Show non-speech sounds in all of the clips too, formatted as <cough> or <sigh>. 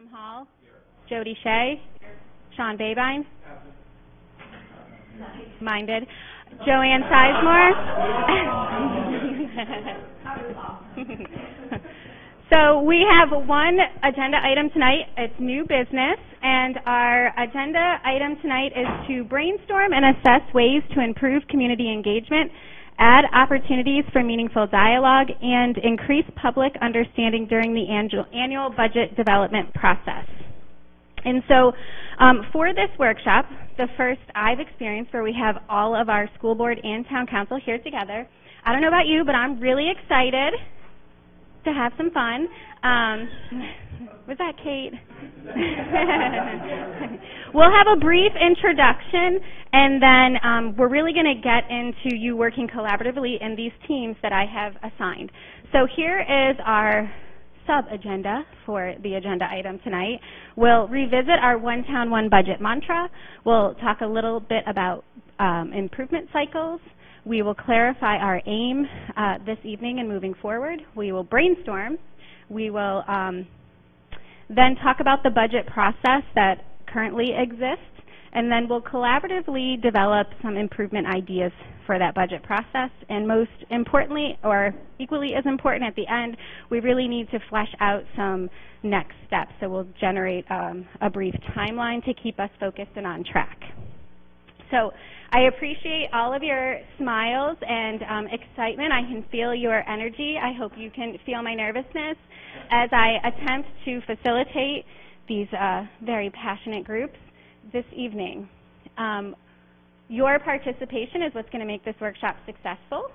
Tom Hall. Jody Shea. Shawn Babine. Minded. Joanne Sizemore. <laughs> so we have one agenda item tonight. It's new business, and our agenda item tonight is to brainstorm and assess ways to improve community engagement, add opportunities for meaningful dialogue, and increase public understanding during the annual, budget development process. And so um, for this workshop, the first I've experienced where we have all of our school board and town council here together, I don't know about you, but I'm really excited to have some fun. Um, <laughs> was that Kate? <laughs> we'll have a brief introduction, and then um, we're really going to get into you working collaboratively in these teams that I have assigned. So here is our sub-agenda for the agenda item tonight. We'll revisit our one town, one budget mantra. We'll talk a little bit about um, improvement cycles. We will clarify our aim uh, this evening and moving forward. We will brainstorm. We will um, then talk about the budget process that currently exists and then we'll collaboratively develop some improvement ideas for that budget process. And most importantly, or equally as important at the end, we really need to flesh out some next steps. So we'll generate um, a brief timeline to keep us focused and on track. So I appreciate all of your smiles and um, excitement. I can feel your energy. I hope you can feel my nervousness as I attempt to facilitate these uh, very passionate groups this evening. Um, your participation is what's going to make this workshop successful.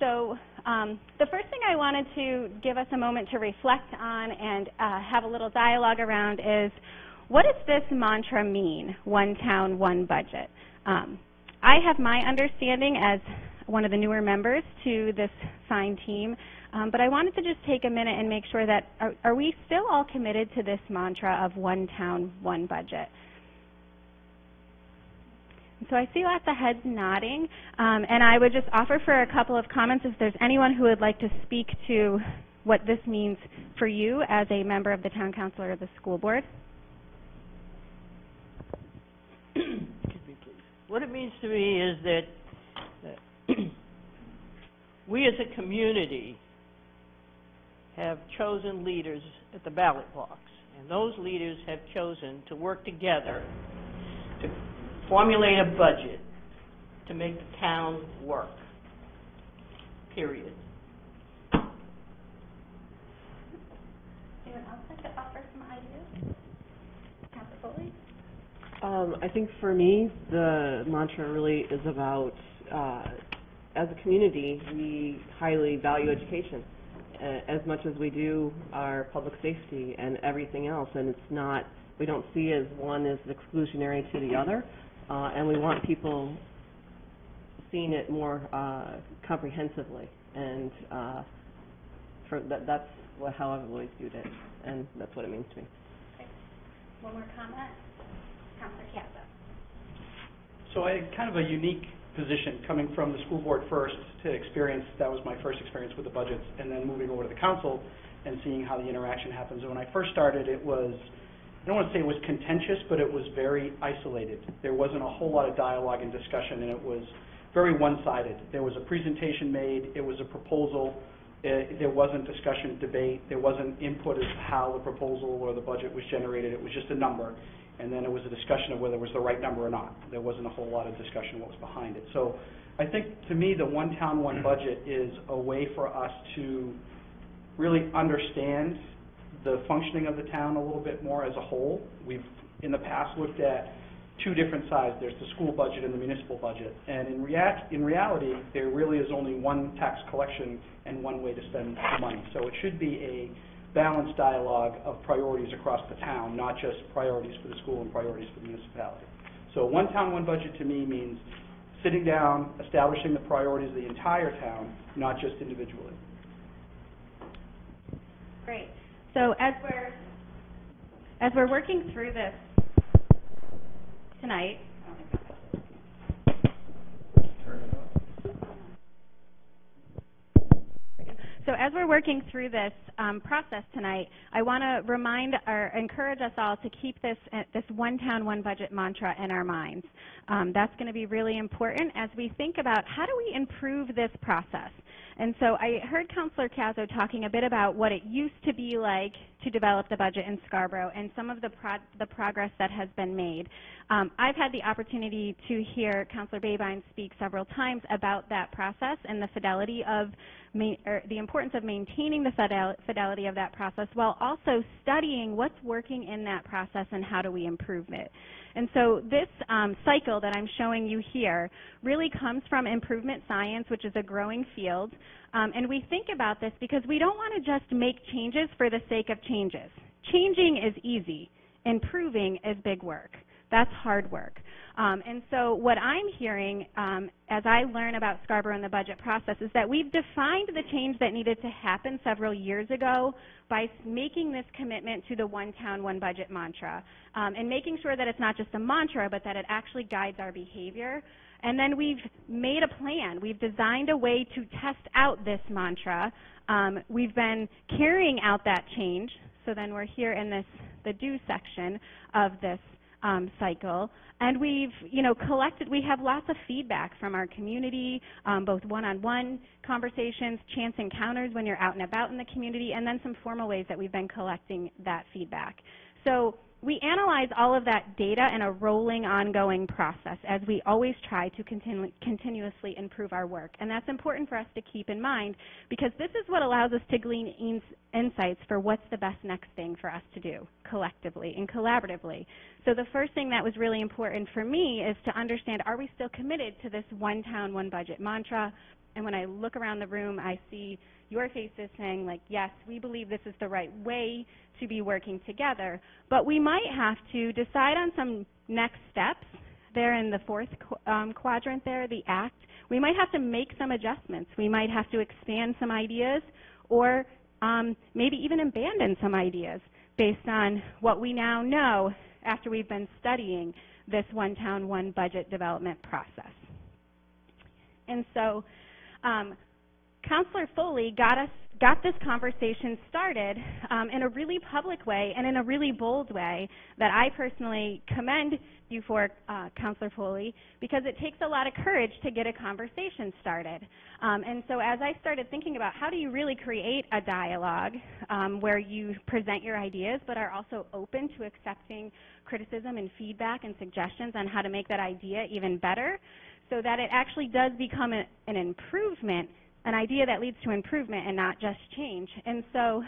So um, the first thing I wanted to give us a moment to reflect on and uh, have a little dialogue around is what does this mantra mean, one town, one budget? Um, I have my understanding as one of the newer members to this fine team, um, but I wanted to just take a minute and make sure that are, are we still all committed to this mantra of one town, one budget? So I see lots of heads nodding, um, and I would just offer for a couple of comments if there's anyone who would like to speak to what this means for you as a member of the town council or the school board. <clears throat> what it means to me is that, uh, that <clears throat> we as a community have chosen leaders at the ballot box, and those leaders have chosen to work together to formulate a budget to make the town work, period. Anyone else like to offer some ideas? Councilor Foley? Um, I think for me, the mantra really is about, uh, as a community, we highly value education uh, as much as we do our public safety and everything else, and it's not, we don't see as one as exclusionary to the other uh, and we want people seeing it more uh, comprehensively. And uh, for that, that's what, how I've always viewed it, and that's what it means to me. One more comment? Councilor. So I had kind of a unique position coming from the school board first to experience, that was my first experience with the budgets, and then moving over to the council and seeing how the interaction happens. When I first started, it was I don't want to say it was contentious, but it was very isolated. There wasn't a whole lot of dialogue and discussion, and it was very one-sided. There was a presentation made, it was a proposal, it, there wasn't discussion, debate, there wasn't input as to how the proposal or the budget was generated. It was just a number, and then it was a discussion of whether it was the right number or not. There wasn't a whole lot of discussion what was behind it. So I think, to me, the one town, one mm-hmm. budget is a way for us to really understand the functioning of the town a little bit more as a whole. We've, in the past, looked at two different sides. There's the school budget and the municipal budget. And in, react, in reality, there really is only one tax collection and one way to spend money. So it should be a balanced dialogue of priorities across the town, not just priorities for the school and priorities for the municipality. So one town, one budget to me means sitting down, establishing the priorities of the entire town, not just individually. Great. So as we're as we're working through this tonight, so so as we're working through this um, process tonight, I want to remind or encourage us all to keep this uh, this one town, one budget mantra in our minds. Um, that's going to be really important as we think about how do we improve this process. And so I heard Councillor Caiazzo talking a bit about what it used to be like to develop the budget in Scarborough and some of the, pro the progress that has been made. Um, I've had the opportunity to hear Councillor Babine speak several times about that process and the fidelity of the importance of maintaining the fidelity of that process while also studying what's working in that process and how do we improve it. And so this um, cycle that I'm showing you here really comes from improvement science, which is a growing field. Um, and we think about this because we don't want to just make changes for the sake of changes. Changing is easy. Improving is big work. That's hard work. Um, and so what I'm hearing um, as I learn about Scarborough and the budget process is that we've defined the change that needed to happen several years ago by making this commitment to the one town, one budget mantra um, and making sure that it's not just a mantra but that it actually guides our behavior. And then we've made a plan. We've designed a way to test out this mantra. Um, we've been carrying out that change. So then we're here in this the do section of this um, cycle. And we've, you know, collected, we have lots of feedback from our community, um, both one-on-one conversations, chance encounters when you're out and about in the community, and then some formal ways that we've been collecting that feedback. So we analyze all of that data in a rolling, ongoing process as we always try to continu continuously improve our work. And that's important for us to keep in mind because this is what allows us to glean ins insights for what's the best next thing for us to do collectively and collaboratively. So the first thing that was really important for me is to understand are we still committed to this one town, one budget mantra? And when I look around the room, I see your faces saying, like, yes, we believe this is the right way to be working together. But we might have to decide on some next steps there in the fourth um, quadrant there, the ACT. We might have to make some adjustments. We might have to expand some ideas or um, maybe even abandon some ideas based on what we now know after we've been studying this one town, one budget development process. And so um, Councillor Foley got us got this conversation started um, in a really public way and in a really bold way that I personally commend you for, uh, Councillor Foley, because it takes a lot of courage to get a conversation started. Um, and so as I started thinking about how do you really create a dialogue um, where you present your ideas but are also open to accepting criticism and feedback and suggestions on how to make that idea even better so that it actually does become a, an improvement an idea that leads to improvement and not just change. And so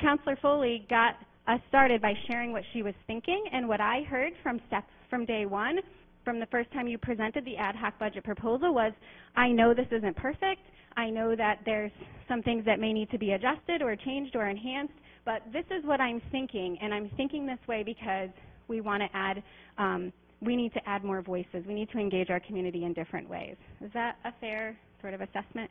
Councillor Foley got us started by sharing what she was thinking and what I heard from steps from day one, from the first time you presented the ad hoc budget proposal was, I know this isn't perfect. I know that there's some things that may need to be adjusted or changed or enhanced, but this is what I'm thinking, and I'm thinking this way because we want to add, um, we need to add more voices. We need to engage our community in different ways. Is that a fair sort of assessment.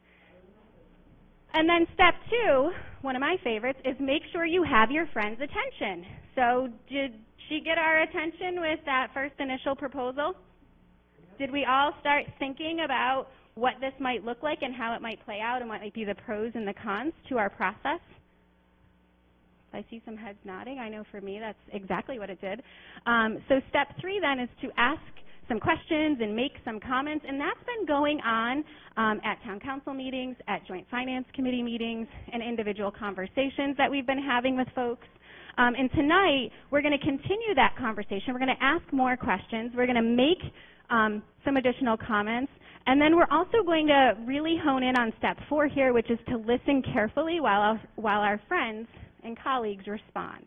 And then step two, one of my favorites, is make sure you have your friend's attention. So did she get our attention with that first initial proposal? Did we all start thinking about what this might look like and how it might play out and what might be the pros and the cons to our process? I see some heads nodding. I know for me that's exactly what it did. Um, so step three then is to ask some questions and make some comments, and that's been going on um, at town council meetings, at joint finance committee meetings, and individual conversations that we've been having with folks. Um, and tonight, we're going to continue that conversation. We're going to ask more questions. We're going to make um, some additional comments. And then we're also going to really hone in on step four here, which is to listen carefully while our, while our friends and colleagues respond.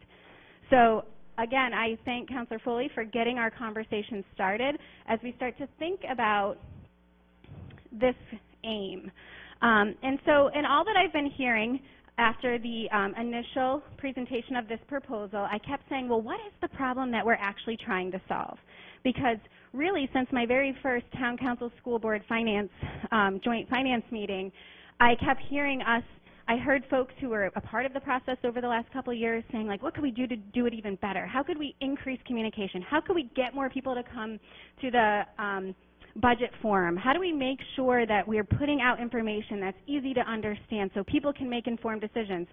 So again, I thank Councillor Foley for getting our conversation started as we start to think about this aim. Um, and so in all that I've been hearing after the um, initial presentation of this proposal, I kept saying, well, what is the problem that we're actually trying to solve? Because really, since my very first Town Council School Board Finance, um, joint finance meeting, I kept hearing us I heard folks who were a part of the process over the last couple of years saying, like, what could we do to do it even better? How could we increase communication? How could we get more people to come to the um, budget forum? How do we make sure that we're putting out information that's easy to understand so people can make informed decisions?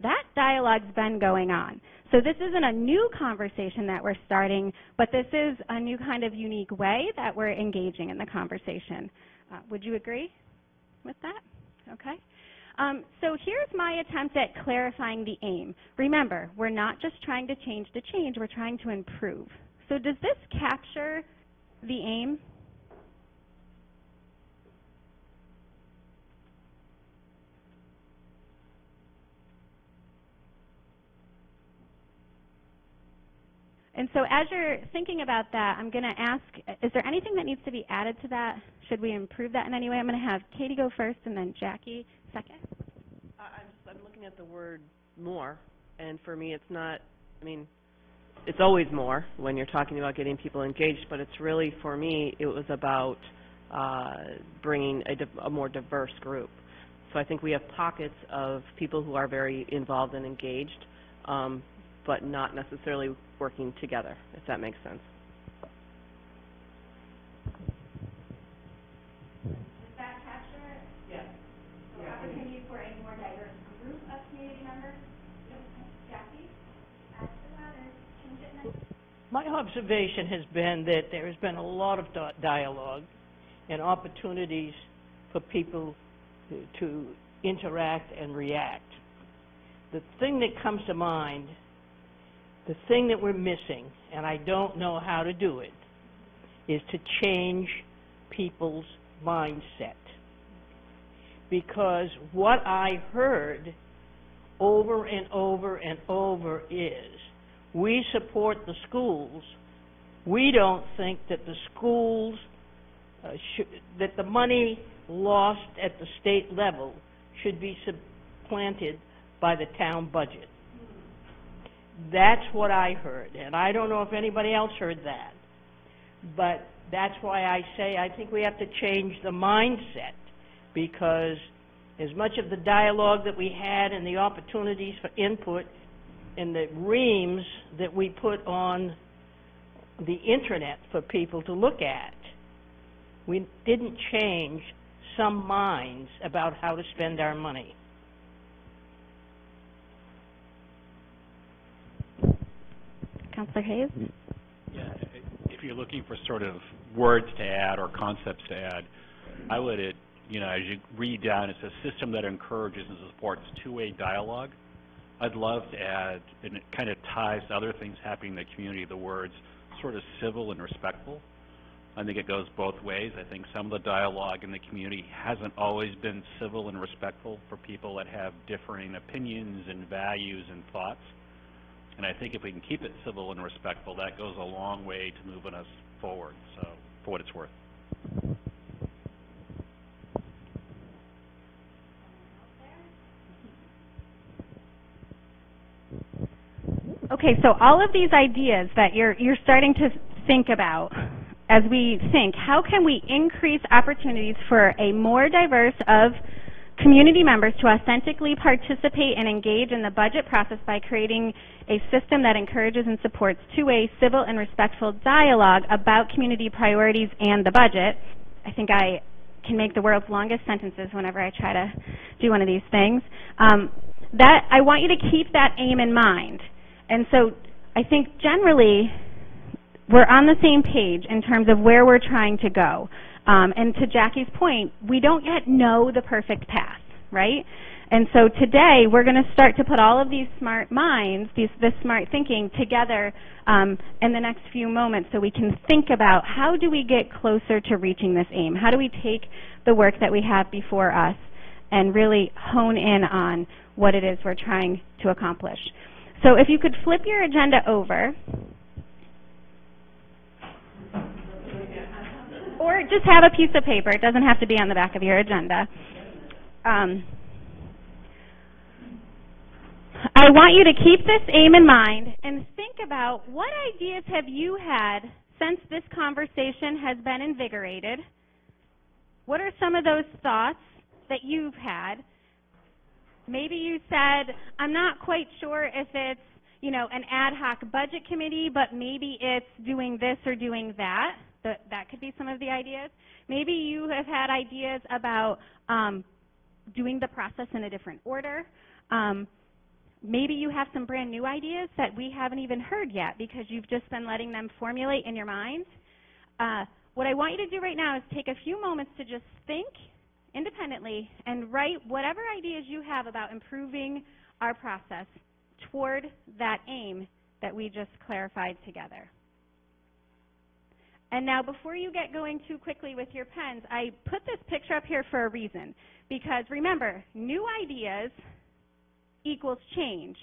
That dialogue's been going on. So this isn't a new conversation that we're starting, but this is a new kind of unique way that we're engaging in the conversation. Uh, would you agree with that? Okay. Um, so here's my attempt at clarifying the aim. Remember, we're not just trying to change to change, we're trying to improve. So does this capture the aim? And so as you're thinking about that, I'm going to ask, is there anything that needs to be added to that? Should we improve that in any way? I'm going to have Katie go first and then Jackie second. I- I'm just, I'm looking at the word more, and for me, it's not, I mean, it's always more when you're talking about getting people engaged, but it's really, for me, it was about uh, bringing a, a more diverse group. So I think we have pockets of people who are very involved and engaged, um, but not necessarily working together, if that makes sense. Does that capture it? Yes. So opportunity for a more diverse group of community members? Jackie, add that or change it next? My observation has been that there has been a lot of dialogue and opportunities for people to- to interact and react. The thing that comes to mind, the thing that we're missing, and I don't know how to do it, is to change people's mindset. Because what I heard over and over and over is, we support the schools. We don't think that the schools uh, that the money lost at the state level should be supplanted by the town budget. That's what I heard, and I don't know if anybody else heard that. But that's why I say I think we have to change the mindset, because as much of the dialogue that we had and the opportunities for input and the reams that we put on the internet for people to look at, we didn't change some minds about how to spend our money. Counselor Hayes? Yeah, if you're looking for sort of words to add or concepts to add, I would, it- you know, as you read down, it's a system that encourages and supports two-way dialogue. I'd love to add, and it kind of ties to other things happening in the community, the words sort of civil and respectful. I think it goes both ways. I think some of the dialogue in the community hasn't always been civil and respectful for people that have differing opinions and values and thoughts. And I think if we can keep it civil and respectful, that goes a long way to moving us forward, so, for what it's worth. Okay, so all of these ideas that you're, you're starting to think about as we think, how can we increase opportunities for a more diverse of community members to authentically participate and engage in the budget process by creating a system that encourages and supports two-way civil and respectful dialogue about community priorities and the budget. I think I can make the world's longest sentences whenever I try to do one of these things. Um, that I want you to keep that aim in mind. And so I think generally we're on the same page in terms of where we're trying to go. Um, and to Jackie's point, we don't yet know the perfect path, right? And so today we're going to start to put all of these smart minds, these, this smart thinking together um, in the next few moments so we can think about how do we get closer to reaching this aim? How do we take the work that we have before us and really hone in on what it is we're trying to accomplish? So if you could flip your agenda over. Or just have a piece of paper. It doesn't have to be on the back of your agenda. Um, I want you to keep this aim in mind and think about what ideas have you had since this conversation has been invigorated? What are some of those thoughts that you've had? Maybe you said, I'm not quite sure if it's, you know, an ad hoc budget committee, but maybe it's doing this or doing that. The, that could be some of the ideas. Maybe you have had ideas about um, doing the process in a different order. Um, maybe you have some brand new ideas that we haven't even heard yet because you've just been letting them formulate in your mind. Uh, what I want you to do right now is take a few moments to just think independently and write whatever ideas you have about improving our process toward that aim that we just clarified together. And now, before you get going too quickly with your pens, I put this picture up here for a reason. Because remember, new ideas equals change.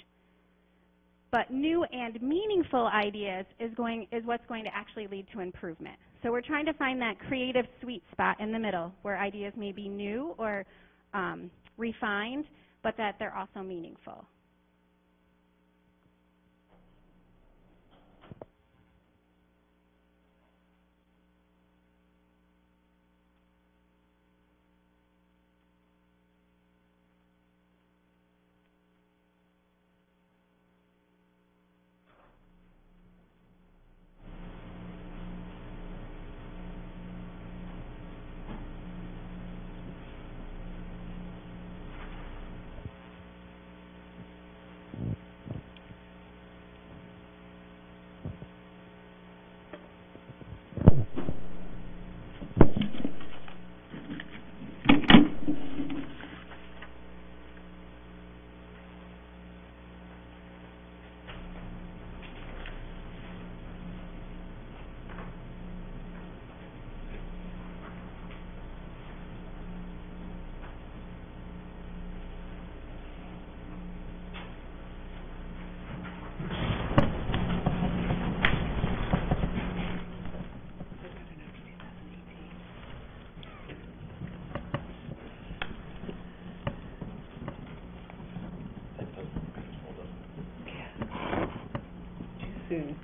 But new and meaningful ideas is, going, is what's going to actually lead to improvement. So we're trying to find that creative sweet spot in the middle where ideas may be new or um, refined, but that they're also meaningful. Soon.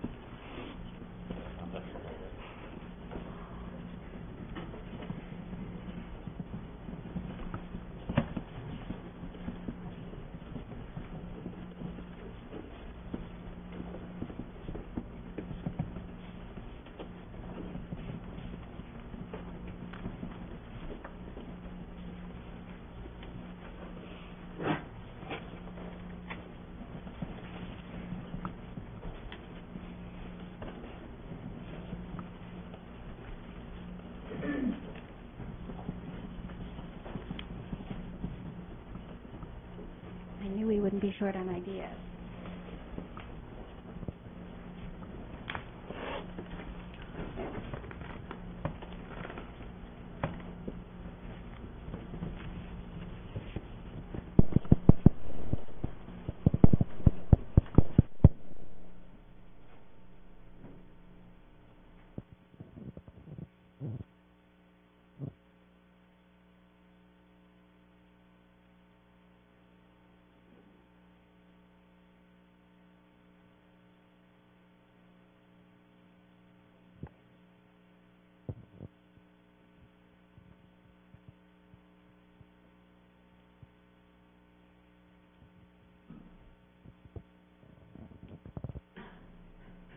I knew we wouldn't be short on ideas.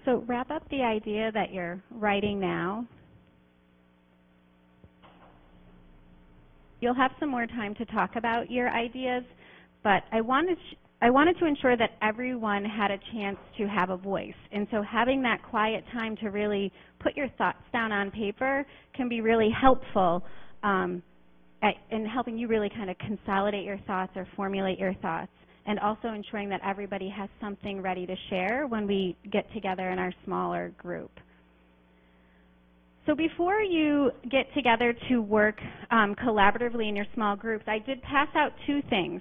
So wrap up the idea that you're writing now. You'll have some more time to talk about your ideas, but I wanted I wanted to ensure that everyone had a chance to have a voice. And so having that quiet time to really put your thoughts down on paper can be really helpful um, at, in helping you really kind of consolidate your thoughts or formulate your thoughts and also ensuring that everybody has something ready to share when we get together in our smaller group. So before you get together to work um, collaboratively in your small groups, I did pass out two things.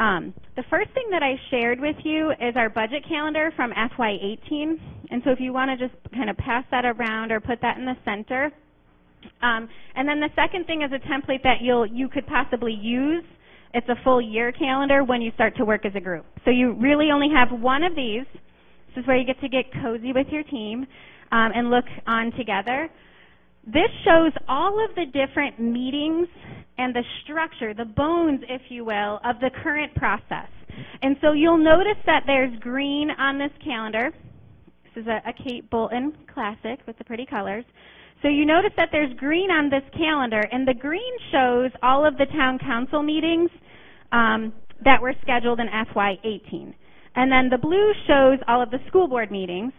Um, the first thing that I shared with you is our budget calendar from FY18. And so if you want to just kind of pass that around or put that in the center. Um, and then the second thing is a template that you'll, you could possibly use it's a full year calendar when you start to work as a group. So you really only have one of these. This is where you get to get cozy with your team um, and look on together. This shows all of the different meetings and the structure, the bones, if you will, of the current process. And so you'll notice that there's green on this calendar. This is a, a Kate Bolton classic with the pretty colors. So you notice that there's green on this calendar, and the green shows all of the town council meetings um, that were scheduled in FY18. And then the blue shows all of the school board meetings,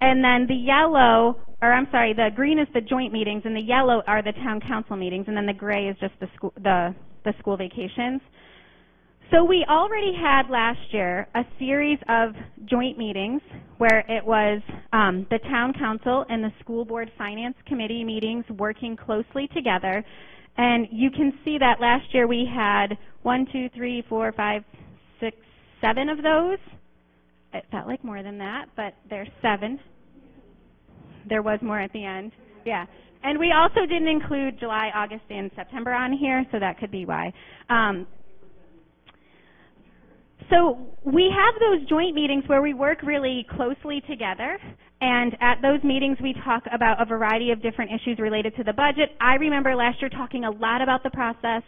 and then the yellow, or I'm sorry, the green is the joint meetings, and the yellow are the town council meetings, and then the gray is just the school, the, the school vacations. So we already had last year a series of joint meetings where it was um, the town council and the school board finance committee meetings working closely together. And you can see that last year we had one, two, three, four, five, six, seven of those. It felt like more than that, but there's seven. There was more at the end. Yeah. And we also didn't include July, August, and September on here, so that could be why. Um, so we have those joint meetings where we work really closely together, and at those meetings we talk about a variety of different issues related to the budget. I remember last year talking a lot about the process,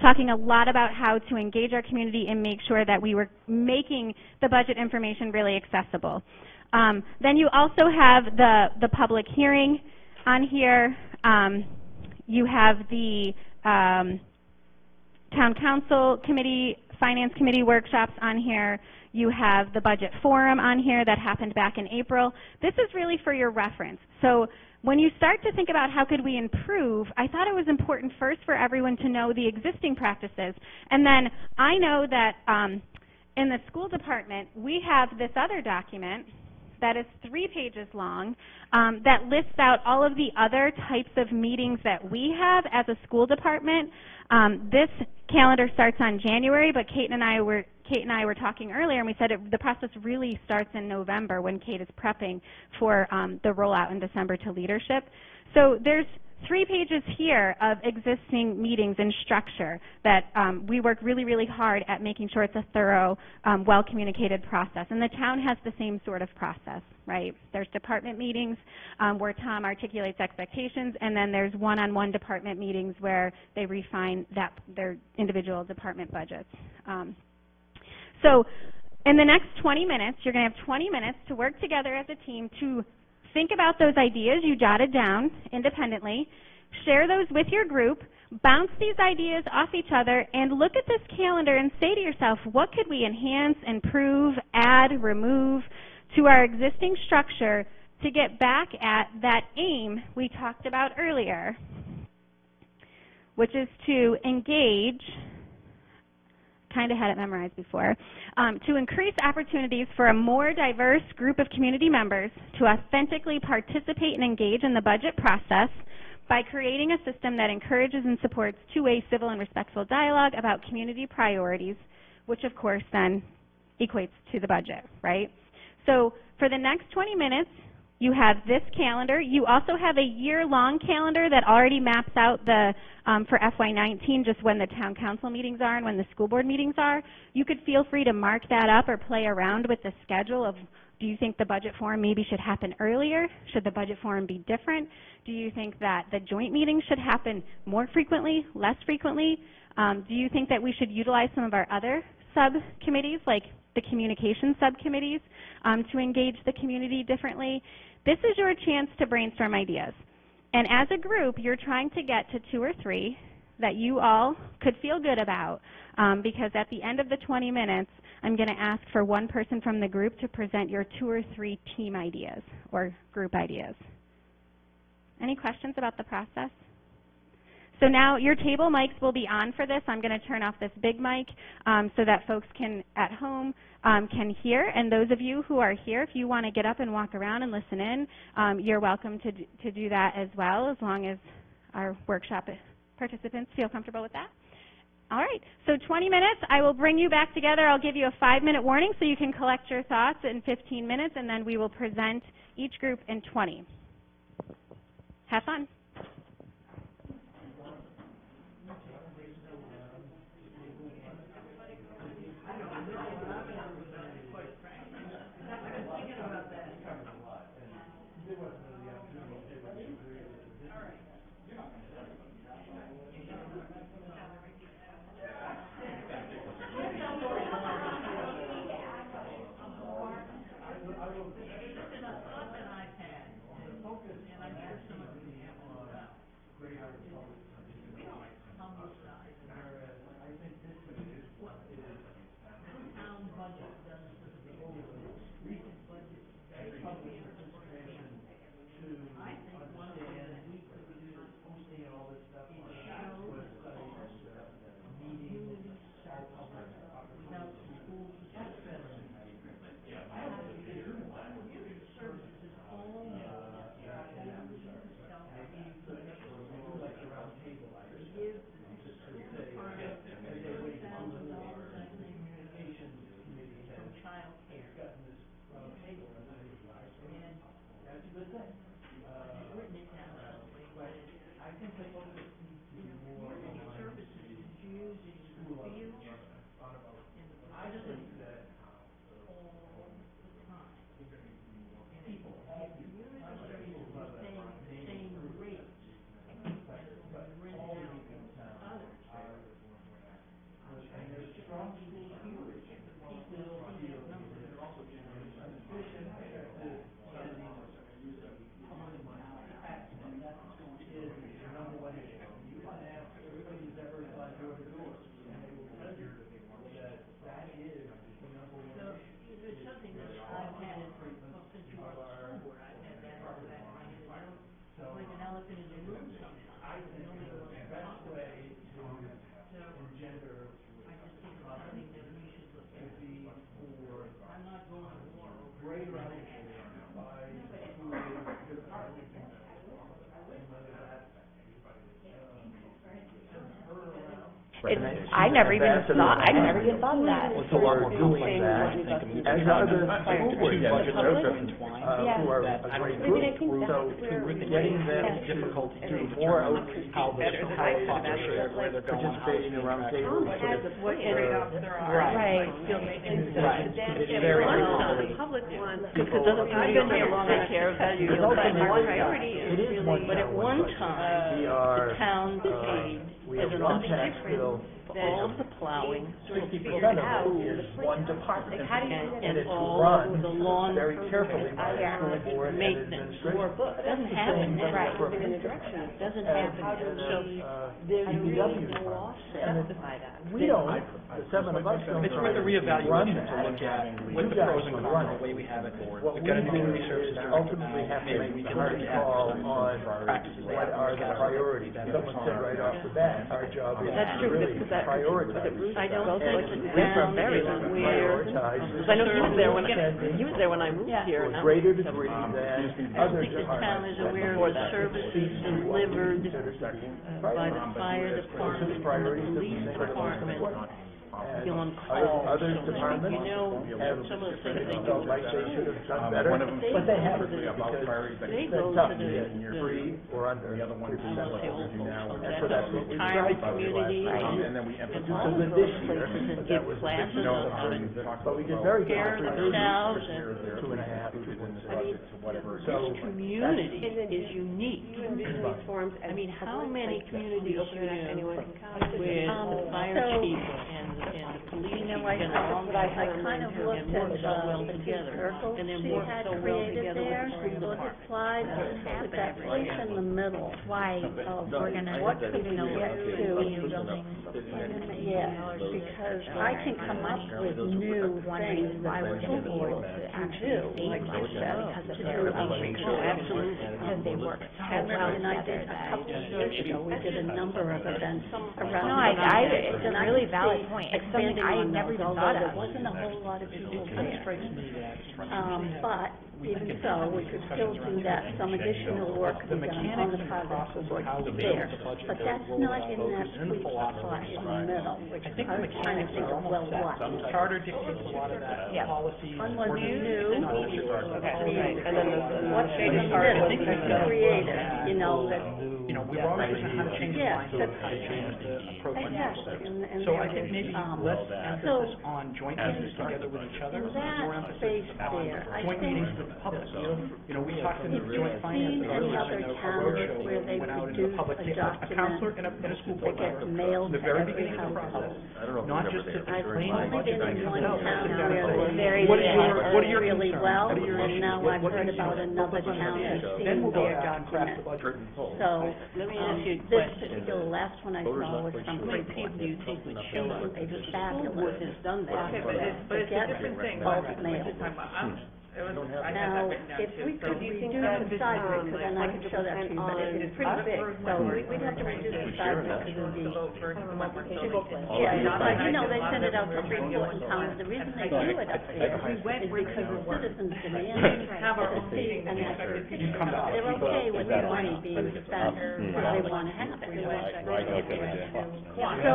talking a lot about how to engage our community and make sure that we were making the budget information really accessible. Um, then you also have the, the public hearing on here. Um, you have the um, town council committee Finance Committee workshops on here. You have the Budget Forum on here that happened back in April. This is really for your reference. So when you start to think about how could we improve, I thought it was important first for everyone to know the existing practices. And then I know that um, in the school department, we have this other document that is three pages long um, that lists out all of the other types of meetings that we have as a school department. Um, this calendar starts on January, but Kate and I were Kate and I were talking earlier, and we said it, the process really starts in November when Kate is prepping for um, the rollout in December to leadership. So there's three pages here of existing meetings and structure that um, we work really, really hard at making sure it's a thorough, um, well-communicated process. And the town has the same sort of process, right? There's department meetings um, where Tom articulates expectations, and then there's one-on-one department meetings where they refine that their individual department budgets. Um, so in the next 20 minutes, you're going to have 20 minutes to work together as a team to Think about those ideas you jotted down independently, share those with your group, bounce these ideas off each other, and look at this calendar and say to yourself, what could we enhance, improve, add, remove to our existing structure to get back at that aim we talked about earlier, which is to engage kind of had it memorized before, um, to increase opportunities for a more diverse group of community members to authentically participate and engage in the budget process by creating a system that encourages and supports two-way civil and respectful dialogue about community priorities, which of course then equates to the budget, right? So for the next 20 minutes, you have this calendar. You also have a year-long calendar that already maps out the um, for FY19 just when the town council meetings are and when the school board meetings are. You could feel free to mark that up or play around with the schedule of do you think the budget forum maybe should happen earlier? Should the budget forum be different? Do you think that the joint meetings should happen more frequently, less frequently? Um, do you think that we should utilize some of our other subcommittees like the communication subcommittees um, to engage the community differently? This is your chance to brainstorm ideas. And as a group, you're trying to get to two or three that you all could feel good about um, because at the end of the 20 minutes, I'm going to ask for one person from the group to present your two or three team ideas or group ideas. Any questions about the process? So now your table mics will be on for this. I'm going to turn off this big mic um, so that folks can at home um, can hear. And those of you who are here, if you want to get up and walk around and listen in, um, you're welcome to to do that as well, as long as our workshop participants feel comfortable with that. All right, so 20 minutes. I will bring you back together. I'll give you a five-minute warning so you can collect your thoughts in 15 minutes, and then we will present each group in 20. Have fun. I'm not going to war gray right It, I never even thought, I never even thought of that. So we're doing that, as are the school board budgets are driven, uh, who are a great group. So getting them to do more outreach, how the different how types they're shared, where they're going, how participating it's around impacted. tables. what trade-offs there are. Right. Right. It's If very one, difficult. the public wants. Because doesn't I've been here long enough to tell you, Because but ultimately, our priority is really, but at one one time, the town paid we as have an one tax offset bill, for all of the plowing, sixty figured percent out of it is one department. how do you- And and it's all run the lawn very carefully by the Yeah. school board and maintenance, administration. work, doesn't That's the happen, same right, for- moving in a direction, it doesn't And, happen, uh, so uh, there's really DPW no department. offset And that. We don't, the seven of us don't. It's really the run reevaluation to look at what the pros and cons, it. the way we have it. What We've got a new do human resources is director ultimately have to Maybe make we the can hard look at call certain on practices what are the priorities. That someone said right off the bat, our job is That's to true, really because that- prioritize. I don't And think the we town very is well aware, because I know he was there when, I- he was there when I moved Yeah. here, to and a I greater was degree than I other think the town departments. is aware of the services delivered Consider second uh, by the fire department, and the priorities that we police think are the most department, important. And on other- call, Other so departments You know, have some of the things they felt do. like they should have done Um, better, one of them but they haven't, They because they it's go been to tough the, to get the, three or under The other one three is percent. I don't know, the old folks, And so that's what we retirement to do community, last and year. Then we and emphasize. all of those places that that give classes big on I But we did about very care good. themselves and there, Two and a half, included in this I mean, budget to whatever. it so is. this community is unique. You envision these forums I mean, how public, many like, communities open you it up know, anyone can come. where Um, the fire so- chief and, and the police You chief know, I, get I along I kind of and looked work at, so uh, well the two together, circles and then she work had so well created together there, with the school those department. slides, with that place in the middle. Why, uh, we're gonna, what could we get to? Yeah, because I can come up with new things that we're gonna be able to do, like you said, because of their. Oh, absolutely. And they work so well And I together did, a couple of years ago, we did a number of events around. No, I, I, it's a really valid point. It's something I never even thought There of. wasn't a whole lot of people there. strikes me even so, we could still do that, some additional work the could be done on mechanics the and project process of board how we there. the budget, But the that's not of in focus that and the sweet philosophy spot in the middle, which I think I the was trying to mechanics think are of, well, almost set. what? Charter dictates a lot of that, Yeah. policies, One was ordinances, new, and okay, procedures. And then the, the What's in the part middle, was think the creative, you know, that, You know, we've always learned how to change the Yeah, mindset, that's- how to change the approach to exactly, and, and So I think is, maybe um, less so, emphasis on joint as meetings we together with each other, in and that more emphasis space on there, I joint think meetings with the public. You know, we talked in the If you've joint finance seen authority, any other a towns roadshow, where they went out into produce the public, a a counselor and a, and a school board that member. gets mailed The to very every beginning of the household. process, not just to I've explain the only budget, been in but one no, town sit down and where say, they very what are your, did what are your really concerns? well, What are your and issues? now What- I've what heard do you about see? another Focus on town that. that's Then seen we'll go their back and craft the document. budget. So, Let me um, ask you a this question. particular last one I saw was from How many Bridgeport. people do you think would show up? It was The school board fabulous. has done that. Okay, but it's- but it's a different thing. Bulk Bulk mail. mail. It was, I Now, if we could Do you think reduce that, the size of it, because then I like can show that to you, but it's pretty big, so we- we'd have to reduce the size of it because it would be People play. Yeah, but you know, they send it out to Bridgeport and towns, the reason they do it up there is because the citizens demand it. Have our To own see, meeting and and that's- expect You come to us. They're okay with the money being spent where they wanna have. It. So,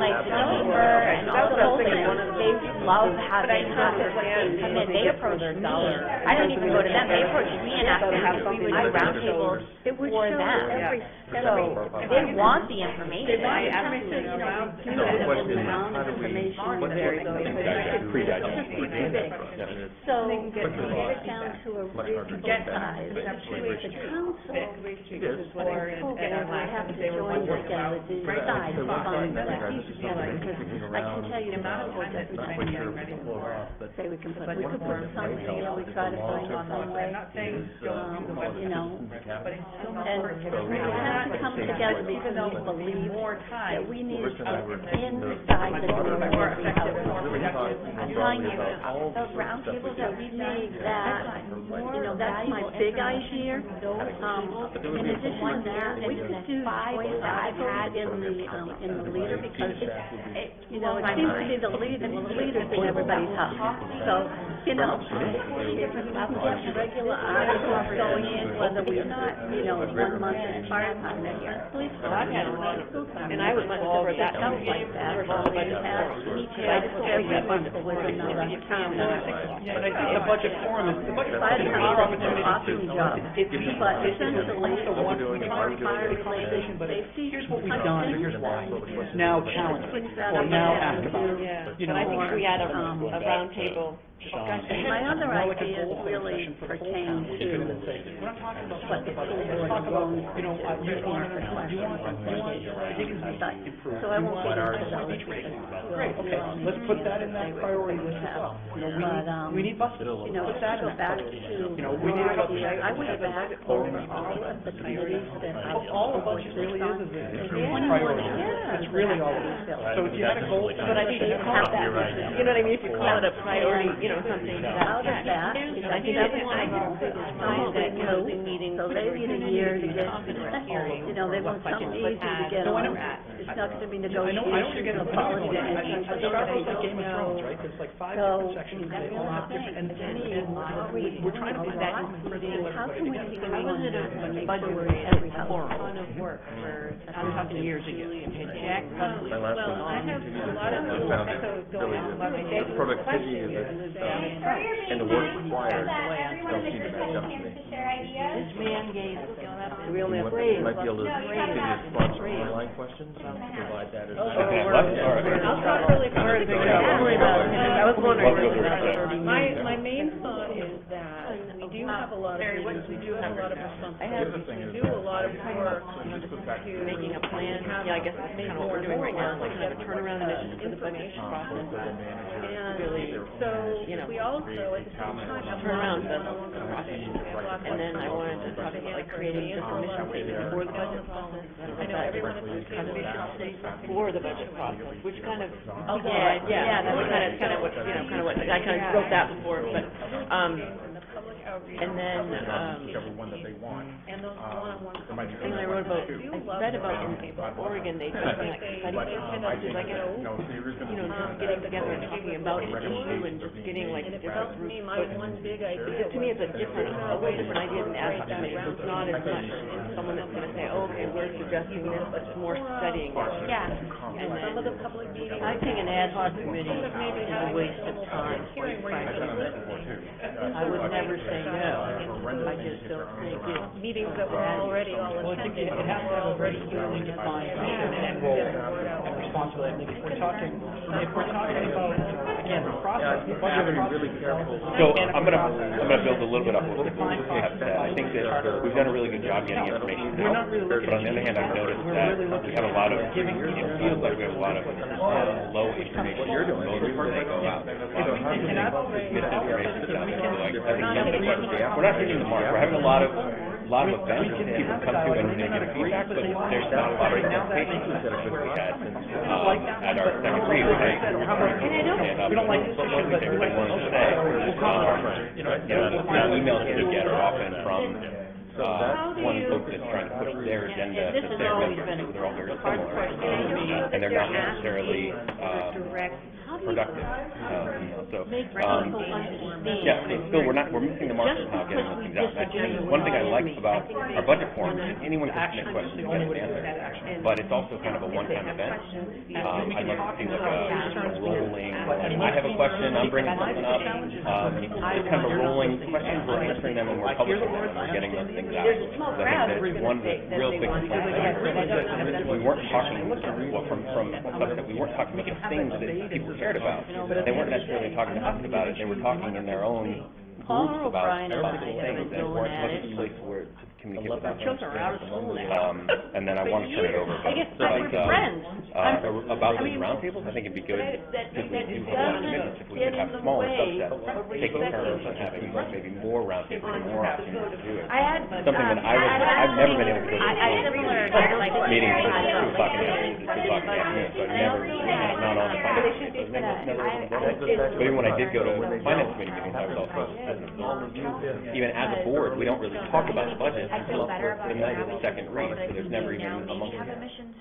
like Dover and all the whole thing, they love having conversations come in, they approach me, I don't even go to them, they approach me and ask me if we would do roundtables It would for show them. So, they want the information. They want I information, you know, do No, it question is, how and information What very, do we- Pre-digest. just be too big. So, we get it down to a reasonable size. The council, or, okay, we have to join together, decide to fund that. You because I can tell you, the council doesn't say we can put, we could put something, you know, we try to find some way, um, you know, <laughs> and we have to come together because we believe more that we need inside the door of every house. I'm telling you, the roundtables that we made, that, you know, that's my big idea. Um, in addition to that, we could do five, five had in the, um, in the leader because it's, it, you know, it seems to be the leader, the leaders in house. So, you know, if we can regular articles going in, whether we're not, you know, one month in fire police department, school department. And I would much prefer that Felt like that, or we have, I just don't every month was another town. But I think the budget forum is, the budget Fire is a great department is an awesome opportunity. job, It's, it's, but it's essentially, also one, we our try fire create a conversation, but safety. here's what we've done, here's why. Now challenge it, or now ask about it. Yeah, You but I know, think if we had a, um, a roundtable, My other idea really pertains to We're not talking about what the school board alone you know, uh, you want, you want, want, So I won't get into those. great, okay, let's put that in that priority list as well. You know, we But, need, um, we need buses, You know, put that in go that back priority to. You know, we need your to. I went back over all of the committees that I. all of us really is, is a, is priority. Yeah. That's really all it. Is. So if you had a goal, but I think you have that, you know what I mean, if you call it a priority, you know, something to that Out of effect. that, You I think that's one of our biggest problems that comes in meetings. So they need a year to get, you know, they want something easy to get No, I on. know. It's not gonna be I know, I know you're negotiation, getting no a policy, policy, I, I anything. started with like Game of Thrones, right, there's like five So, different sections, and they all have different, and, and, and we- we're trying to do that, and How everybody can we together. keep How was it a every budget every house? ton of work for, I'm talking years ago, and Jack, My last one. well, I have a lot of little found echoes going on, but my good. big Productivity question is, is, um, and the work required don't seem to match up to me. Chance to share ideas. this man gave, you know, that We only have, Great. might be able to, No, you have you that. response online questions, provide that as. Okay, what? All right. I'll talk really fast. Don't worry about it. I was wondering. My, my main thought is that we do have a lot of meetings, we do have a lot of responsibilities, we do a lot of work to making a plan. Yeah, I guess that's kind of what we're doing right now, like kind of a turnaround initiative for the budget process. And so, we also, at the same time, have. Turn around the process. And then I wanted to talk about like creating a mission statement for the budget process. I know everyone is kind of for the budget process, which kind of, yeah, yeah, that's kind of, kind of what, you know, kind of what, I kind of wrote that before, but, um, and then, um, Whichever one that they want. and those um, one-on-one There might be and I wrote about, I read about um, in Oregon, they do something um, like study sessions, it's like, a- No, so you're you know, just getting together and talking about an issue and just getting like different groups. But because to me, it's a different, a way different idea than ad hoc committee. So it's not as much someone that's gonna say, oh, okay, we're suggesting this, but it's more studying it. Yeah. And some of the public meetings. I think an ad hoc committee is a waste of time, quite frankly. I would never say no, I just don't think it. Meetings that were already all Well, I think it has to have a very clearly defined and role and responsibility. If we're talking, if we're talking about, again, the process, the You budget have to be really careful. So I'm gonna, I'm gonna build a little bit up what Tiffany has said. I think that we've done a really good job getting information We're out. not really looking But on the other hand, I've noticed that we have a lot of, it feels like we have a lot of uh, low information. What you're doing, voters when they go out. A lot of misinformation stuff. So like, every other question. We're not hitting the mark. We're having a lot of, a lot of events that people come to and they give feedback, but there's not a lot of participation that we had, um, at our second read, right? And, um, We don't like this issue, but we they like to say? issue. Um, You know, you know, the emails you get are often from, uh, one group that's trying to push their agenda And this to has their members, so they're all very similar. And they're not necessarily, uh, Direct, productive, um, so, um, yeah, it's still, we're not, we're missing the mark of how getting those things out. I think One thing I like about our budget forum is anyone can submit questions and get an answer, but it's also kind of a one-time event. Um, I'd like to see like a a rolling, I have a question, I'm bringing something up, um, it's kind of a rolling question, we're answering them and we're publishing them, and we're getting those things out. So I think that one of the real big complaints I heard, we weren't talking, well, from, from subset, we weren't talking. About the things that people cared about. They weren't necessarily talking to us about it, they were talking in their own groups about, about the things, and going weren't it. for a place where to communicate with Our us. children are out of school now. Um, and then I want to turn it over, I guess but, we're uh, friends. uh, about I those mean, roundtables, I think it'd be good that- that- if we that do doesn't hold commitments, if we get could have the smaller way subsets, of taking turns and having maybe more roundtables, and more opportunities to do it. I had, Something that I was, I've never been able to go to I, I a similar, school like. meeting I until two don't o'clock in the afternoon, two o'clock in the afternoon, so never, not on the finance committee, so I've never, never been involved. But even when I did go to finance committee meetings, I was also even as a board, we don't really talk about the budget until the night of the second read, so there's never even amongst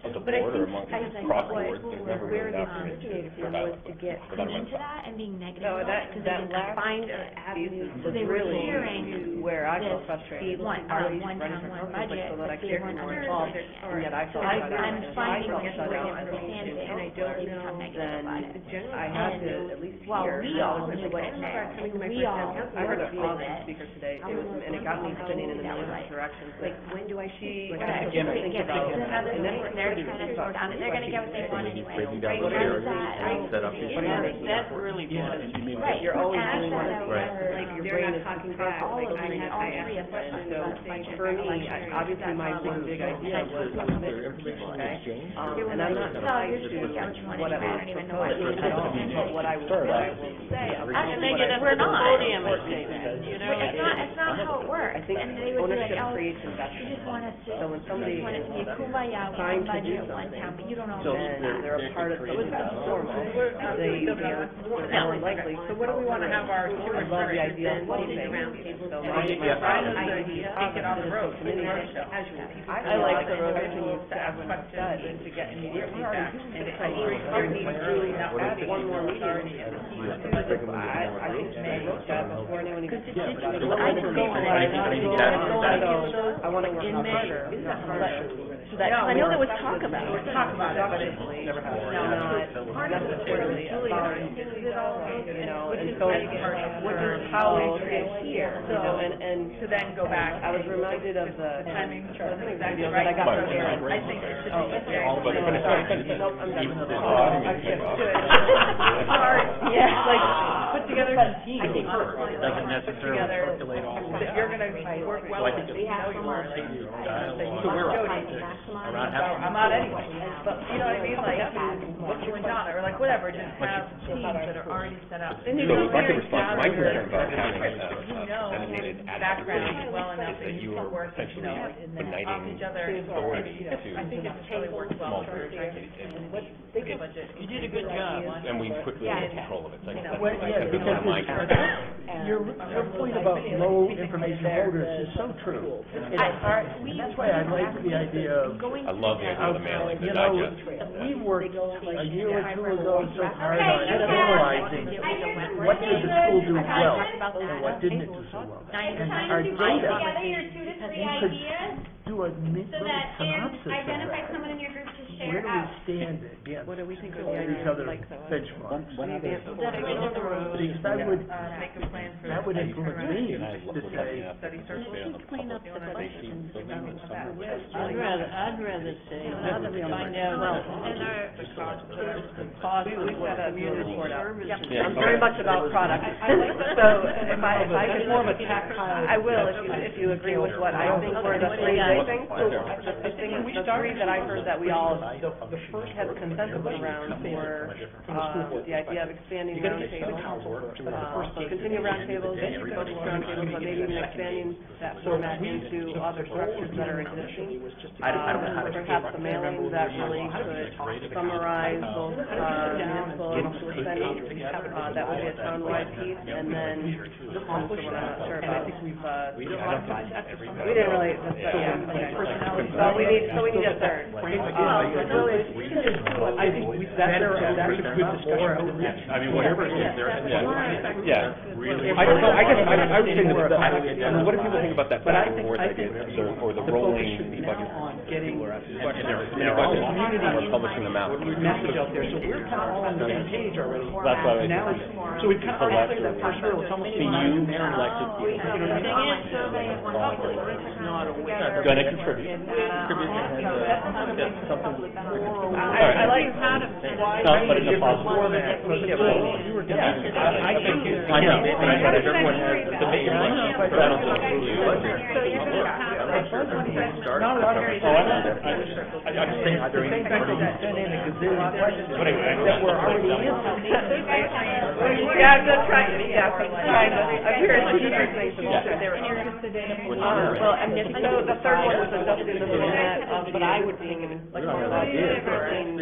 the board or amongst cross boards, there's never really an opportunity for to get into that and being negative No, about that, it, because that they didn't last find piece avenues, is so they were really hearing where I felt this, frustrated. the one, Are um, one running town, for one conflict budget, so that but I they can't weren't get more understanding involved, it. and yet I So felt I, shut out. I'm If I finding felt that shut people out, didn't understand it, and I don't they know, become negative then about it. I had to at least Well, hear. we all knew like, it now. coming to my We all. I heard an worked with it. speaker today, it was, and it got me spinning in a million different directions, like, when do I see, Like, I I have just to think think about, another and then we're they're trying to slow down, and they're gonna get what they want anyway. Breaking down Right, barriers, that, I- set up these you know, That really was. Right. You're always And doing I one said of I these, was, like, your they're brain not is talking compressed, about all like, of I three, have- all I three ask of questions. them. So, for me, I- obviously, my one big idea was commitment, okay? Um, and I'm not So tied you're just to pick out which one what I anyway, I will don't even know propose what at all, but what I will, what I will say, I'm And they what get I up We're to the not. podium and say that, you know? It's not, it's not how it works. I think And they would be like, ownership oh, creates you investment. just want us to, So when you somebody want it to be kumbaya, trying one do budget, one something, town, but you don't know then that. they're a part of something that's formal, they, they're more likely. So what do we wanna have our I love the idea of then So And my, we my idea take it on the road, with committee roadshow. I like the road Individuals to ask questions and to get immediate feedback. And I agree, there needs to be that add one more meeting. I, I think they wrote that before anyone even Because talked about it. I go on I it. I I go could on go it. on So, I wanna work in May. harder, harder. So that, Yeah, I know there was talk about it. Talk about it, but it's Productively, not not necessarily about, you know, and so, which is how I get here, you know, and, and to then go back. I was reminded of the Timing wasn't exactly video that I got Fine, from Aaron. I think it should Oh, be. okay. All but finish, finish. Nope, I'm done. Even the- Oh, I didn't mean to okay, off. Sorry, yeah, like, Put together a team. I think doesn't necessarily circulate all that you're gonna work well So I think with, it's- you know you are. So we're all around So half. I'm out anyway, but you know what I mean, like, what you and Donna, or like whatever, just have teams that are already set up. So if I could respond, my concern about having a, uh, You know designated ad hoc background well enough is that that you you can are work, you essentially know, off each other. authority I think to it just really works well small for groups. trying to It- it- get budget. You did a good job. And we quickly lose control of it, so I guess that's Well, yeah, that's because not my concern. Your, your point about low information voters is so true. And and that's why I like the idea of, I love the idea of the mailing, the you know, digest. we worked a year or two ago so hard on analyzing what did the school do well and what didn't it do so well. And our data, together your two to three you could ideas do a neat so little that, and synopsis of identify that. someone in your group to Where share do we stand against What do we think of all these idea? other Like, so, benchmarks? Dedicated the road, Because that would, uh, make a plan for. that would influence me to say, Study circles. Clean up the budget and I'd rather, I'd rather say, find out, well, and our, the cost of what community services. Yeah. I'm very much about product. <laughs> So if I, if I could more of a tactile, I will, if you, if you agree with what I think were the three big things. The thing, the three that I heard that we all had consensus around were, uh, the idea of expanding roundtables. Uh, so continue roundtables, focus roundtables, but maybe even expanding that format into other structures that are existing. I don't- I don't know how to Um, Perhaps a mailing that really could summarize both, uh, municipal and school spending, uh, that would be a townwide piece, and then, this one's the one I'm not sure about, uh, we didn't really, discuss- yeah, okay. So we need, so we need a third. I think we, that's, that's a good discussion. I mean, whatever it is, there, yeah, yeah. Really. I don't know, I guess, I, I would say that, the- I mean, what do people think about that But I back and think, forth I idea, think or, or the the focus rolling should be budget? now on getting And they're, they're budget, community we're publishing them out. message out there, so we're kind of all on the same page already. That's why I Now, think- so we've kind of already played that first hurdle, it's almost. See, you elected people, You know what I mean? gonna contribute. I, I like how to. No, but in a positive format. I, I think. I know, but I thought everyone has the big one, but I don't think it's really budget. No, no, no. Oh, I know, I, I, I'm just saying, are there any? Same fact that sent in a gazillion questions But anyway, that were already in. Yeah, I'm just trying, yeah, I'm trying to, I'm hearing teachers say some stuff they were interested in. Uh, well, and if, so the third one was adjusting the format, um, but I would be like more like fifteen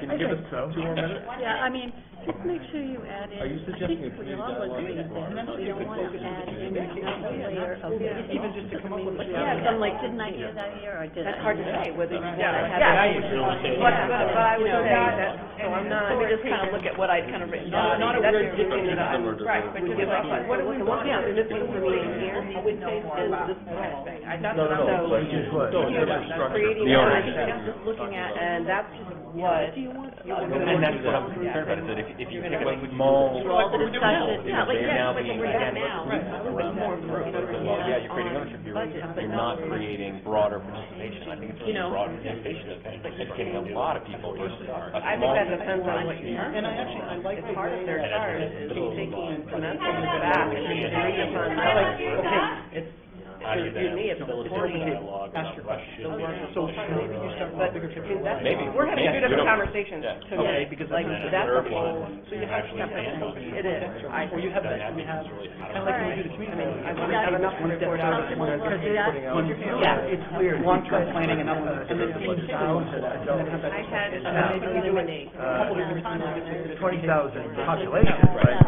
Can you give us two more minutes? Yeah, I mean, just make sure you add in, Are you suggesting a we community dialogue agree we don't want to add in another layer of. Even just to come up with a Yeah, I'm like, didn't I hear that here, or did I? That's hard to say, whether you want to have. yeah. it- But, but, but I would You know, say that- that, So I'm not, let me just kind of look at what I'd kind of written down. Not a That's weird dipping it up. right, but just like, what do we want? one thing I'm missing for me here, I would say, is this. I, that's No, what no, I'm. no, but just what? Creating, The I ownership. think that's just looking at, and that's what. And that's what I'm concerned about, is that. if, if you take away Small. All the discussion, Yeah, like, they're now like being, what we're again, doing now, Right. with more groups. Well, yeah, you're creating ownership, you're, you're not creating broader participation, I think it's You really know. broader participation, of educating a lot of people versus I think small. that depends on what you're And I actually, I like the It's part of their way- charge is taking commensurate back and agreeing upon, like, okay, it's, How do you for me, it's facilitate supporting dialogue Ask your about question. what should So maybe you start with But the bigger picture. mean, that's, Maybe. we're having Maybe. two different conversations Yeah. to Okay, because like, And then a that's the third whole, one, so you have actually to, stand on it is, I, Or you have that, That you have, kind of like when we do the community. I meeting. want to have enough to report out. Because it, when, Yeah. it's weird. Long-term planning and other, and then Fifteen thousand and then have that. I had, And then maybe we eliminate. Couple different times, we get to- Twenty thousand population, right?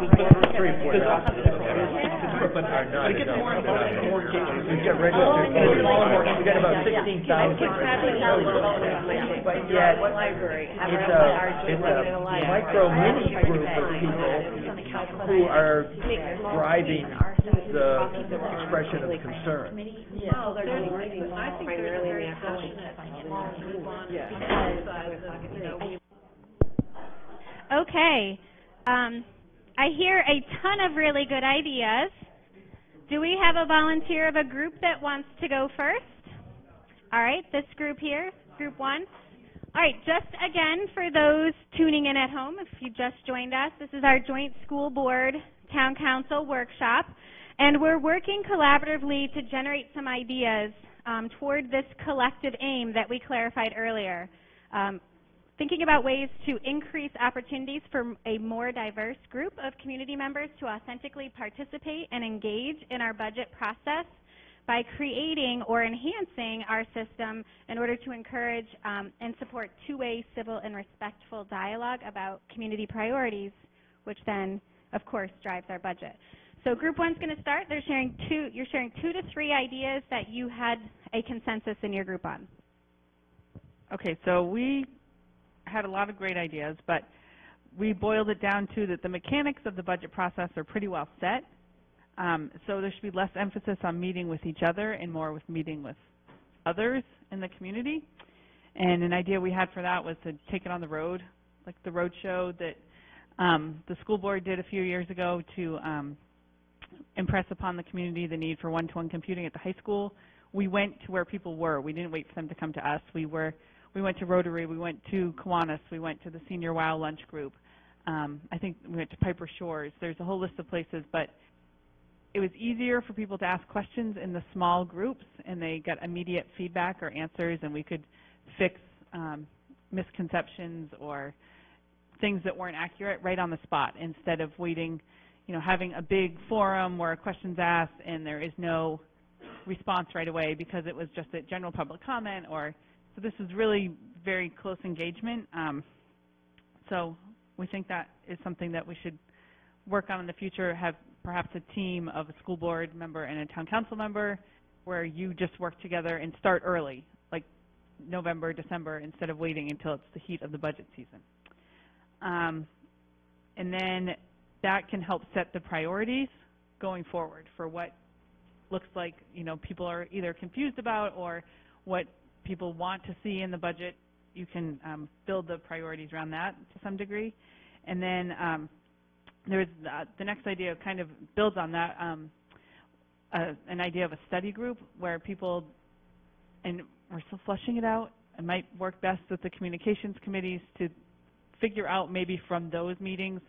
Three, four thousand. But, but it gets more and more, and more engagement. You get registered voters, you get about sixteen thousand. But yet, it's a, it's in a a library. micro mini group of people who are driving the expression of concern. Well, they're doing reading primarily in the afternoon. Okay. Um, I hear a ton of really good ideas. Do we have a volunteer of a group that wants to go first? All right, this group here, group one. All right, just again for those tuning in at home, if you just joined us, this is our joint school board town council workshop, and we're working collaboratively to generate some ideas um, toward this collective aim that we clarified earlier. Um, thinking about ways to increase opportunities for a more diverse group of community members to authentically participate and engage in our budget process by creating or enhancing our system in order to encourage um, and support two-way civil and respectful dialogue about community priorities, which then, of course, drives our budget. So group one's going to start. They're sharing two, you're sharing two to three ideas that you had a consensus in your group on. Okay, so we had a lot of great ideas, but we boiled it down to that the mechanics of the budget process are pretty well set. Um, so there should be less emphasis on meeting with each other and more with meeting with others in the community. And an idea we had for that was to take it on the road, like the road show that um, the school board did a few years ago to um, impress upon the community the need for one-to-one computing at the high school. We went to where people were. We didn't wait for them to come to us. We were we went to Rotary, we went to Kiwanis, we went to the Senior WOW lunch group. Um, I think we went to Piper Shores. There's a whole list of places, but it was easier for people to ask questions in the small groups, and they got immediate feedback or answers, and we could fix um, misconceptions or things that weren't accurate right on the spot instead of waiting, you know, having a big forum where a question's asked and there is no response right away because it was just a general public comment or so this is really very close engagement. Um, so we think that is something that we should work on in the future, have perhaps a team of a school board member and a town council member where you just work together and start early. Like November, December, instead of waiting until it's the heat of the budget season. Um, and then that can help set the priorities going forward for what looks like, you know, people are either confused about or what people want to see in the budget. You can um, build the priorities around that to some degree. And then um, there's uh, the next idea kind of builds on that, um, uh, an idea of a study group where people, and we're still fleshing it out, it might work best with the communications committees to figure out maybe from those meetings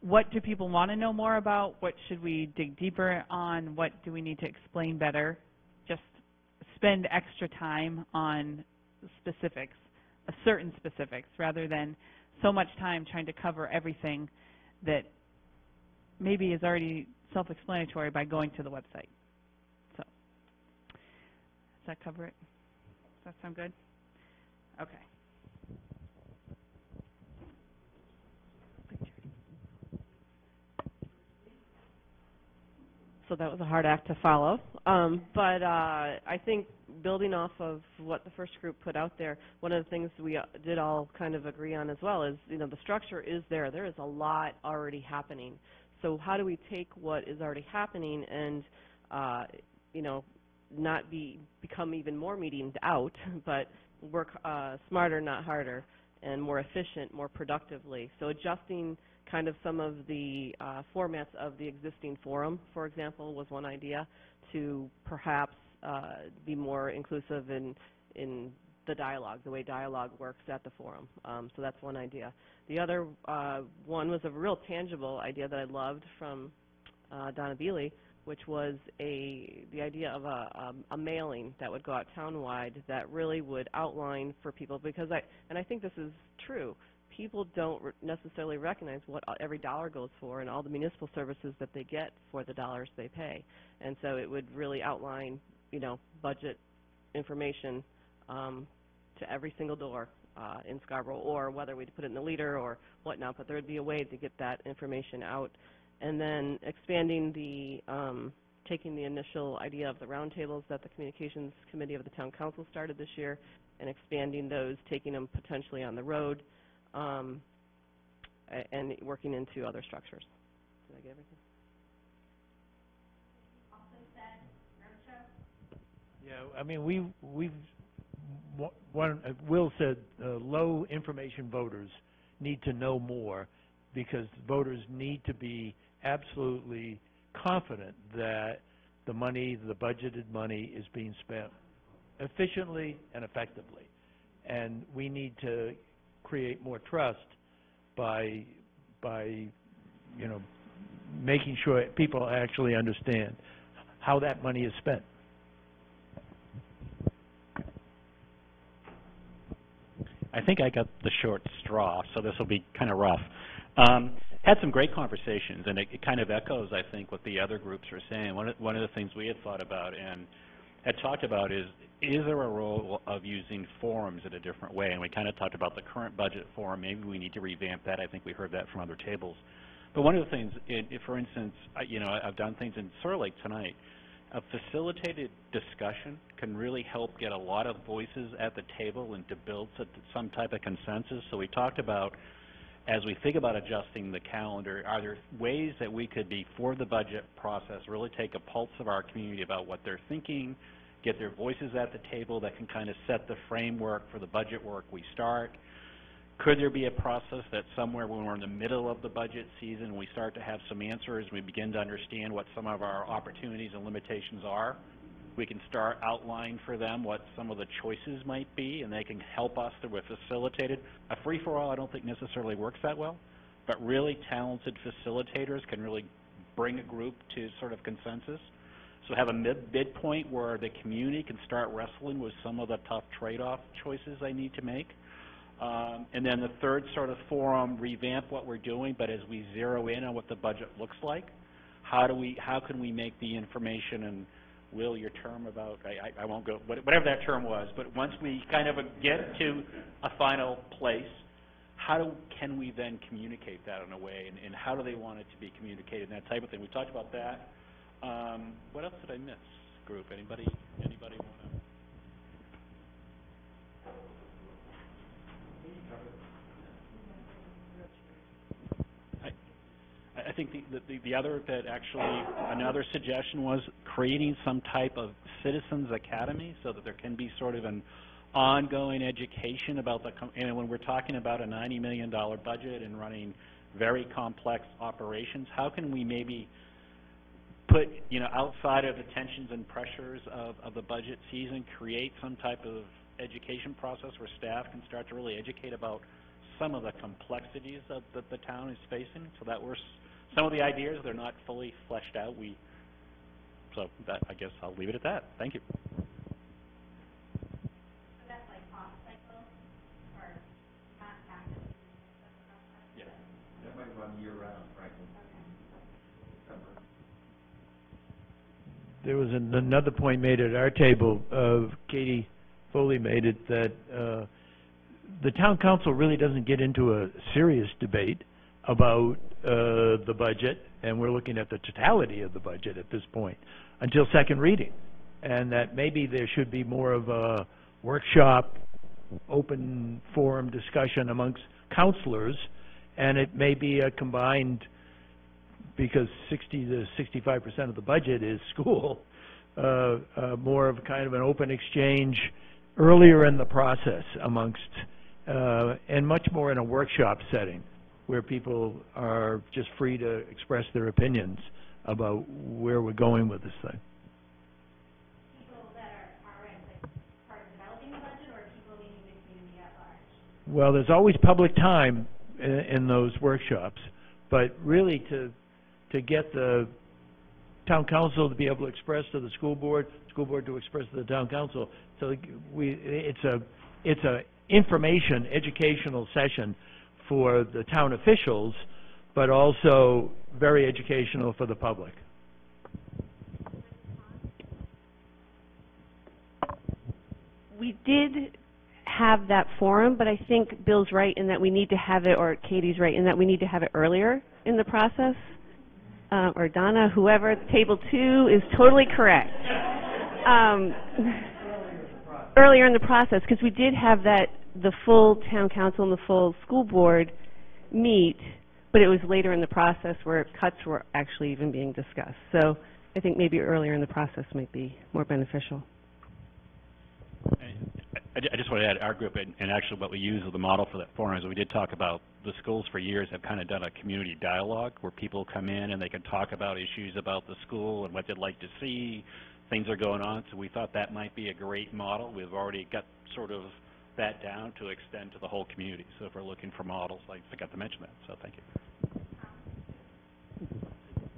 what do people want to know more about, what should we dig deeper on, what do we need to explain better, spend extra time on specifics, certain specifics, rather than so much time trying to cover everything that maybe is already self-explanatory by going to the website. So, does that cover it? Does that sound good? Okay. So that was a hard act to follow. Um, but uh, I think building off of what the first group put out there, one of the things we uh, did all kind of agree on as well is, you know, the structure is there. There is a lot already happening. So how do we take what is already happening and, uh, you know, not be become even more meetinged out, <laughs> but work uh, smarter, not harder, and more efficient, more productively. So adjusting kind of some of the uh, formats of the existing forum, for example, was one idea to perhaps uh, be more inclusive in, in the dialogue, the way dialogue works at the forum. Um, so that's one idea. The other uh, one was a real tangible idea that I loved from uh, Donna Beeley, which was a the idea of a, um, a mailing that would go out townwide that really would outline for people because I and I think this is true people don't necessarily recognize what every dollar goes for and all the municipal services that they get for the dollars they pay. And so it would really outline, you know, budget information um, to every single door uh, in Scarborough, or whether we put it in the leader or whatnot. But there would be a way to get that information out, and then expanding the. Um, taking the initial idea of the roundtables that the communications committee of the town council started this year and expanding those, taking them potentially on the road, um, and working into other structures. Did I get everything? Yeah, I mean, we, we've, one, uh, Will said, uh, low information voters need to know more because voters need to be absolutely confident that the money, the budgeted money is being spent efficiently and effectively. And we need to create more trust by, by, you know, making sure people actually understand how that money is spent. I think I got the short straw, so this will be kind of rough. Um, had some great conversations, and it, it kind of echoes, I think, what the other groups are saying. One of, one of the things we had thought about and had talked about is, is there a role of using forums in a different way? And we kind of talked about the current budget forum. Maybe we need to revamp that. I think we heard that from other tables. But one of the things, it, it, for instance, I, you know, I've done things in of tonight. A facilitated discussion can really help get a lot of voices at the table and to build some type of consensus. So we talked about, as we think about adjusting the calendar, are there ways that we could, before the budget process, really take a pulse of our community about what they're thinking, get their voices at the table that can kind of set the framework for the budget work we start, could there be a process that somewhere when we're in the middle of the budget season, we start to have some answers, we begin to understand what some of our opportunities and limitations are, we can start outlining for them what some of the choices might be, and they can help us through a facilitated. A free-for-all I don't think necessarily works that well, but really talented facilitators can really bring a group to sort of consensus. So have a mid midpoint where the community can start wrestling with some of the tough trade-off choices they need to make. Um, and then the third sort of forum, revamp what we're doing, but as we zero in on what the budget looks like, how do we, how can we make the information and will your term about, I, I, I won't go, whatever that term was, but once we kind of get to a final place, how do, can we then communicate that in a way, and, and how do they want it to be communicated, and that type of thing. We talked about that. Um, what else did I miss, group? Anybody, anybody want to? Think the, the, the other that actually, another suggestion was creating some type of citizens academy so that there can be sort of an ongoing education about the, and when we're talking about a ninety million dollar budget and running very complex operations, how can we maybe put, you know, outside of the tensions and pressures of, of the budget season, create some type of education process where staff can start to really educate about some of the complexities that, that the town is facing, so that we're, some of the ideas, they're not fully fleshed out, we, so that, I guess I'll leave it at that, thank you. That might run year round, frankly. There was an- another point made at our table, uh, Katie Foley made it, that, uh, the town council really doesn't get into a serious debate about, uh, the budget, and we're looking at the totality of the budget at this point, until second reading. And that maybe there should be more of a workshop, open forum discussion amongst counselors, and it may be a combined because sixty to sixty-five percent of the budget is school, uh, uh, more of kind of an open exchange earlier in the process amongst, uh, and much more in a workshop setting, where people are just free to express their opinions about where we're going with this thing. Well, there's always public time in, in those workshops, but really to, to get the town council to be able to express to the school board, school board to express to the town council, so we, it's a, it's a information, educational session for the town officials, but also very educational for the public. We did have that forum, but I think Bill's right in that we need to have it, or Katie's right in that we need to have it earlier in the process. Uh, or Donna, whoever, table two is totally correct. <laughs> Um, <laughs> earlier in the process, because we did have that, the full town council and the full school board meet, but it was later in the process where cuts were actually even being discussed. So I think maybe earlier in the process might be more beneficial. I, I just want to add, our group, and, and actually what we use as the model for that forum is we did talk about, the schools for years have kind of done a community dialogue where people come in and they can talk about issues about the school and what they'd like to see, things are going on, so we thought that might be a great model. We've already got sort of that down to extend to the whole community. So if we're looking for models, I forgot to mention that, so thank you.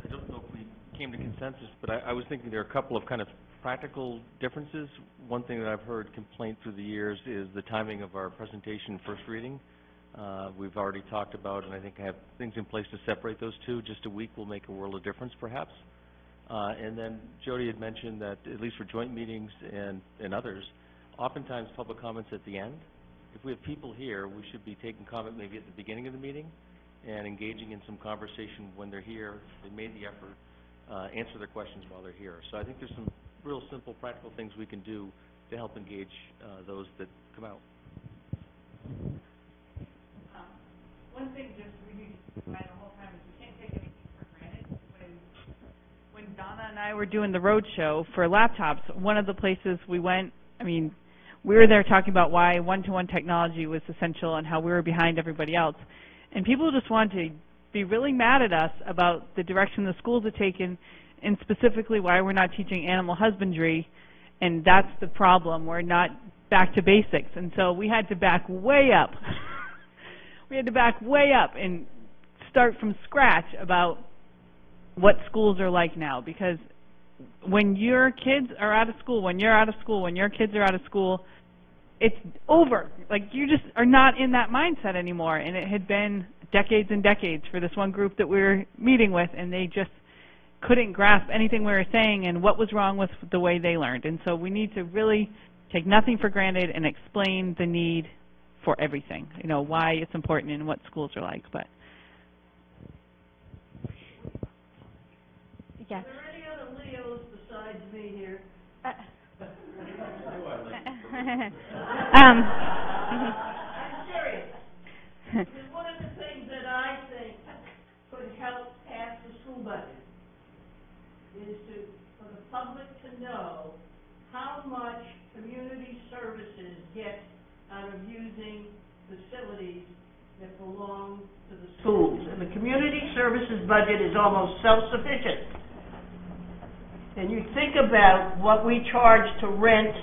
I don't know if we came to consensus, but I, I was thinking there are a couple of kind of practical differences. One thing that I've heard complaint through the years is the timing of our presentation first reading. Uh, we've already talked about, and I think I have things in place to separate those two. Just a week will make a world of difference, perhaps. Uh, and then Jody had mentioned that, at least for joint meetings and, and others, oftentimes public comments at the end. If we have people here, we should be taking comment maybe at the beginning of the meeting and engaging in some conversation when they're here, they made the effort, uh, answer their questions while they're here. So I think there's some real simple, practical things we can do to help engage, uh, those that come out. One thing just we need to mind the whole time is we can't take anything for granted. When, when Donna and I were doing the roadshow for laptops, one of the places we went, I mean, we were there talking about why one-to-one technology was essential and how we were behind everybody else. And people just wanted to be really mad at us about the direction the schools had taken and specifically why we're not teaching animal husbandry. And that's the problem. We're not back to basics. And so we had to back way up. <laughs> we had to back way up and start from scratch about what schools are like now because when your kids are out of school, when you're out of school, when your kids are out of school, it's over. Like you just are not in that mindset anymore. And it had been decades and decades for this one group that we were meeting with, and they just couldn't grasp anything we were saying and what was wrong with the way they learned. And so we need to really take nothing for granted and explain the need for everything. You know why it's important and what schools are like. But Yes be here. <laughs> Um, I'm serious. It's one of the things that I think could help pass the school budget is to for the public to know how much community services get out of using facilities that belong to the schools. And the community services budget is almost self-sufficient and you think about what we charge to rent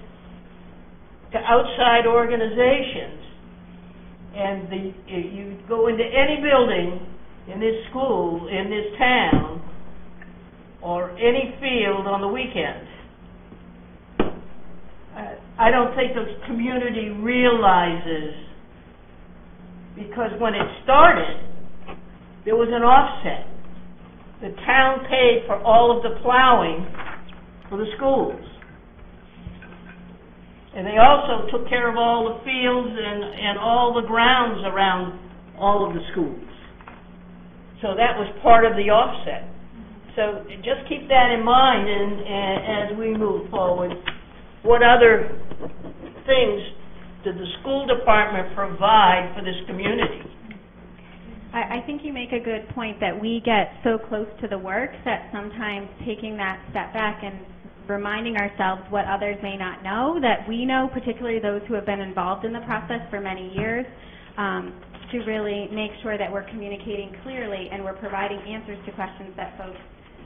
to outside organizations, and the, you go into any building in this school, in this town, or any field on the weekend, I- I don't think the community realizes, because when it started, there was an offset. The town paid for all of the plowing for the schools. And they also took care of all the fields and, and all the grounds around all of the schools. So that was part of the offset. So just keep that in mind and, and as we move forward. What other things did the school department provide for this community? I, I think you make a good point that we get so close to the work that sometimes taking that step back and reminding ourselves what others may not know, that we know, particularly those who have been involved in the process for many years, um, to really make sure that we're communicating clearly and we're providing answers to questions that folks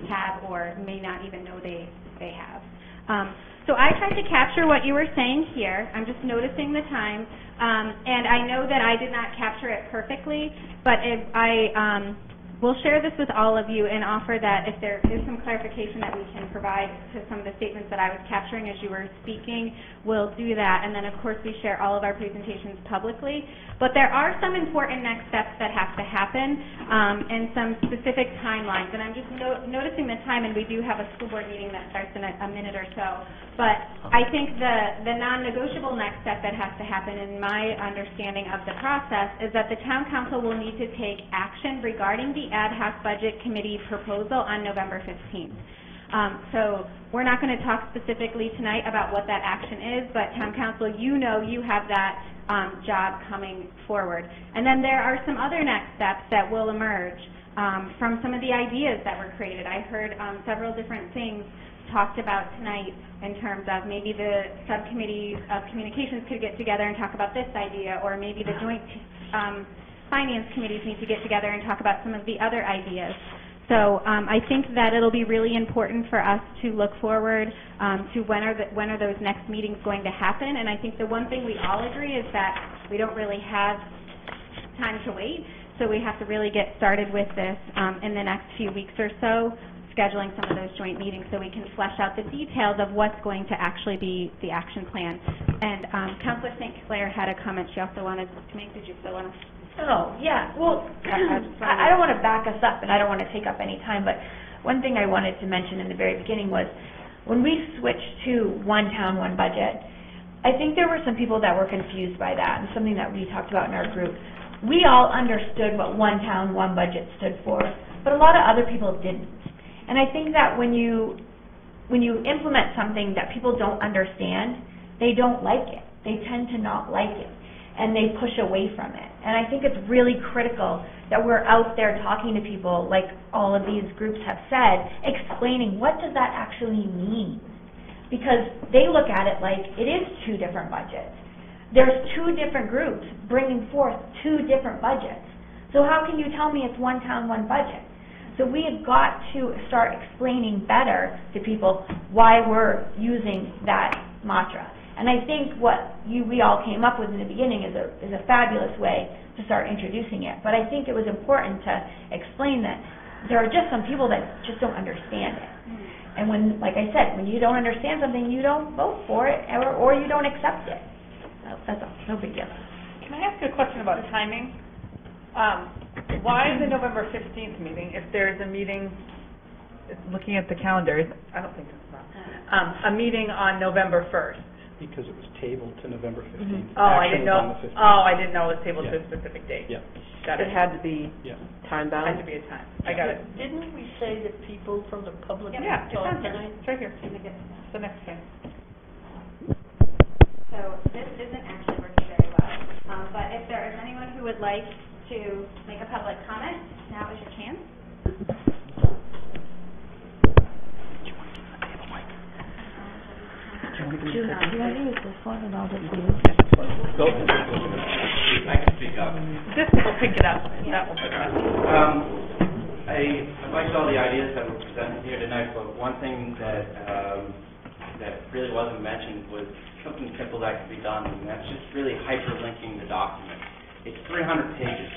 have or may not even know they, they have. Um, so I tried to capture what you were saying here. I'm just noticing the time. Um, and I know that I did not capture it perfectly, but if I um, will share this with all of you and offer that if there is some clarification that we can provide to some of the statements that I was capturing as you were speaking, we'll do that. And then, of course, we share all of our presentations publicly. But there are some important next steps that have to happen um, and some specific timelines. And I'm just no- noticing the time, and we do have a school board meeting that starts in a, a minute or so. But I think the, the non-negotiable next step that has to happen, in my understanding of the process, is that the town council will need to take action regarding the ad hoc budget committee proposal on November 15th. Um, so we're not going to talk specifically tonight about what that action is, but town council, you know you have that um, job coming forward. And then there are some other next steps that will emerge um, from some of the ideas that were created. I heard um, several different things talked about tonight in terms of maybe the subcommittee of communications could get together and talk about this idea, or maybe the joint um, finance committees need to get together and talk about some of the other ideas. So um, I think that it'll be really important for us to look forward um, to when are the, when are those next meetings going to happen. And I think the one thing we all agree is that we don't really have time to wait. So we have to really get started with this um, in the next few weeks or so, scheduling some of those joint meetings so we can flesh out the details of what's going to actually be the action plan. And um, Councilor St. Clair had a comment she also wanted to make. Did you still want to? Oh, yeah, well, I- I just wanted I I don't want to back us up, and I don't want to take up any time, but one thing I wanted to mention in the very beginning was, when we switched to one town, one budget, I think there were some people that were confused by that, and something that we talked about in our group. We all understood what one town, one budget stood for, but a lot of other people didn't. And I think that when you, when you implement something that people don't understand, they don't like it. They tend to not like it, and they push away from it. And I think it's really critical that we're out there talking to people, like all of these groups have said, explaining what does that actually mean? Because they look at it like it is two different budgets. There's two different groups bringing forth two different budgets. So how can you tell me it's one town, one budget? So we have got to start explaining better to people why we're using that mantra. And I think what you, we all came up with in the beginning is a, is a fabulous way to start introducing it. But I think it was important to explain that there are just some people that just don't understand it. And when, like I said, when you don't understand something, you don't vote for it, or, or you don't accept it. That's all, no big deal. Can I ask you a question about timing? Um, why the November fifteenth meeting if there's a meeting, looking at the calendars, I don't think that's not, um, a meeting on November first? Because it was tabled to November 15th. Oh, I didn't was on know, oh, I didn't know it was tabled to a specific date. Yeah, Got It it. had to be yeah. time bound. It had to be a time. I got it. Didn't we say that people from the public Yeah, could it's talk on here. tonight? It's right here. It's the next thing. So this isn't actually working very well. Um, but if there is anyone who would like to make a public comment, now is your chance. I'll just leave. Go. I can speak up. This will pick it up, that will pick it up. Um, I I liked all the ideas that were presented here tonight, but one thing that, um, that really wasn't mentioned was something simple that could be done, and that's just really hyperlinking the document. It's three hundred pages.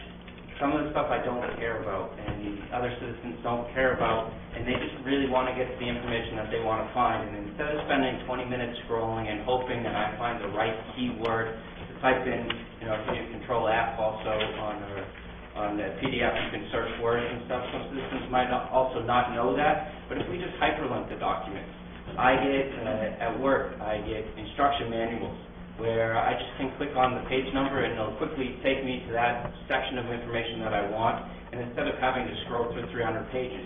Some of the stuff I don't care about, and other citizens don't care about, and they just really want to get the information that they want to find. And instead of spending twenty minutes scrolling and hoping that I find the right keyword to type in, you know, if you control F also on a, on the PDF, you can search words and stuff. Some citizens might not, also not know that, but if we just hyperlink the document, I get, uh, at work, I get instruction manuals where I just can click on the page number and it'll quickly take me to that section of information that I want. And instead of having to scroll through 300 pages,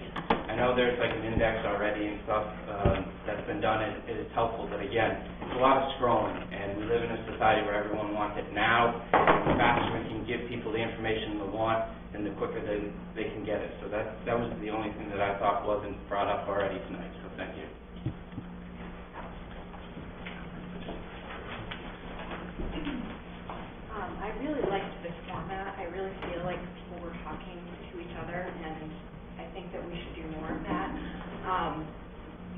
I know there's like an index already and stuff um, that's been done and it is helpful, but again, it's a lot of scrolling. And we live in a society where everyone wants it now. The faster we can give people the information they want, and the quicker they, they can get it. So that, that was the only thing that I thought wasn't brought up already tonight, so thank you. Um, I really liked this format. I really feel like people were talking to each other, and I think that we should do more of that. Um,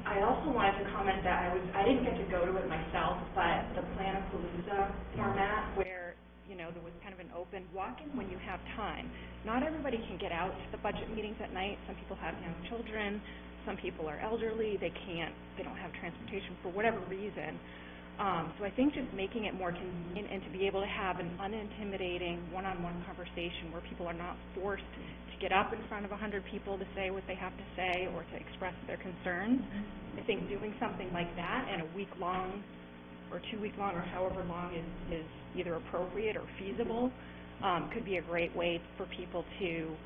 I also wanted to comment that I was, I didn't get to go to it myself, but the Plan of Palooza format, where, you know, there was kind of an open walk-in when you have time. Not everybody can get out to the budget meetings at night. Some people have young children, some people are elderly, they can't, they don't have transportation for whatever reason. Um, so I think just making it more convenient and to be able to have an unintimidating one-on-one conversation where people are not forced to get up in front of a hundred people to say what they have to say or to express their concerns. I think doing something like that and a week-long or two-week-long or however long is, is either appropriate or feasible, um, could be a great way for people to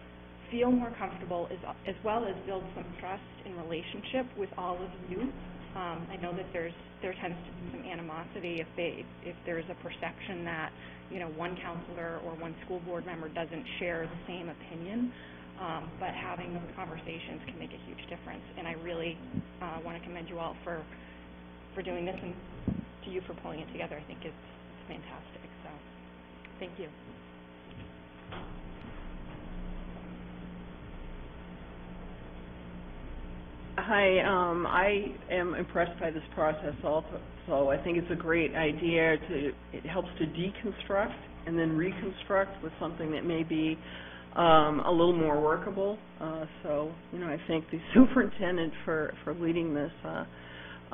feel more comfortable as, as well as build some trust and relationship with all of you. Um, I know that there's, there tends to be some animosity if they, if there's a perception that, you know, one councilor or one school board member doesn't share the same opinion. Um, but having those conversations can make a huge difference. And I really, uh, want to commend you all for, for doing this and to you for pulling it together. I think it's, it's fantastic, so, thank you. Hi, um, I am impressed by this process also. So I think it's a great idea to, it helps to deconstruct and then reconstruct with something that may be um, a little more workable. Uh, so, you know, I thank the <laughs> superintendent for, for leading this. Uh,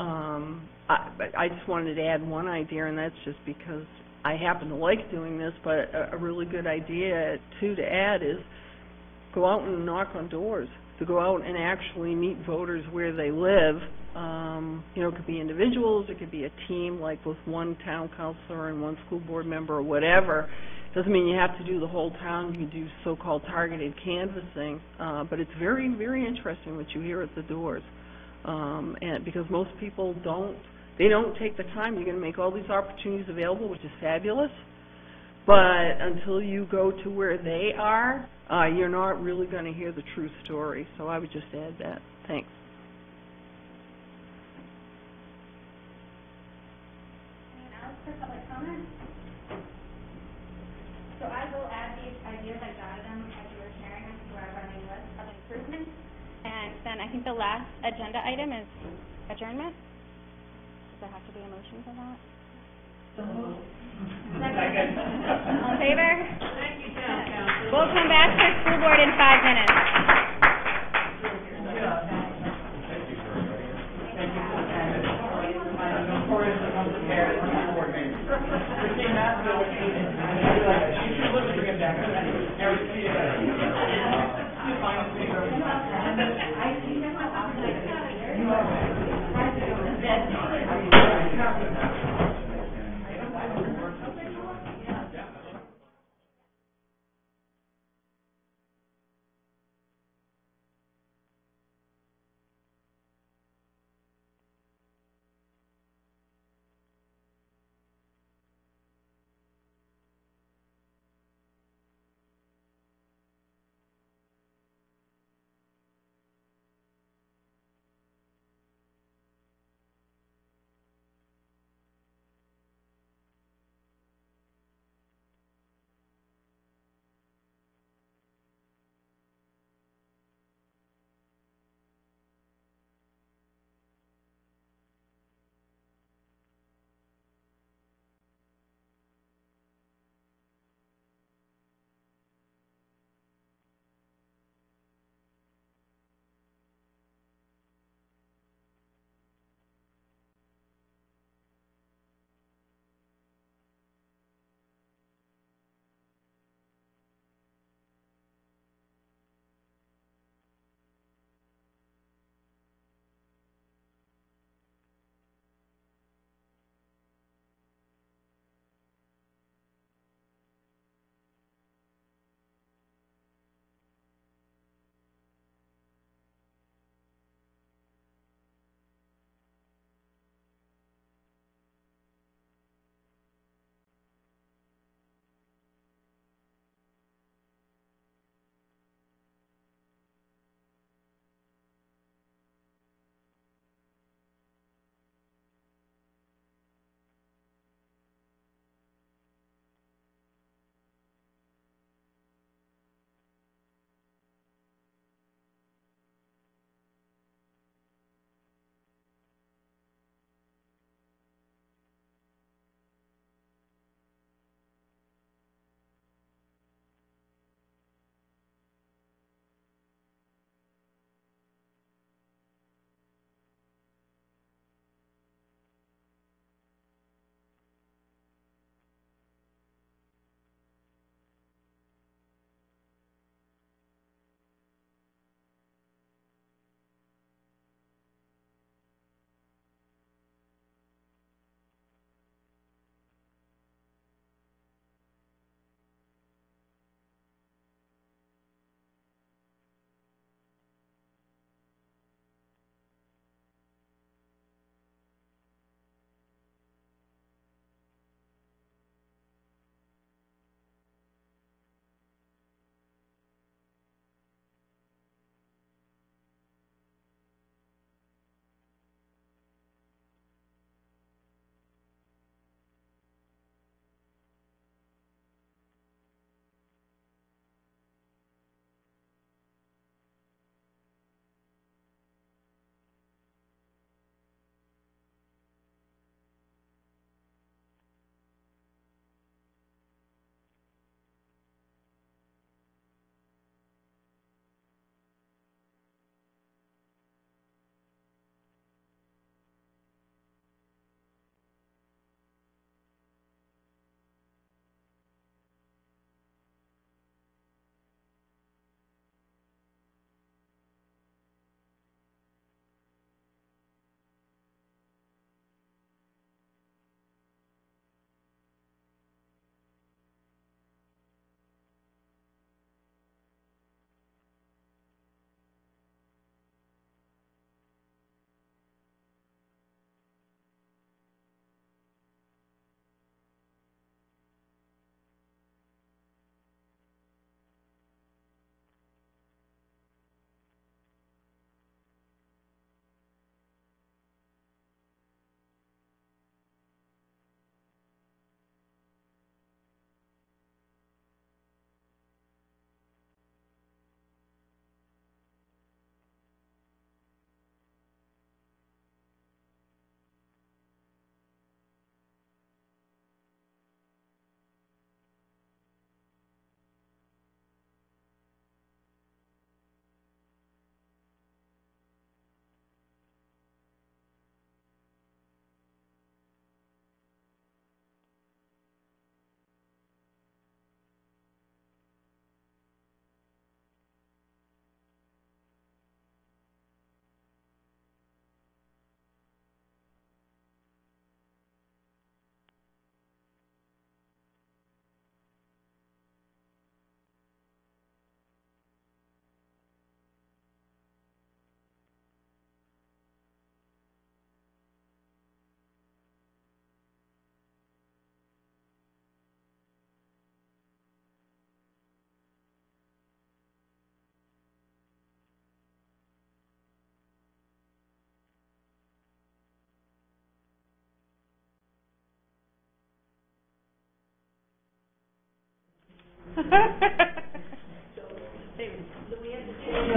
um, I, I just wanted to add one idea, and that's just because I happen to like doing this, but a, a really good idea too to add is go out and knock on doors to go out and actually meet voters where they live. Um, you know, it could be individuals, it could be a team, like with one town councilor and one school board member or whatever. Doesn't mean you have to do the whole town. You do so-called targeted canvassing, uh, but it's very, very interesting what you hear at the doors. Um, and because most people don't, they don't take the time. You're going to make all these opportunities available, which is fabulous. But until you go to where they are, uh, you're not really going to hear the true story. So I would just add that. Thanks. Anyone for public comment? So I will add these ideas, I jotted them as you were sharing, I think our main list of improvements. And then I think the last agenda item is adjournment. Does there have to be a motion for that? Second. All in favor? Thank you, town council. We'll come back to the school board in five minutes.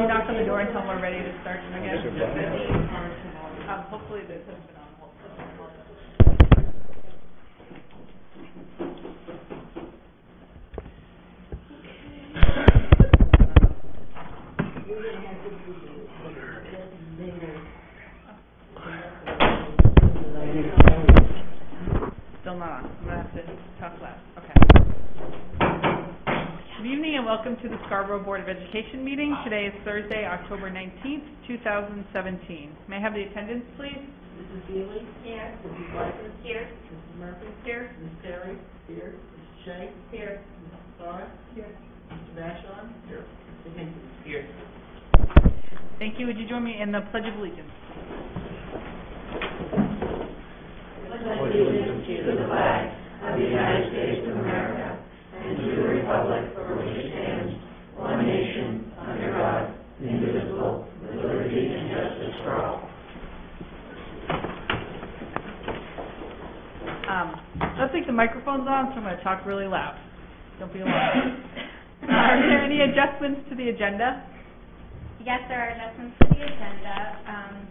Knock on the door them we're ready to start again? Um, hopefully this has been on hold. Still not on. I'm gonna have to talk loud. Okay. Good evening and welcome to the Scarborough Board of Education meeting. Today is Thursday, October nineteenth, two thousand seventeen. May I have the attendance, please? Mrs. Healy? Here. Mrs. Blackman? Here. Mrs. Murphy? Here. Ms. Terry? Here. Mrs. Shea? Here. Mrs. Sorry? Here. Mr. Vashon? Here. Mr. Hinton? Here. Thank you. Would you join me in the Pledge of Allegiance? Pledge allegiance to the flag of the United States of republic for which it stands, one nation, under God, indivisible, with liberty and justice for all. Um, I think the microphone's on, so I'm going to talk really loud. Don't be alarmed. <coughs> uh, are there any adjustments to the agenda? Yes, there are adjustments to the agenda. Um,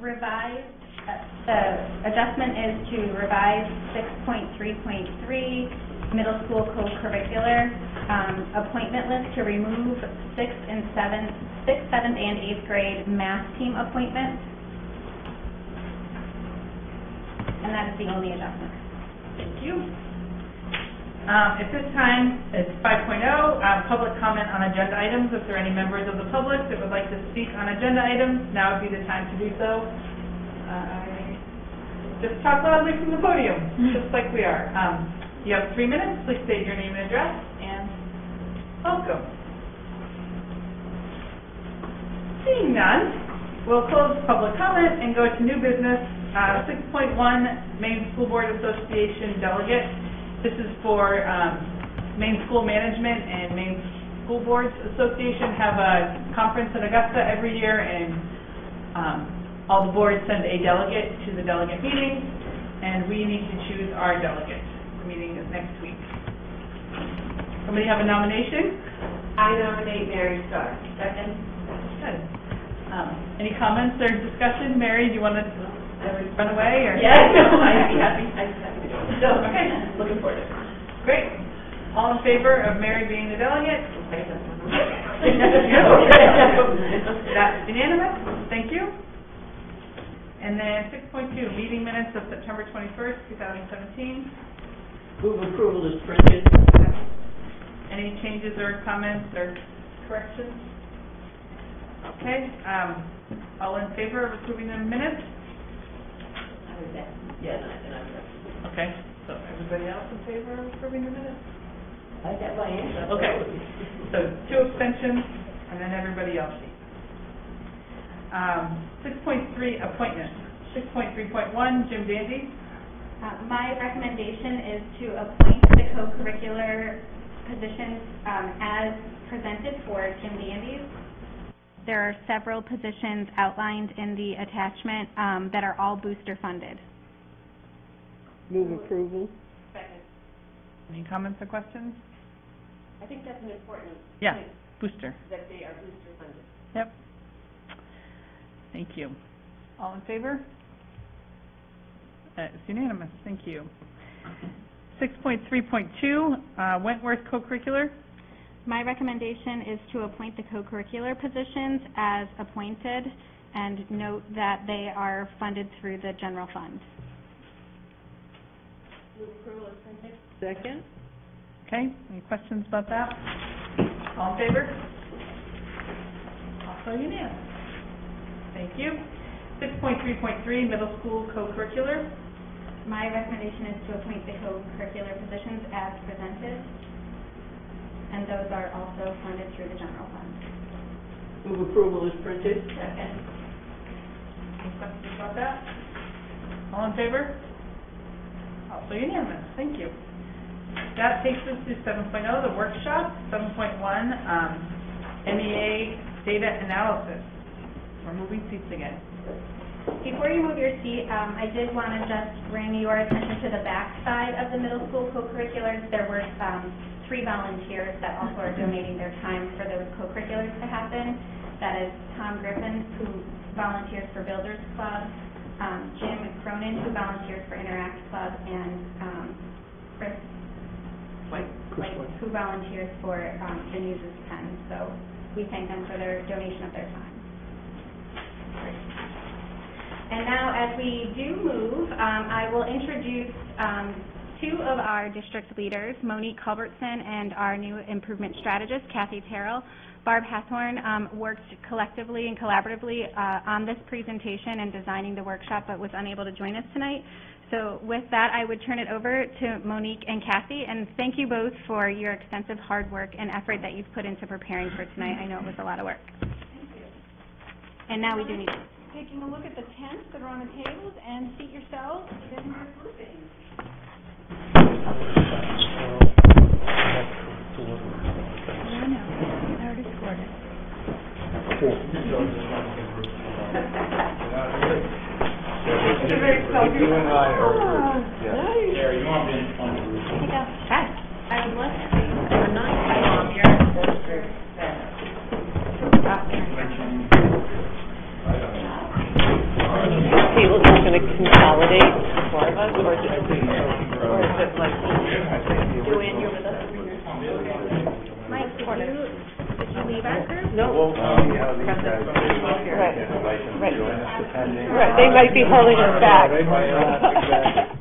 revised, uh, the adjustment is to revise 6.3.3 middle school co-curricular, um, appointment list to remove sixth and seventh, sixth, seventh, and eighth grade math team appointments. And that is the only adjustment. Thank you. Um, at this time, it's five um, public comment on agenda items. If there are any members of the public that would like to speak on agenda items, now would be the time to do so. Uh, just talk loudly from the podium, just like we are. Um, you have three minutes. Please state your name and address, and welcome. Seeing none, we'll close public comment and go to new business. Uh, six point one, Maine School Board Association delegate. This is for, um, Maine School Management and Maine School Boards Association have a conference in Augusta every year, and, um, all the boards send a delegate to the delegate meeting, and we need to choose our delegate. The meeting. Somebody have a nomination? I nominate Mary Starr. Second. Good. Um, any comments or discussion? Mary, do you want to run away, or? Yeah, <laughs> no, I'd be happy, <laughs> I'd be happy to do it. So, okay, looking forward to it. Great. All in favor of Mary being the delegate? <laughs> That's unanimous. Thank you. And then six point two, meeting minutes of September twenty-first, two thousand seventeen. Move approval is printed. Any changes or comments or corrections? Okay, um, all in favor of approving the minutes? Yes, and I'm, Okay, so everybody else in favor of approving the minutes? I got my answer. Okay, so two abstentions, and then everybody else. Um, six point three, appointments. Six point three point one, Jim Dandy. Uh, my recommendation is to appoint the co-curricular positions, um, as presented for Jim Dandy's. There are several positions outlined in the attachment, um, that are all booster funded. Move approval. Any comments or questions? I think that's an important Yeah, point, booster. that they are booster funded. Yep. Thank you. All in favor? Uh, It's unanimous, thank you. Six point three point two, uh, Wentworth co-curricular. My recommendation is to appoint the co-curricular positions as appointed and note that they are funded through the general fund. Move approval is printed. Second. Okay, any questions about that? All in favor? Also unanimous. Thank you. Six point three point three, middle school co-curricular. My recommendation is to appoint the co-curricular positions as presented, and those are also funded through the general fund. Move approval is printed. Second. Any questions about that? All in favor? Also unanimous, thank you. That takes us to 7.0, the workshop, seven point one, um, MEA data analysis. We're moving seats again. Before you move your seat, um, I did want to just bring your attention to the back side of the middle school co-curriculars. There were, um, three volunteers that also are donating their time for those co-curriculars to happen. That is Tom Griffin, who volunteers for Builders Club, um, Jim Cronin, who volunteers for Interact Club, and um, Chris White, who volunteers for um, the News's Pen. So we thank them for their donation of their time. And now, as we do move, um, I will introduce um, two of our district leaders, Monique Culbertson and our new improvement strategist, Kathy Terrell. Barb Hathorn um, worked collectively and collaboratively uh, on this presentation and designing the workshop, but was unable to join us tonight. So with that, I would turn it over to Monique and Kathy, and thank you both for your extensive hard work and effort that you've put into preparing for tonight. I know it was a lot of work. And now we do need taking a look at the tents that are on the tables and seat yourselves in your groupings. I know, I already scored it. You and I are, yeah. There, you want me on the roof? I would love to. You're nice. Tables are going to consolidate the four of us, or is it, or is it like, Joanne, you're with us? Mike, did you, did you leave our group? No. Well, um, yeah, these guys, Right. can't invite them to Right. join us depending. Right, they might be holding us back. They might not, exactly.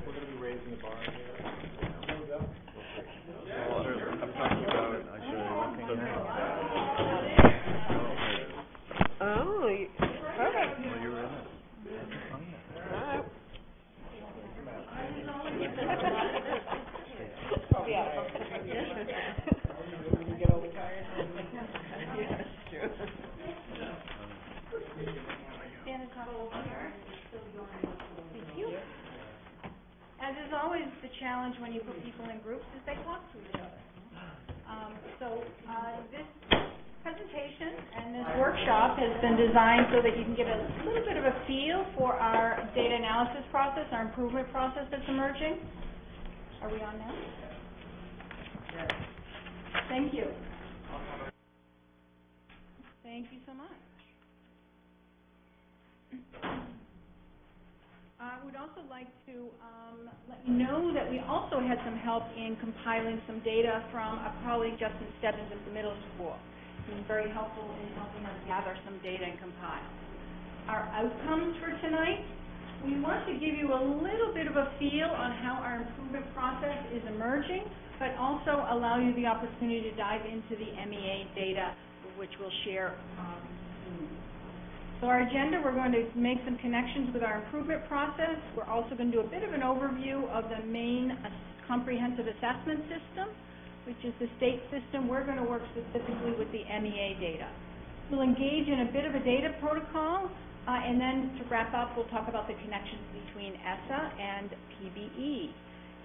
Oh, you- perfect. All right. Stand and talk over here. Thank you. As is always the challenge when you put people in groups is they talk to each other. Um, so, uh, this presentation and this workshop has been designed so that you can get a little bit of a feel for our data analysis process, our improvement process that's emerging. Are we on now? Thank you. Thank you so much. <clears throat> I would also like to um, let you know that we also had some help in compiling some data from a colleague, Justin Stebbins, at the middle school. He was very helpful in helping us gather some data and compile. Our outcomes for tonight, we want to give you a little bit of a feel on how our improvement process is emerging, but also allow you the opportunity to dive into the MEA data, which we'll share um. So our agenda, we're going to make some connections with our improvement process. We're also going to do a bit of an overview of the Maine comprehensive assessment system, which is the state system. We're going to work specifically with the MEA data. We'll engage in a bit of a data protocol, uh, and then to wrap up, we'll talk about the connections between ESSA and PBE.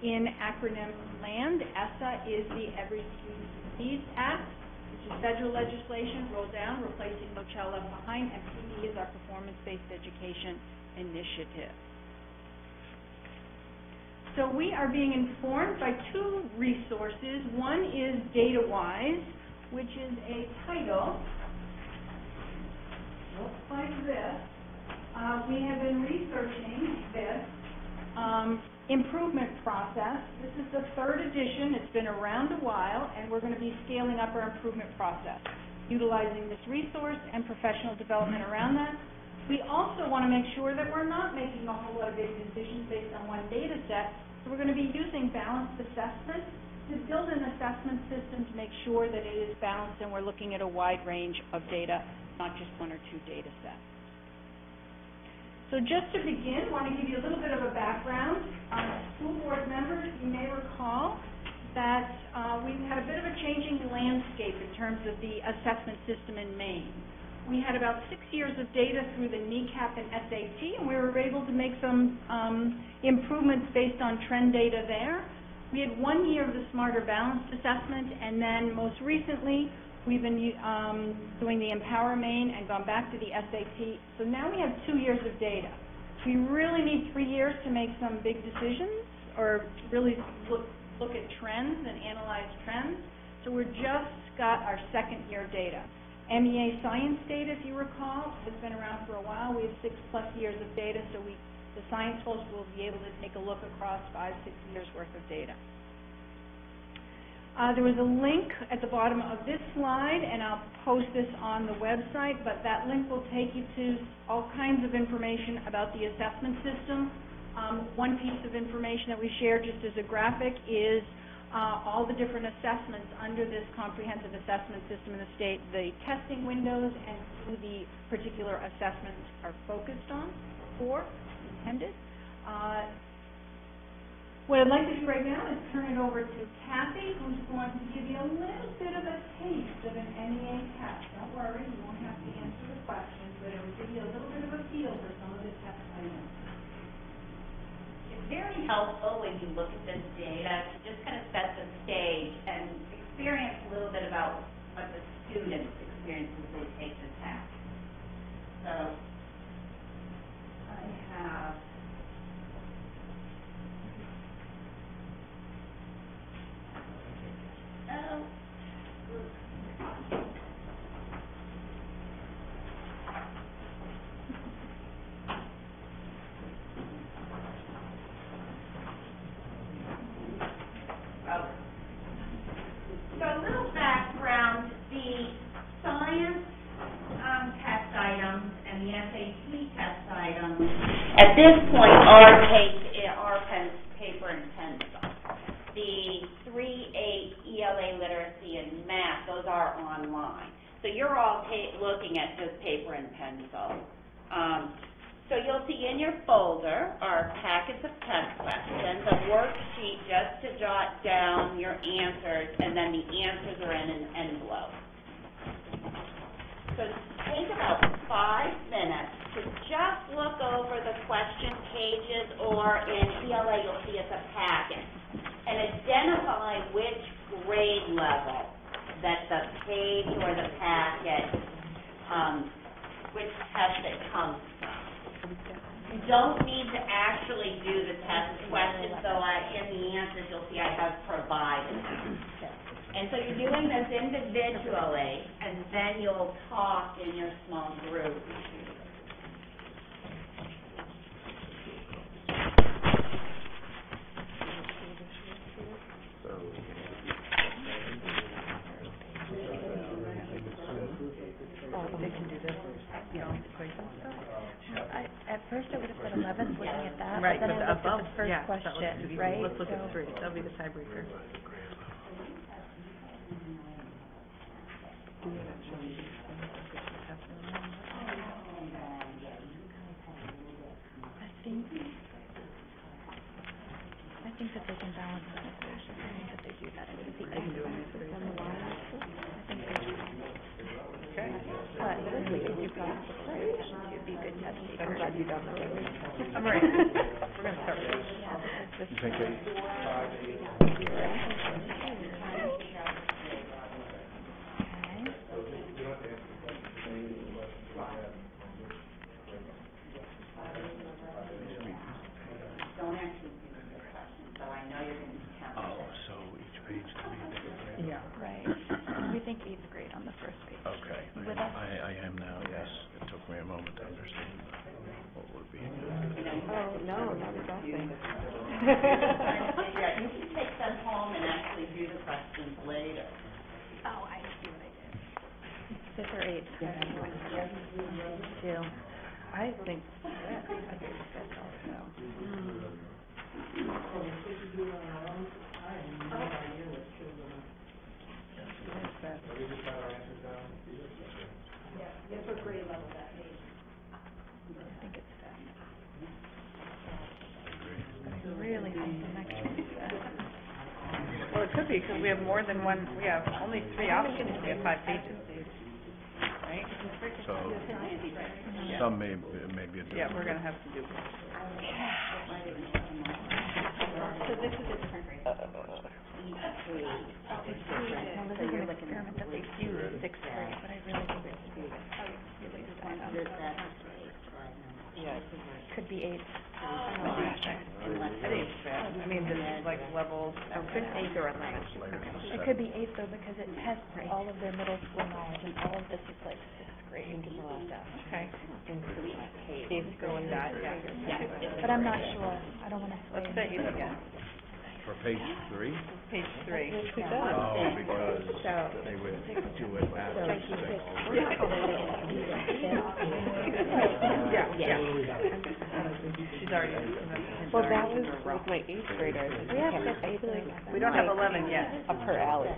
In acronym land, ESSA is the Every Student Succeeds Act, federal legislation rolled down, replacing No Left Behind, PBE is our Performance-Based Education Initiative. So we are being informed by two resources. One is DataWise, which is a title, looks like this. Uh, we have been researching this um, improvement process. This is the third edition. It's been around a while, and we're going to be scaling up our improvement process, utilizing this resource and professional development around that. We also want to make sure that we're not making a whole lot of big decisions based on one data set. So we're going to be using balanced assessment to build an assessment system to make sure that it is balanced and we're looking at a wide range of data, not just one or two data sets. So just to begin, I want to give you a little bit of a background. Uh, school board members, you may recall that uh, we've had a bit of a changing landscape in terms of the assessment system in Maine. We had about six years of data through the NECAP and SAT, and we were able to make some um, improvements based on trend data there. We had one year of the Smarter Balanced assessment, and then most recently, we've been um, doing the Empower Maine and gone back to the SAT. So now we have two years of data. We really need three years to make some big decisions or really look, look at trends and analyze trends. So we're just got our second year data. MEA science data, if you recall, has been around for a while. We have six-plus years of data, so we, the science folks will be able to take a look across five, six years' worth of data. Uh, there was a link at the bottom of this slide, and I'll post this on the website, but that link will take you to all kinds of information about the assessment system. Um, one piece of information that we share just as a graphic is uh, all the different assessments under this comprehensive assessment system in the state, the testing windows, and who the particular assessments are focused on, or intended. Uh, what I'd like to do right now is turn it over to Kathy, who's going to give you a little bit of a taste of an MEA test. Don't worry, you won't have to answer the questions, but it'll give you a little bit of a feel for some of the test items. It's very helpful when you look at this data to just kind of set the stage and experience a little bit about what the students experience as they take the test. So, I have Oh. Okay. So a little background, the science, um, test items and the SAT test items, at this point, are pa- are pen, paper and pencil. The three, eight, ELA literacy and math, those are online. So you're all looking at just paper and pencil. Um, so you'll see in your folder are packets of test questions, a worksheet just to jot down your answers, and then the answers are in an envelope. So take about five minutes to just look over the question pages, or in ELA, you'll see it's a packet, and identify which grade level that the page or the packet, um, which test it comes from. You don't need to actually do the test questions, so I, in the answers, you'll see I have provided. And so you're doing this individually, and then you'll talk in your small group. Oh, they can do this, you know, equation stuff? I, at first I would have said that, Right, but then but I looked at above, the first yeah, that looks question, right? Let's look at three, that'll be the tiebreaker. I think, I think that they can balance that equation, I think that they do that, I think the x-axis and the y-axis, I think they do. Okay. But do process equation to be good test. I'm glad you done that. I'm ready. <laughs> We're gonna start with this. Yeah. Think eight? Don't actually do the questions, so I know you're gonna be counting. Oh, so each page to be different. Yeah. Right, we think eighth grade on the first page. Okay. With us? I, I am now, yes. It took me a moment to understand what would be. Oh, no, not exactly. Yeah, you can take them home and actually do the questions later. Oh, I see what I did. Fifth or eighth. Two. I think, I think fifth also. Yes, what grade level that is. I think it's fifth. I really think the next one is fifth. well, it could be, because we have more than one, we have only three options, we have five pages. Right? So, some may, may be a different. Yeah, we're gonna have to do. So this is a different grade. Now, this is an experiment that they do in sixth grade, but I really think it's, I really decide on Yeah. Could be eighth. I think it's fifth. I mean, the, like, levels. Fifth, eighth, or eleventh. It could be eighth though, because it tests all of their middle school knowledge, and all of this is like sixth grade. Okay. Eighth Go with that, yeah. But I'm not sure, I don't wanna sway. Let's say eighth again, For page three? page three. Oh, because they would do it after six. Yeah, yeah. She's already. Well, that was with my eighth graders. we have fifth, eighth, and We don't have eleven yet. Up her alley.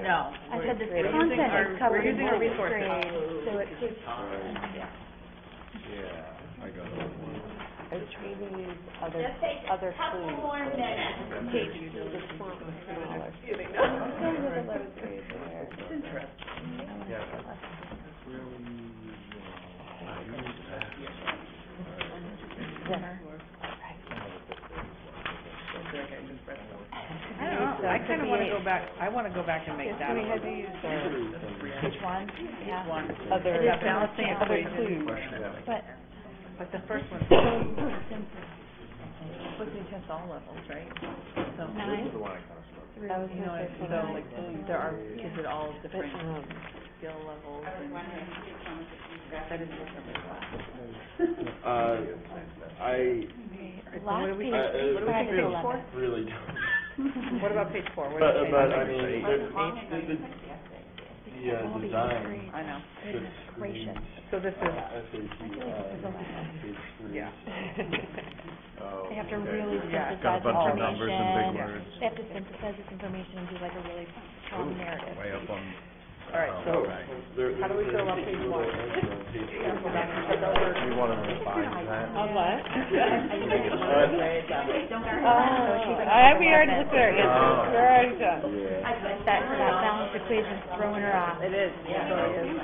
No. I said the We're using content our- is covered we're in using our sixth resources. grade, so it's just, Yeah, I got it. I was trying to use other, Just take a other couple clues. more minutes. Page two, the font was smaller. Eleventh grade there. I don't I kinda wanna go back, I wanna go back and make that. We had to use the which one? Yeah. One. other, That balancing other equation. clues. But, But the first one, so, but they test all levels, right? So, nine, That was you know, my and first so one. there are kids at all But, different um, skill levels and. That is what Uh, I, last what do we- page, I, five it to feels eleven. really <laughs> dumb. <laughs> What about page four? What But, does it say? but, I mean, the, the, the, the, uh, design I know. fits gracious. So this is, SAT, uh, page three. yeah. Oh, They have to okay. really Yeah. synthesize Got a bunch of information. numbers and big words. They have to synthesize this information and do like a really strong narrative. Way up on. All right, so, how do we there's feel about a page little one? extra on page three. Go back and check over. You wanna refine that? On what? <laughs> Uh, I, we already looked at it, yes, Oh. we're already done. That, that balanced equation's throwing her off. It is, it really is.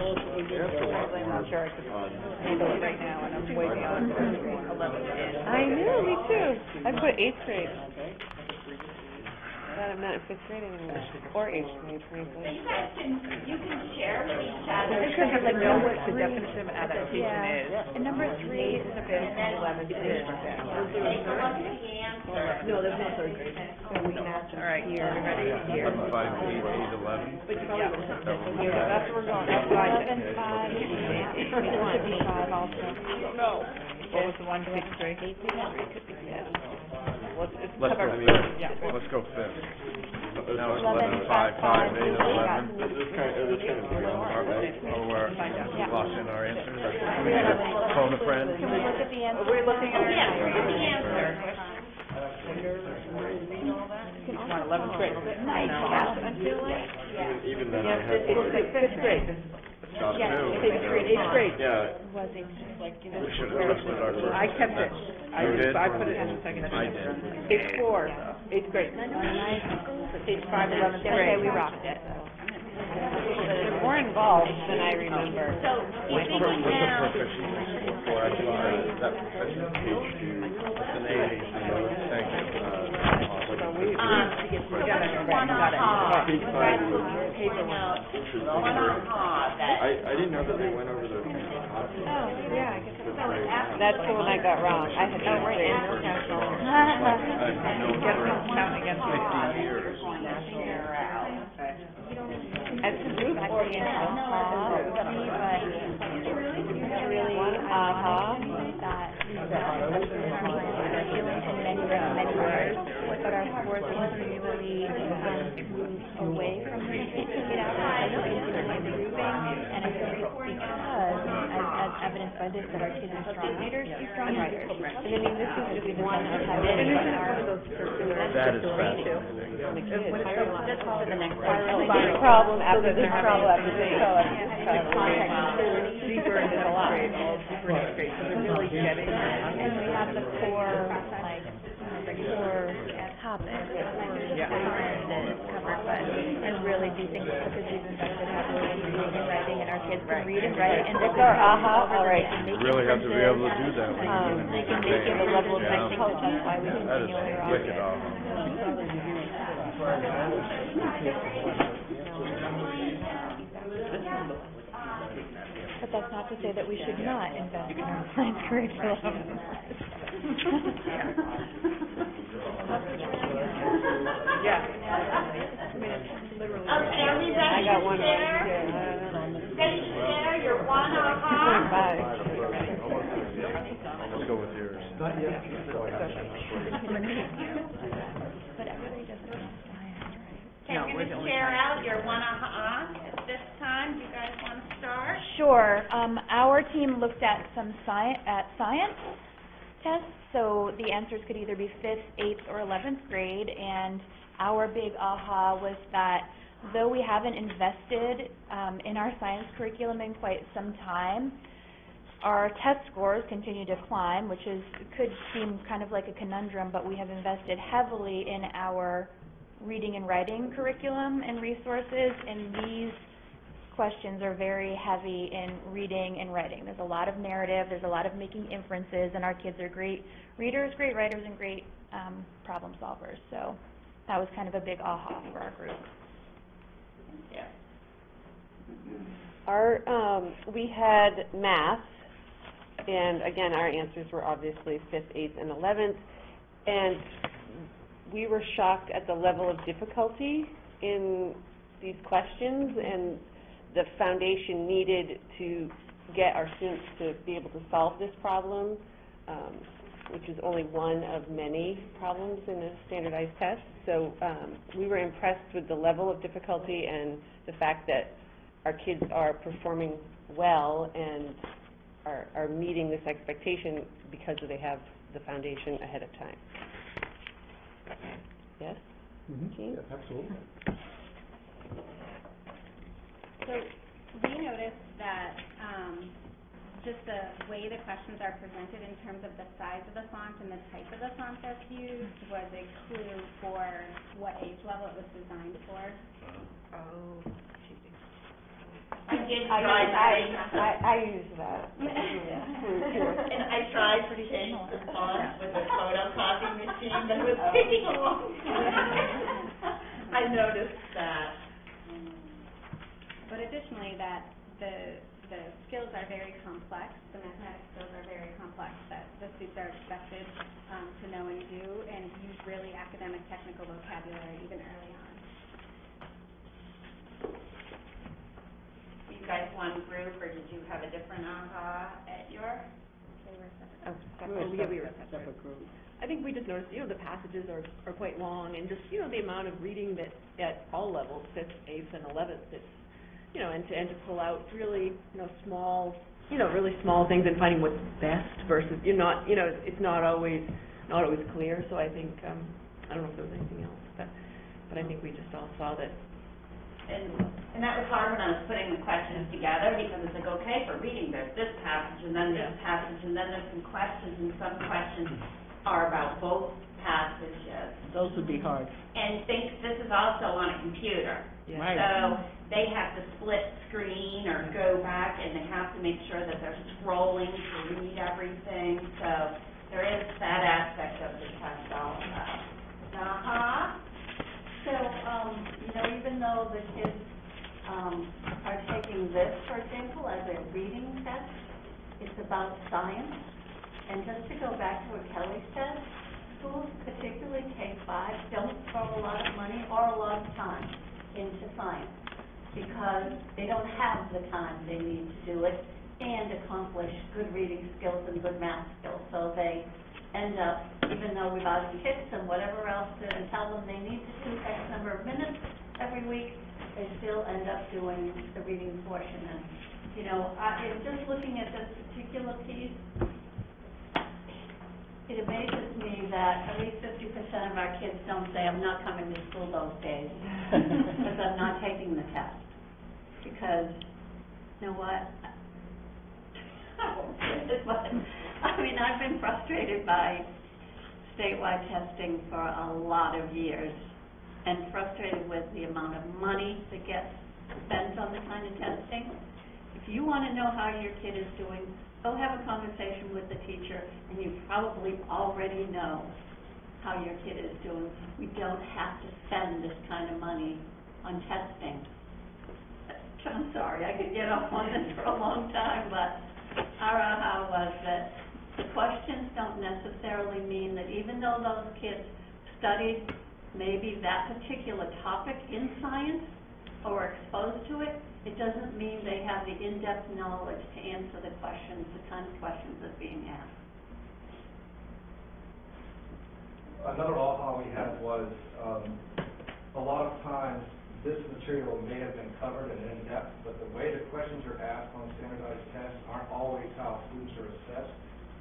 After what, I'm not sure I could handle it right now, and I'm way beyond eleven. I know, me too. I put eighth grade. Glad I'm not in fifth grade anymore, or eighth grade, So frankly. you guys can, you can share with each I other. think I have to know what the definition of adaptation Yeah. is. And number three is a bit, And then Eleven is. take a look at the answer. No, there's no third grade. All right, everybody here. eleven, five, eight, eight, eleven. Yeah. That's where we're going, that's what I eleven, said. five, eight, it should be five also. No. What was the one, six, three? Let's, it's Let's go covered. fifth. Yeah. Let's go fifth. Now it's Eleven, eleven, five, five, five, eight, eight, eleven. Is this kind, is this kind of big our way? Oh, we're Yeah. lost in our answers? Can we get a phone a friend? Can we look at the answer? We're looking at our Yeah, answer. look at the answer. Want eleventh grade? I feel like. Even, even then I had. It's like fifth grade. Job Yes, two. eighth grade, Eighth grade. Yeah, Was eighth grade, like, you know. we should have listed our first. I kept it. I You did? I put it in the second. I did. Page four, eighth grade. Page five, eleventh Okay, grade. we rocked it. They're more involved than I remember. So What's if we the, go what's the down, proficiency score for actually, uh, that profession page two? It's an A, thank you. Um, so what's your one aha? Page When five. Brad was pointing out, one aha that. I, I didn't know that they went over the. Oh, yeah, I guess So it's after That's the one I got wrong. I had eighth grade. I've known Get for them counting against fifty years. As a group, Back to the answer. Uh, me, but really, uh-huh, that, that are healing in many, many ways, but our scores continue really, um, move away from the get outside, so it's improving, and it's because, as, as evidenced by this, that our kids are strong readers and strong writers. And I mean, this is just one of how it is in our. That is fascinating. Just for the next one. Problem after this problem after this problem. Deeper into the grade, all deeper into so they're really getting. And we have the core, like, core topics, core Yeah. that is covered, but I really do think it's because we've invested heavily in reading and writing, and our kids can read and write, and It's our aha, all right. You really have to be able to do that when Um, you're they can make it a level of Yeah. difficulty, that's why we That is continually rock wicked it. awesome. But that's not to say that we should not invest in our science curriculum. <laughs> <laughs> Yeah. Okay, everybody to share? Ready to share your one aha? Let's go with yours. Okay, we're gonna share out your one aha at this time. Do you guys wanna start? Sure. Um, our team looked at some sci- at science tests, so the answers could either be fifth, eighth, or eleventh grade. And our big aha was that though we haven't invested um, in our science curriculum in quite some time, our test scores continue to climb, which is could seem kind of like a conundrum, but we have invested heavily in our reading and writing curriculum and resources, and these questions are very heavy in reading and writing. There's a lot of narrative, there's a lot of making inferences, and our kids are great readers, great writers, and great um, problem solvers. So that was kind of a big aha for our group. Yeah. Our, um, we had math, and again, our answers were obviously fifth, eighth, and eleventh. And we were shocked at the level of difficulty in these questions and the foundation needed to get our students to be able to solve this problem, um, which is only one of many problems in a standardized test. So um, we were impressed with the level of difficulty and the fact that our kids are performing well and are, are meeting this expectation because they have the foundation ahead of time. Yes? Jean? absolutely. So we noticed that um, just the way the questions are presented in terms of the size of the font and the type of the font that's used was a clue for what age level it was designed for. Oh, I did I, try I, to, I, I use that. <laughs> and I <laughs> tried to change the font with a photocopy machine, but it was oh. taking a long time. I noticed that. But additionally, that the, the skills are very complex, the mathematics skills are very complex, that the students are expected um, to know and do, and use really academic technical vocabulary even early on. You guys one group, or did you have a different aha at your? They were Oh, separate. we were, we were separate groups. I think we just noticed, you know, the passages are, are quite long, and just, you know, the amount of reading that, at all levels, fifth, eighth, and eleventh, it's, you know, and to, and to pull out really, you know, small, you know, really small things and finding what's best versus, you're not, you know, it's not always, not always clear, so I think, um, I don't know if there was anything else, but, but I think we just all saw that And, and that was hard when I was putting the questions together, because it's like, okay, for reading, there's this passage, and then this passage, and then there's some questions, and some questions are about both passages. Those would be hard. And think, this is also on a computer. Yeah. Right. So they have to split screen or go back, and they have to make sure that they're scrolling to read everything, so there is that aspect of the test also. Uh-huh. So, um, you know, even though the kids, um, are taking this, for example, as a reading test, it's about science. And just to go back to what Kelly said, schools, particularly K-5, don't throw a lot of money or a lot of time into science because they don't have the time they need to do it and accomplish good reading skills and good math skills. So they end up, even though we've already kicked them, whatever else, to- and tell them they need to do X number of minutes every week, they still end up doing the reading portion. And, you know, I, just looking at this particular piece, it amazes me that at least fifty percent of our kids don't say, I'm not coming to school those days, <laughs> because I'm not taking the test. Because, you know what? I won't say this, <laughs> but, I mean, I've been frustrated by statewide testing for a lot of years, and frustrated with the amount of money that gets spent on the kind of testing. If you want to know how your kid is doing, go have a conversation with the teacher, and you probably already know how your kid is doing. We don't have to spend this kind of money on testing. I'm sorry, I could get off on this for a long time, but our aha was that the questions don't necessarily mean that even though those kids studied maybe that particular topic in science or exposed to it, it doesn't mean they have the in-depth knowledge to answer the questions, the kind of questions that are being asked. Another aha we had was, um, a lot of times, this material may have been covered and in-depth, but the way the questions are asked on standardized tests aren't always how students are assessed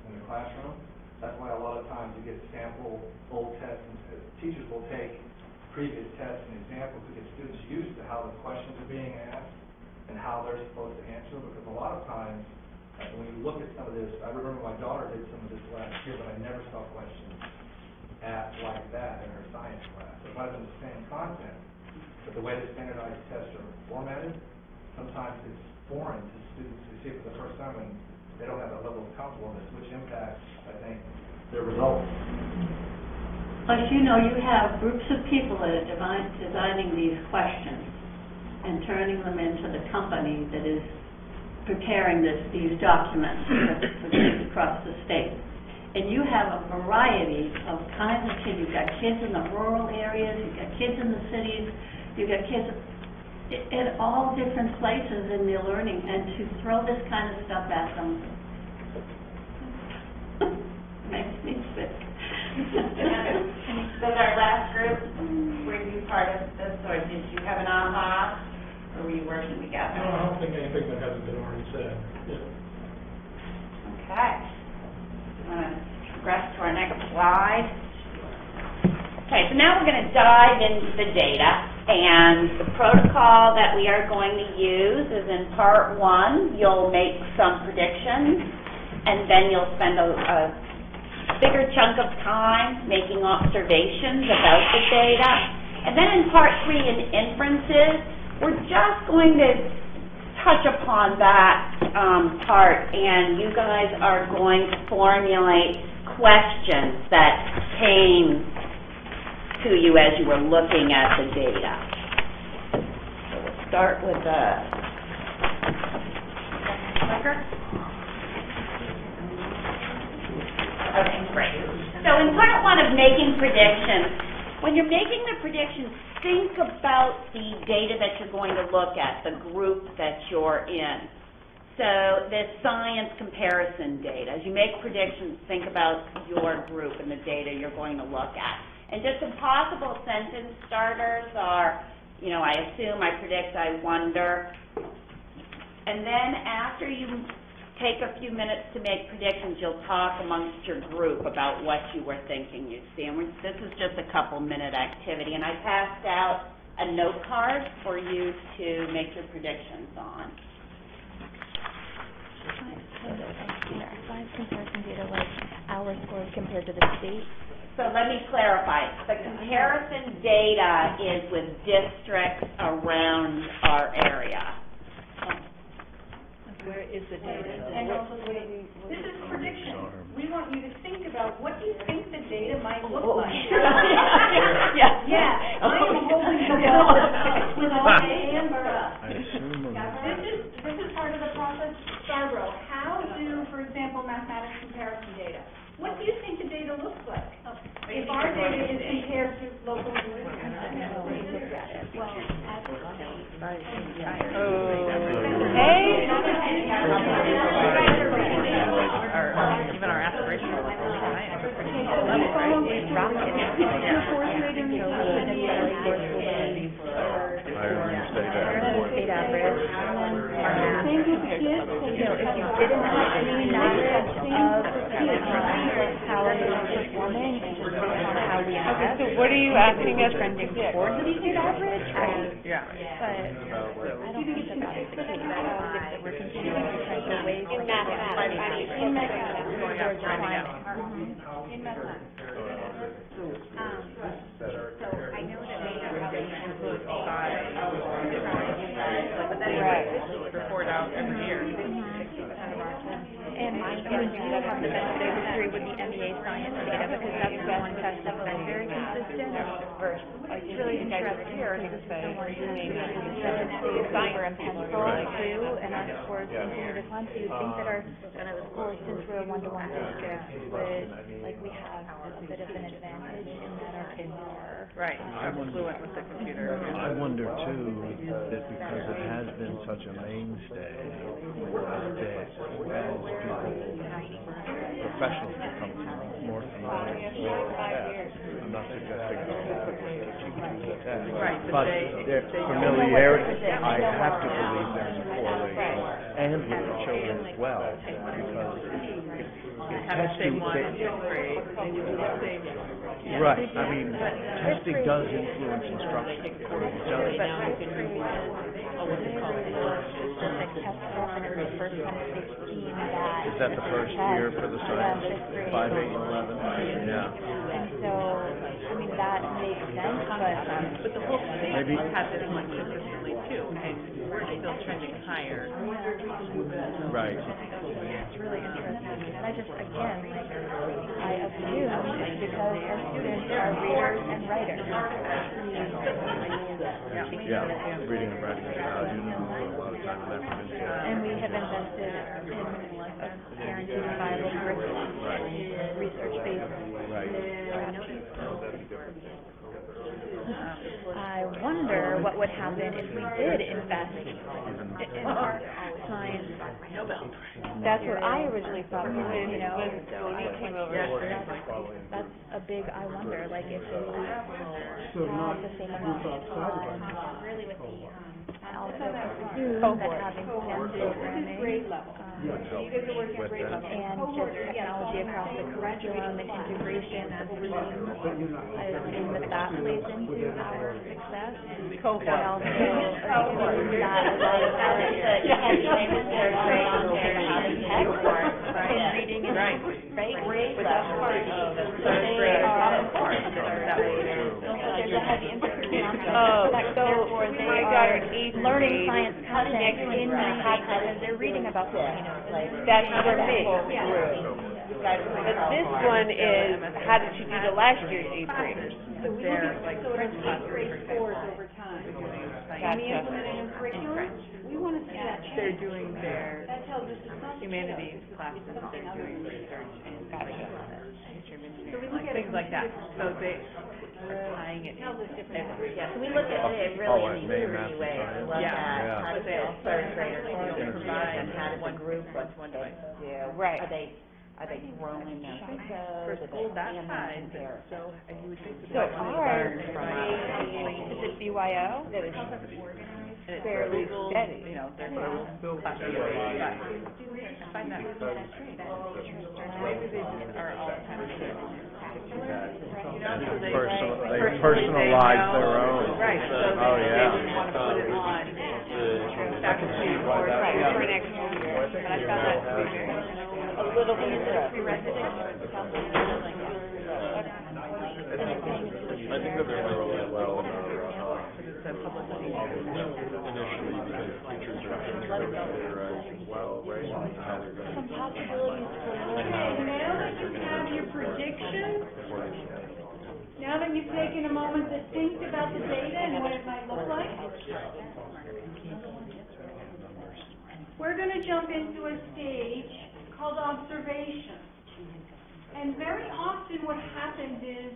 in the classroom. That's why a lot of times you get sample old tests, and uh, teachers will take previous tests and examples to get students used to how the questions are being asked and how they're supposed to answer, them, because a lot of times, uh, when you look at some of this, I remember my daughter did some of this last year, but I never saw questions asked like that in her science class. It might have been the same content, but the way the standardized tests are formatted, sometimes it's foreign to students who see it for the first time and they don't have that level of comfortableness, which impacts, I think, their results. Plus, you know, you have groups of people that are designing these questions and turning them into the company that is preparing this, these documents <coughs> across the state. And you have a variety of kinds of kids. You've got kids in the rural areas, you've got kids in the cities, you've got kids at all different places in their learning, and to throw this kind of stuff at them <laughs> makes me sick. <laughs> Does our last group, were you part of this, or did you have an aha, or were you working No, together? I don't think anything that hasn't been already said. Okay. Want to progress to our next slide? Okay, so now we're going to dive into the data, and the protocol that we are going to use is in part one, you'll make some predictions, and then you'll spend a, a bigger chunk of time making observations about the data. And then in part three, in inferences, we're just going to touch upon that um, part, and you guys are going to formulate questions that came to you as you were looking at the data. So we'll start with the clicker. Okay, great. So in part one of making predictions, when you're making the predictions, think about the data that you're going to look at, the group that you're in. So the science comparison data. As you make predictions, think about your group and the data you're going to look at. And just some possible sentence starters are, you know, I assume, I predict, I wonder. And then after you take a few minutes to make predictions, you'll talk amongst your group about what you were thinking you'd see. And we- this is just a couple minute activity. And I passed out a note card for you to make your predictions on. Compared to the state. So let me clarify. The comparison data is with districts around our area. Where is the data? And also, this is prediction. We want you to think about, what do you think the data might look like? <laughs> Yeah. Yeah, I am holding <laughs> the ball with all my amber up. I assume. This is, this is part of the process, Scarborough. How do, for example, mathematics comparison data? What do you think the data looks like? If our data is compared to local. even our aspirational level, science are pretty low level, right? Higher than the state average. State average. Same group of kids, you know, if you didn't have any knowledge of how they were performing, and just based on how we Okay, so what are you asking us? trending towards the state average, or? Yeah. But I don't think that that is the case. I don't think that we're continuing to trend away from. In mathematics. In mathematics. Going up, trending up. In mathematics. So I know that they are probably Influenced by but then Right. report out every year. And my would you have the best of history with the MEA science data, because that's the one test that's been very consistent, versus, it's really interesting, because this is the one who may not be seven paper and pencil too, and our scores continue to climb, so you'd think that our schools, since we're a one-to-one district, would, like, we have a bit of an advantage in that our kids are. Right, I are wonder- fluent with the computer. I wonder too, that because it has been such a mainstay, that as people, professionals become more familiar the I'm not suggesting that the test. Right, but But they- their they- familiarity, I have to believe there's a correlation, and with the children as well, because if, if Have the testing, same one in fifth grade, they do the same. Right, I mean, testing does influence instruction. It does. It called? Specific test form, and it was the first time in sixteen that. Is that the first year for the science? Yeah. Five, eight, and eleven? Yeah. And so, I mean, that makes sense, but, um, But the whole state Maybe- has this one consistently too, and we're still trending higher. Right. it's really interesting. And I just, again, like, I assume it's because our students are readers and writers. Yeah, reading and writing is valued, and a lot of time and effort into it. And we have invested in a guaranteed viable curriculum, research-based. Um, I wonder what would happen if we did invest in our science. That's what I originally thought we would, you know, so I came over. That's a big, I wonder, like if we have the same amount of time, really with the, um, also Zoom and having STEM programming. Grade level. um, So you guys are working at grade level. and just technology across the curriculum and integration of reading. I assume that that plays into our success. Cohort. I also that a lot of our engineering are on there to have text <laughs> reading and, Right. right? But that's part of the <laughs> oh, So third they grade, are- of course, that way they're. There's a heavy emphasis on that. Oh, So therefore they my are daughter in eighth learning grade science content next in grade. reading because they're reading about the, you know, like. That's for me. Yeah. But this one is, how did you do the last year's eighth graders? So we look at, so it improves grade scores over time. When we Gotcha. implement a new curriculum, we want to see that They're doing their That tells us it's not just humanities classes, it's they're doing research and Gotcha. history of So we look at things like that. So they are tying it Tells us in different every. things. Yeah, so we look at it really in Maine three Math ways. Science? We look Yeah. at how does the third graders You'll provide and how does the one group, What's one device? do? Right. Are they, are they growing their For skills? school that size, it's so, and you would think that. So that would ours, is it BYO? That is And it's fairly little, steady. You know, there's little classes, but I find that maybe they just are all kind of. You know, so they. Personal, they personally personalize know- their own. Right, so Oh, they, they yeah. would want to put it on faculty or. For next year. But I found that to be very. A little bit interesting. I think that they're doing well in our, uh, It's a public initially, because teachers are familiarized as well, right? on how they're gonna- Some possibilities for learning. Okay, now that you have your prediction, now that a moment to think about the data and what it might look like, we're gonna jump into a stage called observation. And very often what happens is,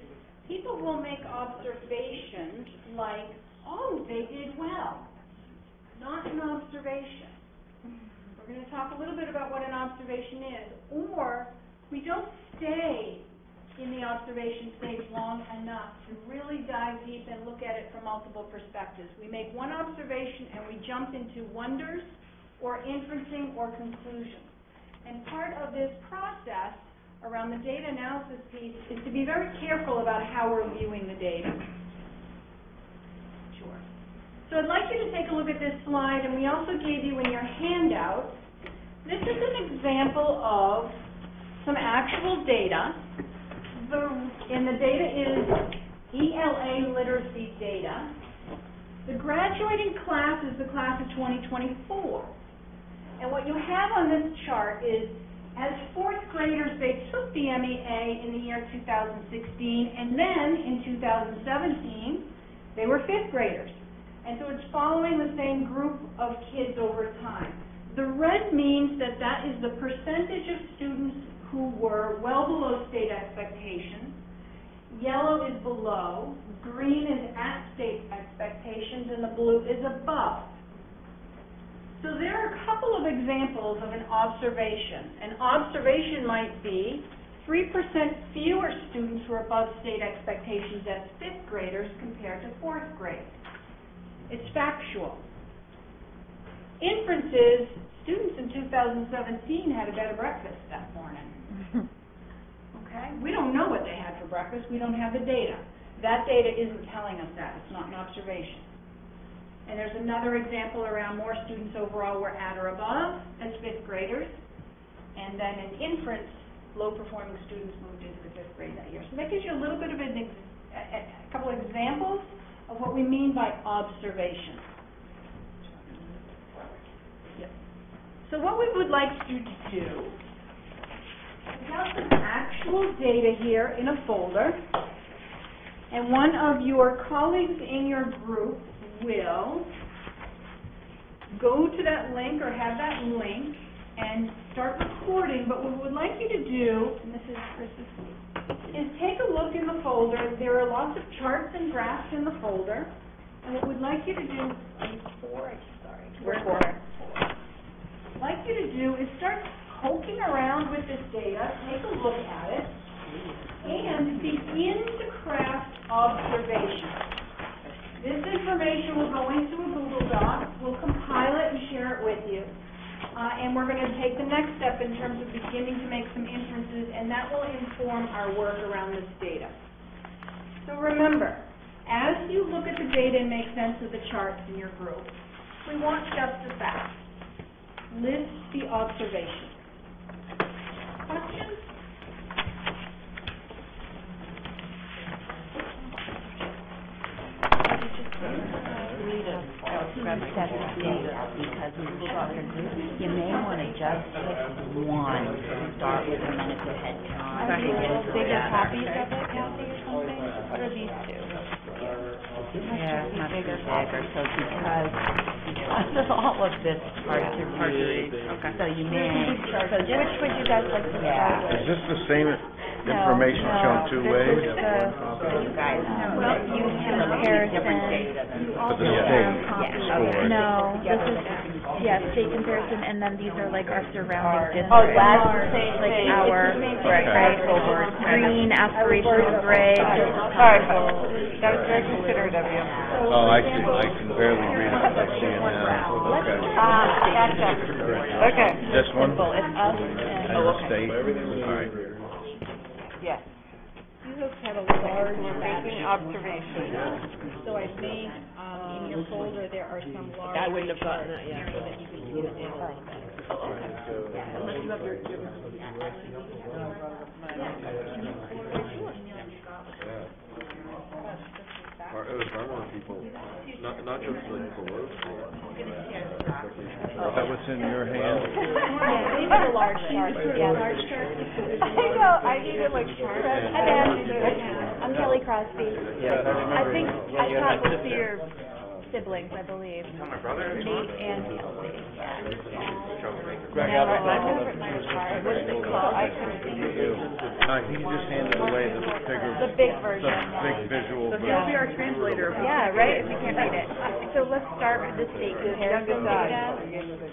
people will make observations like, oh, they did well. Not an observation. We're gonna talk a little bit about what an observation is. Or, we don't stay in the observation stage long enough to really dive deep and look at it from multiple perspectives. We make one observation and we jump into wonders, or inferencing, or conclusions. And part of this process around the data analysis piece is to be very careful about how we're viewing the data. Sure. So I'd like you to take a look at this slide, and we also gave you in your handout, this is an example of some actual data. The, and the data is ELA literacy data. The graduating class is the class of 2024. And what you have on this chart is As fourth graders, they took the MEA in the year 2016, and then in 2017, they were fifth graders. And so it's following the same group of kids over time. The red means that that is the percentage of students who were well below state expectations. Yellow is below, green is at state expectations, and the blue is above. So there are a couple of examples of an observation. An observation might be 3% fewer students were above state expectations as fifth graders compared to fourth grade. It's factual. Inference is students in 2017 had a better breakfast that morning. Okay? We don't know what they had for breakfast. We don't have the data. That data isn't telling us that. It's not an observation. And there's another example around more students overall were at or above as fifth graders. And then in inference, low-performing students moved into the fifth grade that year. So that gives you a little bit of an ex- a, couple of examples of what we mean by observation. So what we would like you to do have some actual data here in a folder. And one of your colleagues in your group will go to that link or have that link and start recording, but what we would like you to do, and this is Chris's, is take a look in the folder. There are lots of charts and graphs in the folder. And what we'd like you to do, are you four? Sorry. We're four. I'd like you to do is start poking around with this data, take a look at it, and begin to craft observations. This information will go into a Google Doc, we'll compile it and share it with you. Uh, and we're gonna take the next step in terms of beginning to make some inferences, and that will inform our work around this data. So remember, as you look at the data and make sense of the charts in your group, we want just the facts. List the observations. Questions? of data, because the group, you may wanna just pick one to start with, and then if you had time. Are these to bigger copies of it, Kathy, or something? What are these two? Yeah, it's much bigger, so because, because <laughs> of all of this hard to Hard to read, read, okay. so you may, so. Which would you guys like to Yeah. start with? Is this the same information no, shown two this ways? is the- You guys know. Well, that you have look different comparison. data than- For the state score. No, this is, yeah, state comparison, and then these are like our surrounding districts. Oh, that's the same Like thing. our, It's the same thing. right, right, green, aspirational gray, Sorry, that was very considerate of you. Oh, I see, I can barely read it, but I see it now. Okay. Ah, gotcha. Okay. This one? Simple, it's us And and, the state, all right. Yes. You have a large Making batch, observations. so I think, um, in your folder, there are some large. I wouldn't have gotten that yet. So that you can see the data a little. Unless you have your, your Or it was Vermont people, not, not just like below school. Is that what's in your hand? yeah, <laughs> these are the large charts, yeah, large charts. <laughs> I know, I needed like charts. Hi, Ben. I'm Kelly Crosby. Yeah, I think, I talked to your siblings, I believe. My brother Nate and Kelsey, yeah. Greg, I'll- my favorite my chart. What is it called? I couldn't think. Uh, he just handed away the bigger. The big version, The big visual So version. he'll be our translator. we Yeah, right, if we can't read it. So let's start with the state comparison data.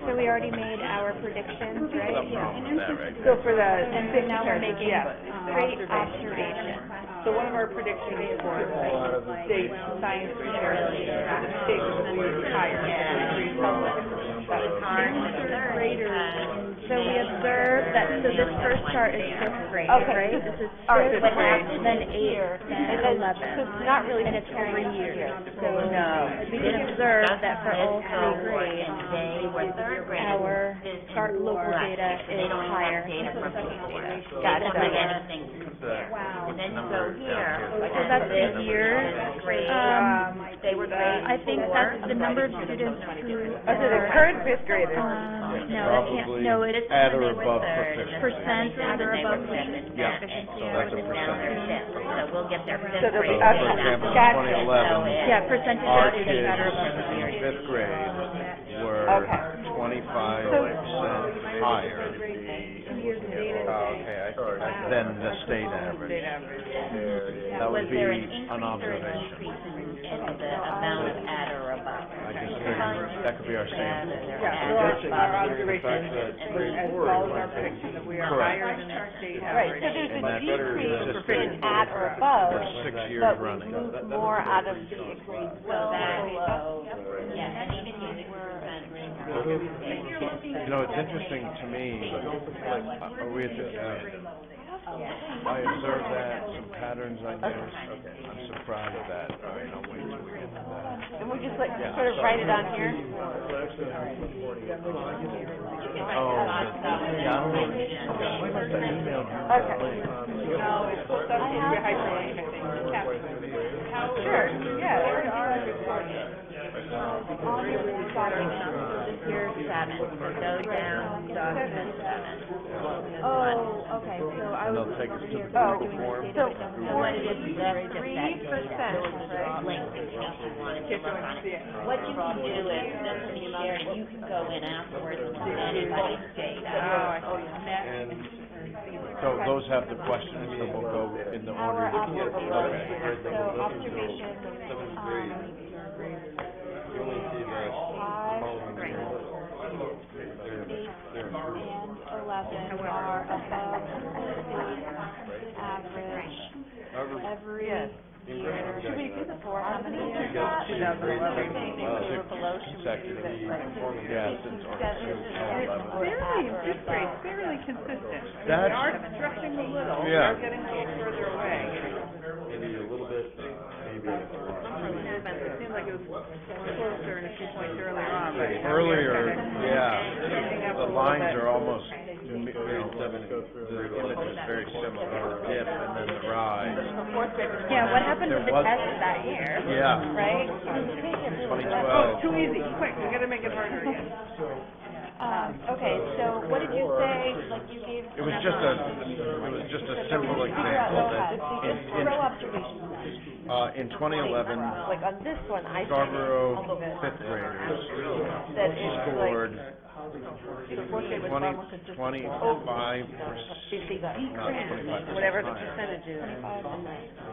So we already made our predictions, right? Something wrong with that right So for the. And so now we're making Yeah. great observations. So one of our predictions for state science comparison, the state would be higher than the public. That was Third graders. So we observed that, so this first chart is fifth grade, Okay. right? This is All right, fifth, fifth grade. then eighth, then And then, eleven. so it's not really And it's every year. So No. we can observe that for all three grades, They were third graders. our chart local data They is don't have higher. data from before. They Gotcha. don't have anything to compare. Wow. And then you go here, So that's this the years. is grade, Um, they were grade I think four. that's the number of students who Oh, so the current fifth graders. Um, no, it can't, Probably no, it's at or When they were above third, proficient. Percent is at or they were above seventh, Yeah, so that's a this is now percentage. fifth, so we'll get their fifth So they'll be grade. up- grade For example, in now. twenty So eleven, it- Yeah, percentage our of students kids that are above in proficient. fifth grade were Okay. twenty-five percent higher than the state average. State average. That would Was be there an an or an observation. decrease in, in the amount of at or above? I just figured that could be our standard. Yeah, so our, our observation that is, grade as four well as our prediction that we are Correct. higher than the state Right, average. so there's And a that's decrease consistent in at or above, for six years but we running. moved more out of the grade Well, twelve that- below. Yeah, and even using percent. You know, it's interesting to me, like, are we at the, uh, I observed that, some patterns I noticed, I'm surprised that, all right, I'll wait till we get to that. And we just like Yeah. sort of write it on here? Oh, yeah, I don't know, why must I email you? Okay. No, it's supposed to be hyperlink, I think. How- Sure, yeah, there are reports. On your document, so this year seven, so go down, document seven. Oh, okay, so I was. they'll take us to the Oh, Google form. so, So what it is, is that's just that three percent, those are the links in you wanted to look on it. What you can do is, this will be shared, you can go in afterwards and look at anybody's data. Oh, I see. And so those have the questions, so we'll go in the order. Our observation, Okay. so observation, um, grade, you only see the five, following eight, year. They're- they're improving. and eleven are above the average every year. Should we do the four, how many years? You got two grades, They were below, should we do consecutive, that, like, yeah, since or seven, since eight, eleven. or Fairly, fifth grade, fairly consistent. We That's- are stretching a little, we Yeah. are getting a little further away. Maybe a little bit, uh, maybe a lot. It seemed like it was closer and a few points earlier on, but. Earlier, yeah, catching up a the little lines bit. are almost, you know, the image is very similar, dip and then the rise. Yeah, what happened to the was- test that year? Yeah. Right? Twenty Oh, twelve. too easy, quick, we gotta make it harder again. Um, okay, so what did you say, like you gave? It was just a, it was just a simple example that in, in, Throw observations then. uh, in twenty eleven, Like on this one, I think Scarborough fifth graders that it's like, scored the fourth grade twenty, more consistent. twenty-five If percent, they not twenty-five percent whatever the percentage is.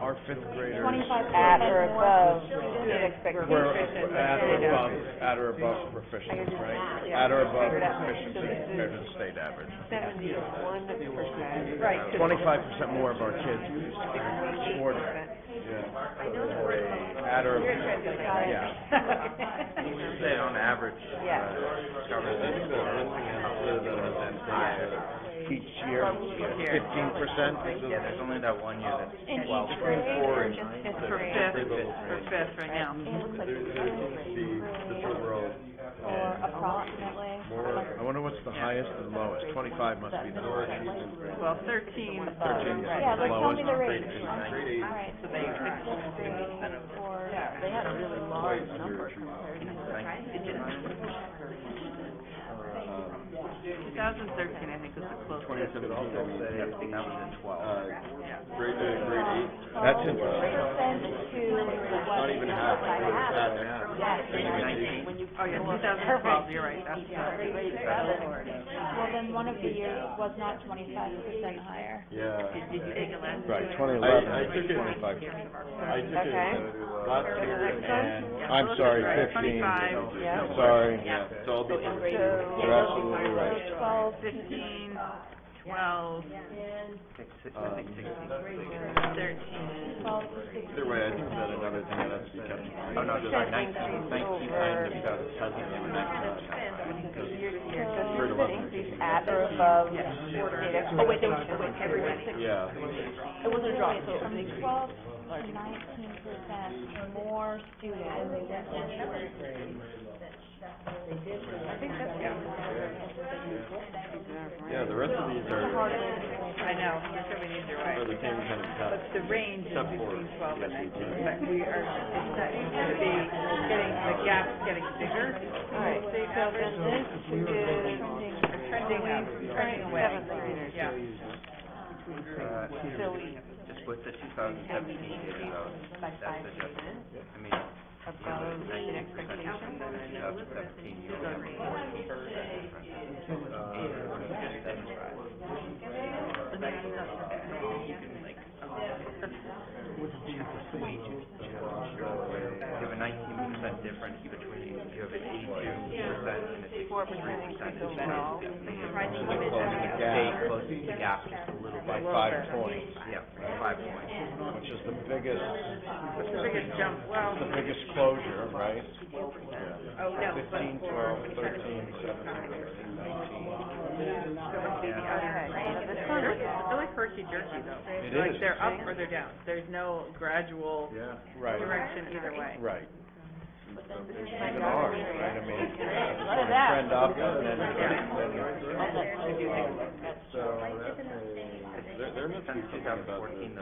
Our fifth graders at or above state expectations. were at or above, at or above proficiency, right? At or above proficiency compared to the state average. Seventy-one percent. Right. Twenty-five percent more of our kids scored that. At or, yeah. Say on average, uh, Yeah. Each year, fifteen percent? Yeah, there's only that one year that's In twelve. each grade Four or and just fifth For grade? fifth, for fifth right now. It looks like it's grade, or approximately. I wonder what's the highest and lowest, twenty-five must be the highest. Well, thirteen. Thirteen is Yeah, the like tell me lowest. the rate. All right, so they, fifth or, they had a really large number compared to. Two thousand thirteen, I think, was the closest. Twenty seventeen, that was in twelve. Grade, uh, grade eight, that's interesting. Percent to what? Not even half, Like it's half. half. Nineteen. Oh, yeah, two thousand twelve, you're right, that's, Well, then one of the years was not twenty-five percent higher. Yeah. did you take a last? Right, twenty eleven, I- I took it- twenty-five. I took Okay. it last year and. I'm sorry, fifteen. Twenty-five. Yeah. Sorry. Yeah, so I'll be. You're absolutely right. Twelve, Fifteen, twelve, Six, six, I think sixteen. thirteen. twelve to sixteen. Either way, I think that another thing that has to be kept in mind. Oh, no, sorry, nineteen, nineteen, I ended up counting they were nineteen. Year to year, so there's an increase at or above state expectations. Oh, wait, there was, wait, everybody. Yeah. It wasn't a drop, so it was an increase. twelve to nineteen percent more students. I think Yeah, the rest of these are, I know, there's so many either way. are the same kind of But test. the range is Except for between twelve and the nineteen, but we are, it's not, it's gonna be getting, the gap's getting bigger. All right, so then this is Trending up, trending away. seventh graders. Yeah. So we- just with the two thousand seventeen data though, that's five adjusted. I mean, above the uh, nineteen percent expectation. in two thousand seventeen, you only have fourteen percent. You have a nineteen percent difference between, you have an eighty-two percent and a sixty-three percent. overall. The Stay gap close to the gap just little by bit. five points, Yeah, five points. which is the biggest, What's the biggest jump? Well, the biggest closure, right? oh, no, but Fifteen, for. twelve, thirteen, seventeen, eighteen, nineteen. It's really herky jerky though. It Like is. they're up or they're down. There's no gradual Right. direction either way. Right. Even ours, right, I mean, it's Look gonna that. and then, so, they're, they're not Since too about thousand the, fourteen,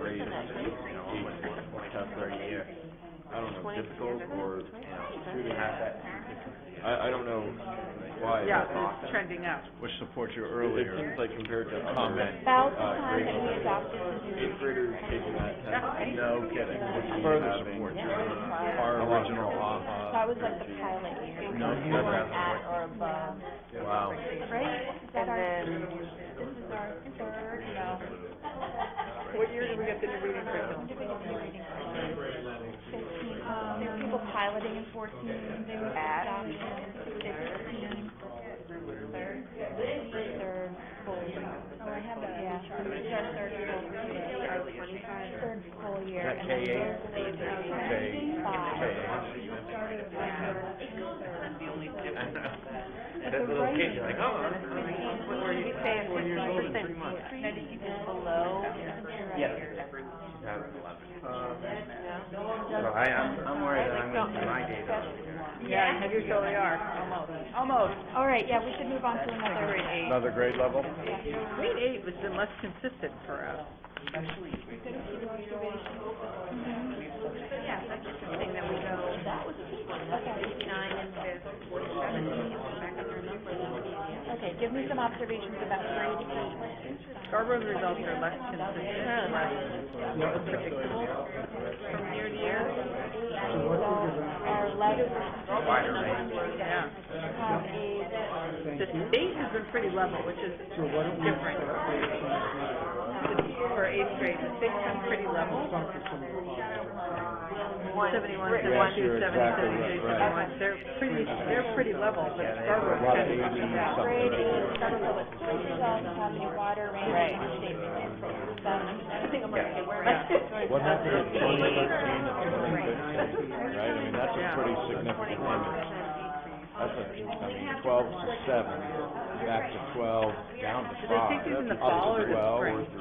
grade, you know, almost one point test thirty year. I don't know, difficult or, You know, shooting have that consistency. I, I don't know why. Yeah, but it's trending up. Which supports your earlier. It seems like compared to other, About the time grade that we adopted the new eighth graders taking that test, no kidding, which further supports your, our original AHA. That was like the pilot year. No We weren't at or above. Wow. Right? Is that And then- this is our third, no. What year did we get the new reading curriculum? Fifteen, um, there were people piloting in fourteen, they were adopting in sixteen. Third, third full year. Oh, I have that. Yeah, so this is our third full year. Third full year. Is that And then K eight? those that are K, five. K Started with That little kid, you're like, oh. What were you saying, fifteen percent Now, did you go below? Yes. Two thousand eleven. Yeah. So I, I'm, I'm worried that I'm gonna see my data. Yeah, you totally are, almost, almost. All right, yeah, we should move on to another. Grade eight. Another grade level? Grade eight has been less consistent for us. Especially with the. Yeah, that's interesting that we go, that was a good one, fifty-nine and there's forty-seven, and you can back up your numbers. Give me some observations about grade eight. Scarborough's results are less consistent, less predictable from year to year. Are less. Wider range. Yeah. The state has been pretty level, which is different. For eighth grade, the state's been pretty level. Seventy-one, Yes, seventy-two, you're exactly seventy-three, right. seventy-one, they're pretty, they're pretty level, but Scarborough's A lot kind of up and eighties, down. something. grade eight, some of the school results have a wider range of statements. So, I think I'm gonna get where my. What happened in twenty thirteen and twenty fifteen, right? I mean, that's a pretty significant image. That's a, I mean, twelve to seven, back to twelve, down to Do they five, take these in the up fall or to the twelve, spring? or to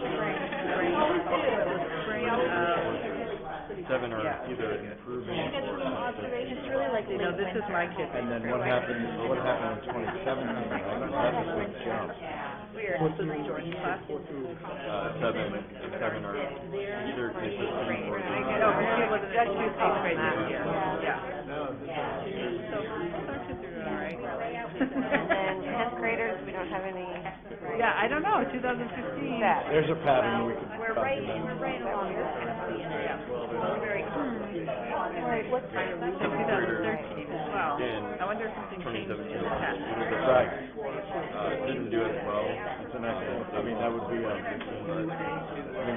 Spring of, seven are Yeah. either improving or It's really like you know, this is my kid's. And then what happened, what happened in twenty seventeen, right? That's a big jump. Weird, this is Jordan's class. Uh, seven, seven are either consistent or. No, but she was, that's two eighth grade this year, yeah. So, our kids are doing all right. And then tenth graders, we don't have any. Yeah, I don't know, two thousand fifteen. That. There's a pattern we could We're right, we're right along this kind of yeah. We're very close. Right, what's So two thousand thirteen as well. I wonder if something changed in the test. Right. Uh, didn't do as well. It's an excellent, I mean, that would be a, I mean,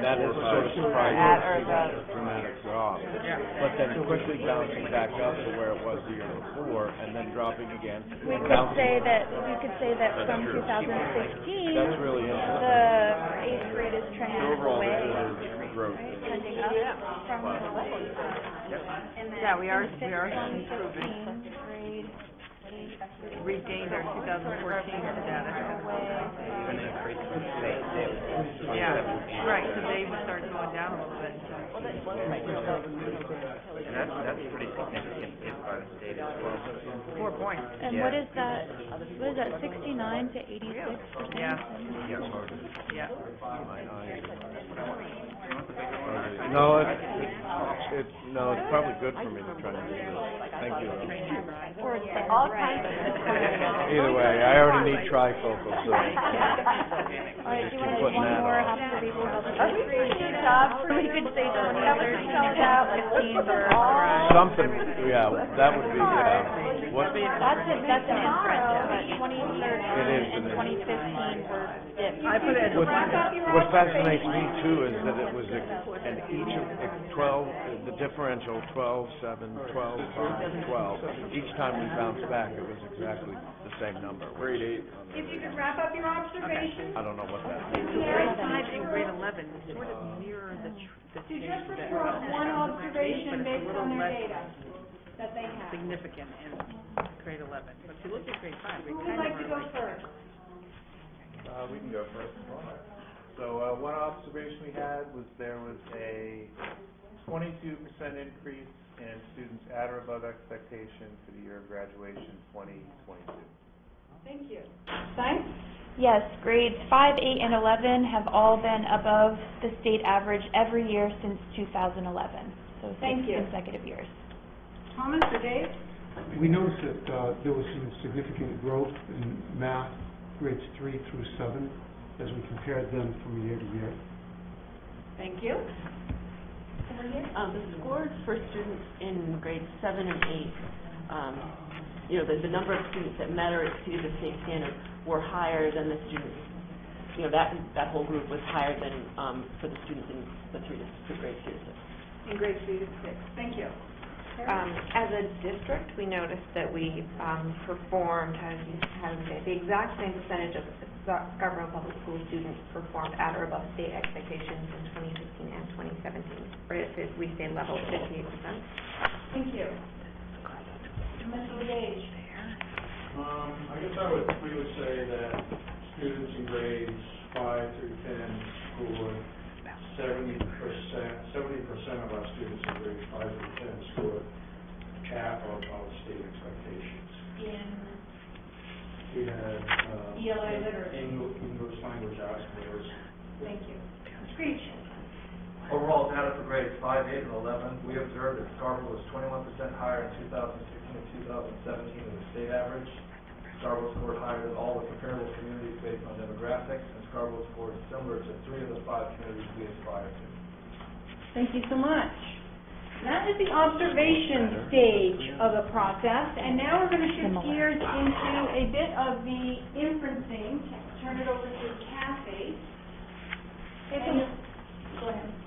that is sort of surprising That to or see that dramatic drop. But then quickly bouncing back up to where it was the year before and then dropping again. We and could bouncing. say that, we could say that from true. two thousand sixteen, That's really the eighth grade is The trending overall away, is growth. trending up from the level. Yeah, we are, we are improving. Grade Regained our two thousand fourteen data. Even increase from state, Yeah, right, so they would start going down a little bit. And that's, that's pretty significant if by the state is twelve fifteen. Four points. And what is that, what is that, sixty-nine to eighty-six percent? Yeah. Yeah. No, it's, it's, no, it's probably good for me to try and do this. Thank you. Or all kinds of. <laughs> Either way, I already need trifocal, so. <laughs> All right, do you want to do one more on. observation about the? Are we doing a good job? We could say twenty, That was thirty, out fifteen, or. Something, yeah, that would be, yeah. What, That's it, that's an imprint, but twenty It thirteen is, and it is. twenty fifteen were dipped. I put it as what, one. what fascinates me too is that it was, a- and each of, the twelve, the differential, twelve, seven, twelve, five, twelve. Each time we bounced back, it was exactly the same number. Grade eight. If you could wrap up your observations, I don't know what that So means. grade five and grade eleven sort of mirror the, tr- the to change just that report was one but observation it's a based little on their less data that they have. significant in grade eleven. But if you look at grade five, we Who would kind of like to are go like. first? Uh, we can go first. So, uh, one observation we had was there was a twenty-two percent increase in students at or above expectation for the year of graduation twenty twenty-two. Thank you. Thanks. Yes, grades five, eight, and eleven have all been above the state average every year since two thousand eleven. So six Thank you. consecutive years. Thomas or Dave? We noticed that uh, there was some significant growth in math grades three through seven as we compared them from year to year. Thank you. Um, the scores for students in grades seven and eight, um, you know, the, the number of students that met or exceeded the state standard were higher than the students, you know, that, that whole group was higher than, um, for the students in the three to, the grades three to six. In grade three to six. Thank you. Um, as a district, we noticed that we, um, performed, how do you, how do say, the exact same percentage of Sc- Scarborough Public School students performed at or above state expectations in twenty sixteen and twenty seventeen. Right, we stayed level fifty-eight percent. Thank you. Mr. Gage? Um, I guess I would, we would say that students in grades five through ten scored seventy percent, seventy percent of our students in grades five through ten scored at or above state expectations. In We had, uh. ELA literacy. English, English language arts, was Thank you. Screech? Overall data for grades five, eight, and eleven, we observed that Scarborough was twenty-one percent higher in two thousand sixteen and two thousand seventeen than the state average. Scarborough scored higher than all the comparable communities based on demographics, and Scarborough scored similar to three of the five communities we aspire to. Thank you so much. That is the observation stage of the process, and now we're going to shift gears into a bit of the inferencing. Turn it over to Kathy. And- Go ahead.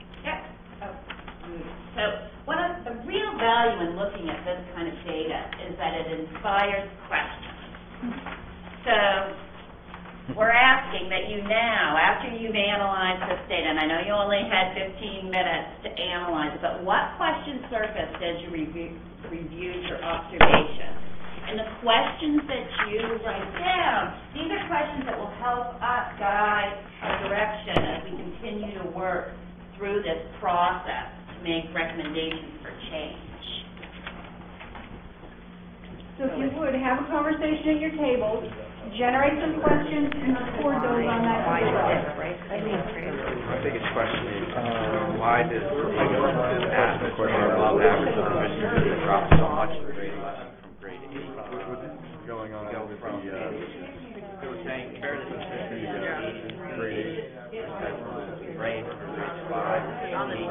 So, one of, the real value in looking at this kind of data is that it inspires questions. So, we're asking that you now, after you've analyzed this data, and I know you only had fifteen minutes to analyze it, but what questions surfaced as you review, reviewed your observations? And the questions that you write down, these are questions that will help us guide our direction as we continue to work through this process make recommendations for change. So if you would, have a conversation at your tables, generate some questions, and record those on that paper. My biggest question is, uh, why does, like, this aspect for above average numbers drop so much in grade eleven from grade eight? Going on Go with from, the, uh, they were saying comparative grade eight. percent from grade five to eight,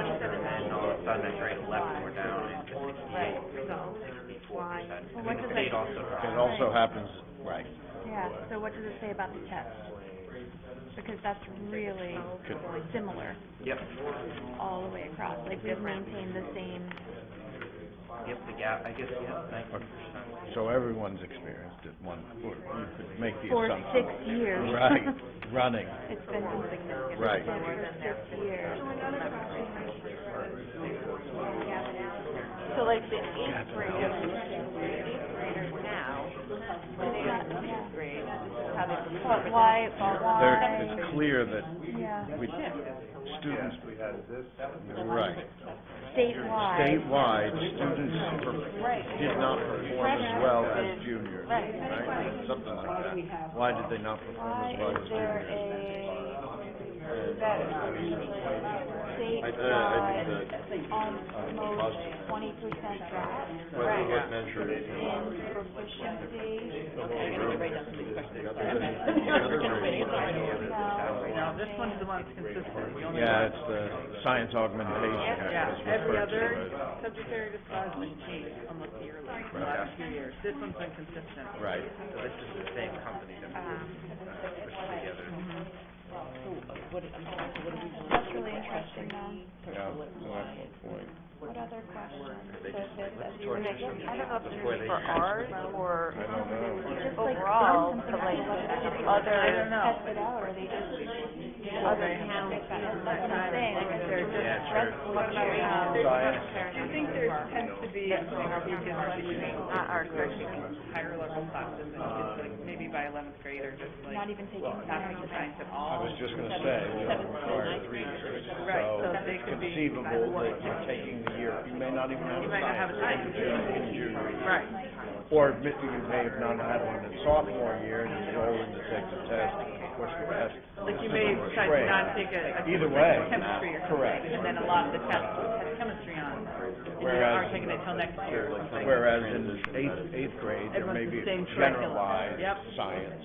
and all of a sudden at grade eleven, we're down into sixty-eight, sixty-four percent. I think the state also dropped. It also happens, right. Yeah, so what does it say about the test? Because that's really Could- similar Yep, all the way across, like we've maintained the same. yep, the gap, I guess, yeah, ninety percent. So everyone's experienced it one, or you could make the For assumption. six years. Right, <laughs> running. It's been significant. Right. For six years. So like the eighth graders, the eighth graders now, they got fifth grade, how they But why, but why? There, it's clear that Yeah. we, students, we had this. right, Statewide. statewide, students Right. per- did not perform as well as juniors, Right. right? Something like that. Why did they not perform Why as well as is there juniors? a, that statewide, almost twenty percent drop? What, what measure? In proficiency? <laughs> No, this one's the one that's consistent. We only Yeah, it's the science augmentation Yeah, that every referred to other as- subject area just has been changed almost yearly, the last few years. This one's been consistent. Right. So this is the same company that Um, put together. That's really interesting though. Yeah, so that's one point. What other questions? So this, as you Torch were is making, from- I don't know if this is for actually- ours or I don't know. Overall, but like like other- I don't know. tested out, or they just, other towns, that's what I'm saying, like, they're just Yeah, stress Do you think there tends to be a region between Not our curriculum. higher level classes and kids like maybe by eleventh grade or just like Not even taking not taking science at all. I was just gonna say, we don't require three years, Right, so so they it's could be- conceivable that you're taking the year, you may not even have You a might not have a science science. in junior year. Right. Or admit you may have not had one in sophomore year and you go in to take the test, of course the test. Like you may decide to not take a, a Either like way, chemistry or correct. something, and then a lot of the tests has chemistry on. And you Whereas- aren't taking it till next year or something. Whereas in eighth, eighth grade, there may Everyone's be the same curriculum. generalized Yep. science,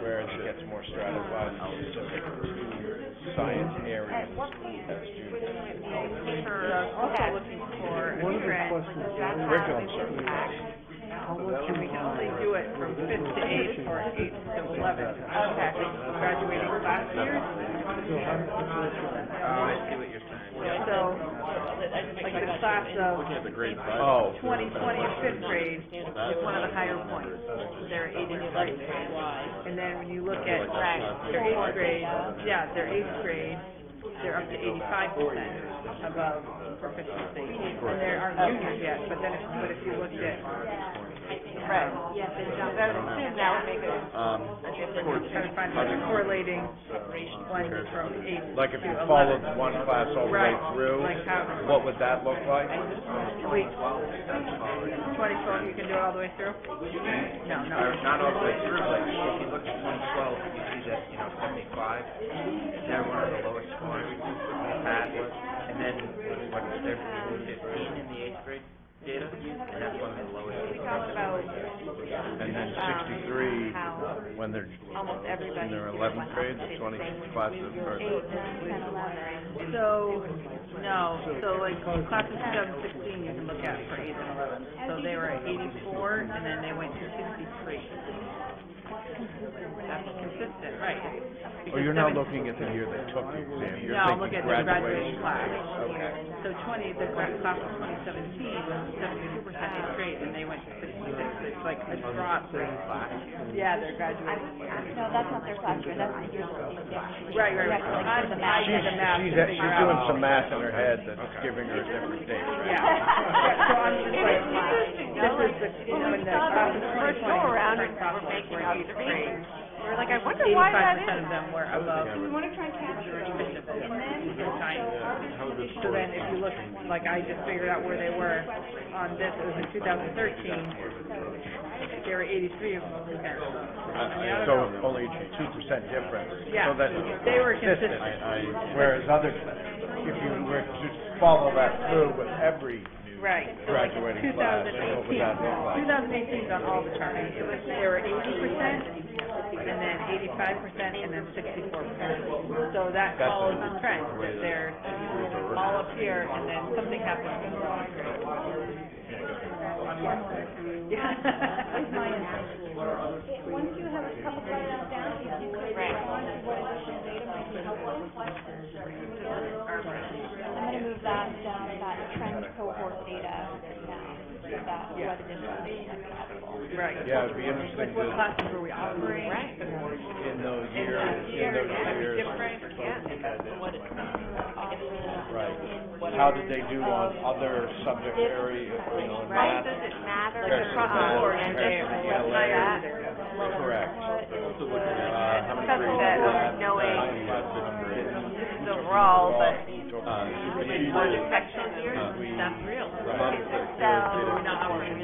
whereas it gets more stratified specific to science areas At as would juniors. it be paper We're also looking for a One of the trend, questions Does that Curriculum certainly impact? And we can only do it from fifth to eighth or eighth to eleventh. Okay. Graduating class years. Oh, I see what you're saying. So, like the class Looking at of the grade five. Oh. twenty twenty of fifth grade is one of the higher points. They're eighty-three. And then when you look at their eighth grade, yeah, their eighth grade, they're up to eighty-five percent above proficiency. And there aren't juniors yet, but then, if- but if you looked at, Right, yes, it does. I would assume that would make a, Um, a difference. trying to find the correlating ones from eighth Like if you eleven. followed one class all the way Right, through, like how- what would that look like? Wait, twenty twelve, you can do it all the way through? No, no. Or not all the way through, like, if you look at twenty twelve, you see that, you know, seventy-five, they're one of the lowest scoring in the. And then, what, they're fifteen in the eighth grade data, and that's one of the lowest. We talked about, And then um, sixty-three, how when they're almost everybody. in their eleventh grade, the the twenty same classes, or Eight, nine, ten, eleven. So, no, so like class of two thousand sixteen, you can look at for eighth and eleventh. So they were at eighty-four, and then they went to sixty-three. That's consistent, right. Oh, you're not looking at the year they took the exam, you're No, I'm thinking at the graduation. graduating class. Okay. So twenty, the gra- class of twenty seventeen was seventy-two percent eighth grade, and they went to sixty-six. It's like a drop. Yeah, they're graduating. No, that's not their class year, that's the year that they get. Right, right, You right. have to, like, do the math. did the math She's, to she's doing some math in her head that's giving her a different date, right? Yeah. Yeah, So I'm just like, this is the, when the class of twenty First go around and we're making were eighth. We're like, I wonder why that Eighty-five percent of them were above We want to try and capture those. And then, So then if you look, like I just figured out where they were on this, it was in two thousand thirteen, there were eighty-three percent. Uh, So only two percent difference. Yeah, So that's they were consistent. consistent. Whereas other, if you were to follow that through with every Right. graduating class, what would that look like? Two thousand eighteen is on all the charts. It was, they were eighty percent, and then eighty-five percent, and then sixty-four percent. So that That's follows the trend, that they're all up here, and then something happens. once you have a couple questions down, if you could respond to what additional data might be helpful. I'm gonna move that, um, that trend cohort data down, that what additional data might be helpful. Right. Yeah, it'd be interesting Like what to, classes were we offering? in those And years, that in year, those is it years. different? Right. How did they do on other subject areas, you know, in Right, math? does it matter? Compared to across the math, board, compared to and ELA? higher. Correct. Also looking Uh, at, how many Because grades that do we of have? knowing- Five, sixth grade. this is overall, but Uh, one section here, Uh, we- that's real. Robotics So, data. we're not offering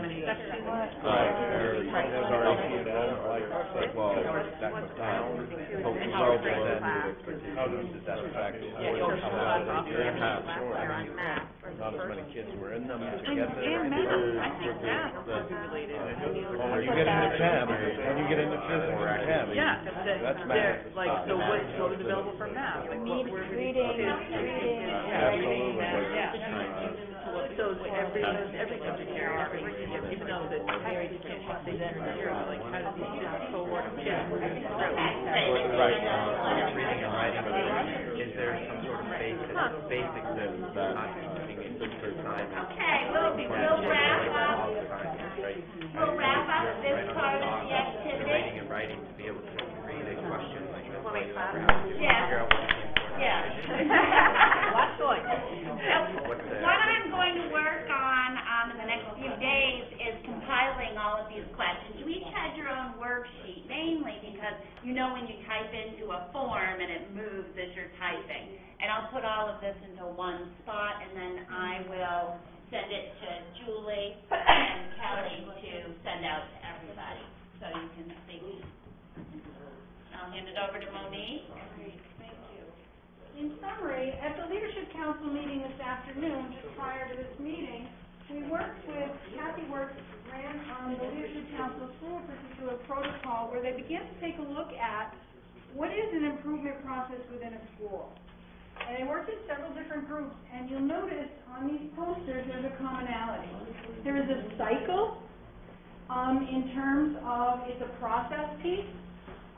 Not as many kids. were in them. And, get and math, I think math The- would be related. Well, when you get into chem, when you get into physics and chem, Yeah, that's math. they're, like, so what, what was available for math, like, what were Reading, reading, Absolutely. Yeah. So every, every subject area, even though the very distinct, they then zero, like, how does each cohort of kids? Right. Uh, reading and writing, is there some sort of basic, basics that not teaching in good time? Okay, we'll, we'll wrap up, we'll wrap up this part of the activity. Reading and writing to be able to read a question like that. Will we clap? Figure Yeah. out what's important. Yeah. Lots going. What's the- What I'm going to work on, um, in the next few days is compiling all of these questions. You each had your own worksheet, mainly because you know when you type into a form and it moves as you're typing. And I'll put all of this into one spot, and then I will send it to Julie and Kelly to send out to everybody, so you can see. I'll hand it over to Monique. Thank you. In summary, at the Leadership Council meeting this afternoon, just prior to this meeting, we worked with, Kathy worked, ran on the Leadership Council a particular protocol where they began to take a look at what is an improvement process within a school. And they worked in several different groups, and you'll notice on these posters, there's a commonality. There is a cycle, um, in terms of, it's a process piece,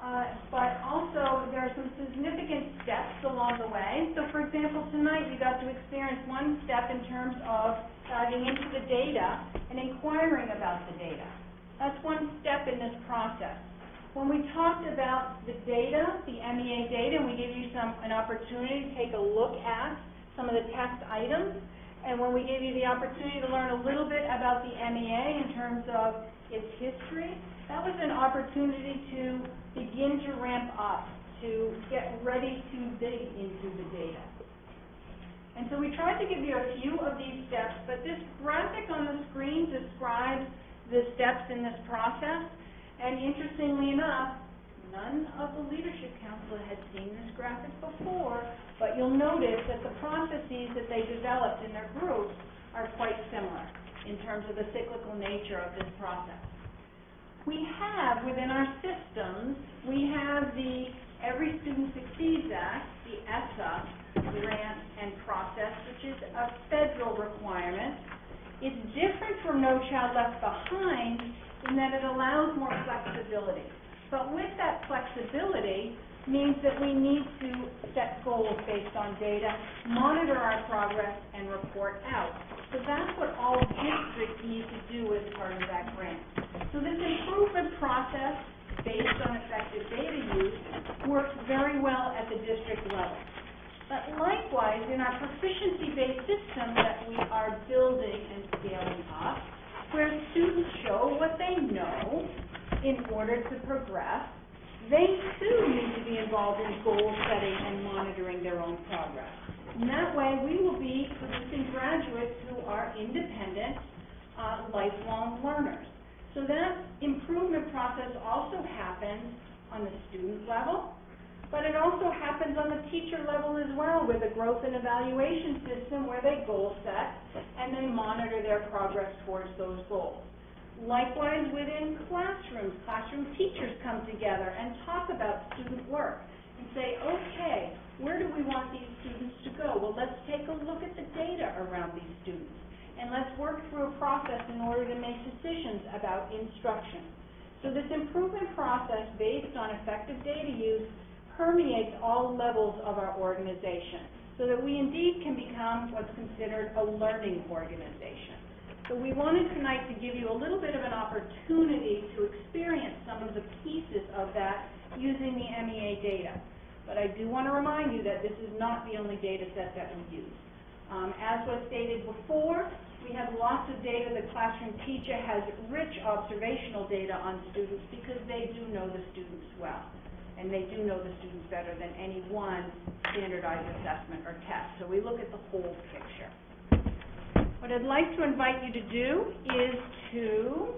uh, but also there are some significant steps along the way. So for example, tonight you got to experience one step in terms of diving into the data and inquiring about the data. That's one step in this process. When we talked about the data, the MEA data, and we gave you some, an opportunity to take a look at some of the test items, and when we gave you the opportunity to learn a little bit about the MEA in terms of its history, that was an opportunity to begin to ramp up, to get ready to dig into the data. And so we tried to give you a few of these steps, but this graphic on the screen describes the steps in this process. And interestingly enough, none of the leadership council had seen this graphic before, but you'll notice that the processes that they developed in their groups are quite similar in terms of the cyclical nature of this process. We have within our systems, we have the Every Student Succeeds Act, the ESSA grant and process, which is a federal requirement. It's different from No Child Left Behind in that it allows more flexibility. But with that flexibility means that we need to set goals based on data, monitor our progress, and report out. So that's what all districts need to do as part of that grant. So this improvement process, based on effective data use, works very well at the district level. But likewise, in our proficiency-based system that we are building and scaling up, where students show what they know in order to progress, they too need to be involved in goal setting and monitoring their own progress. And that way, we will be producing graduates who are independent, uh, lifelong learners. So that improvement process also happens on the student level, but it also happens on the teacher level as well with a growth and evaluation system where they goal set and they monitor their progress towards those goals. Likewise, within classrooms, classroom teachers come together and talk about student work and say, okay, where do we want these students to go? Well, let's take a look at the data around these students and let's work through a process in order to make decisions about instruction. So this improvement process based on effective data use permeates all levels of our organization so that we indeed can become what's considered a learning organization. So we wanted tonight to give you a little bit of an opportunity to experience some of the pieces of that using the MEA data. But I do want to remind you that this is not the only data set that we use. Um, as was stated before, we have lots of data. The classroom teacher has rich observational data on students because they do know the students well. And they do know the students better than any one standardized assessment or test. So we look at the whole picture. What I'd like to invite you to do is to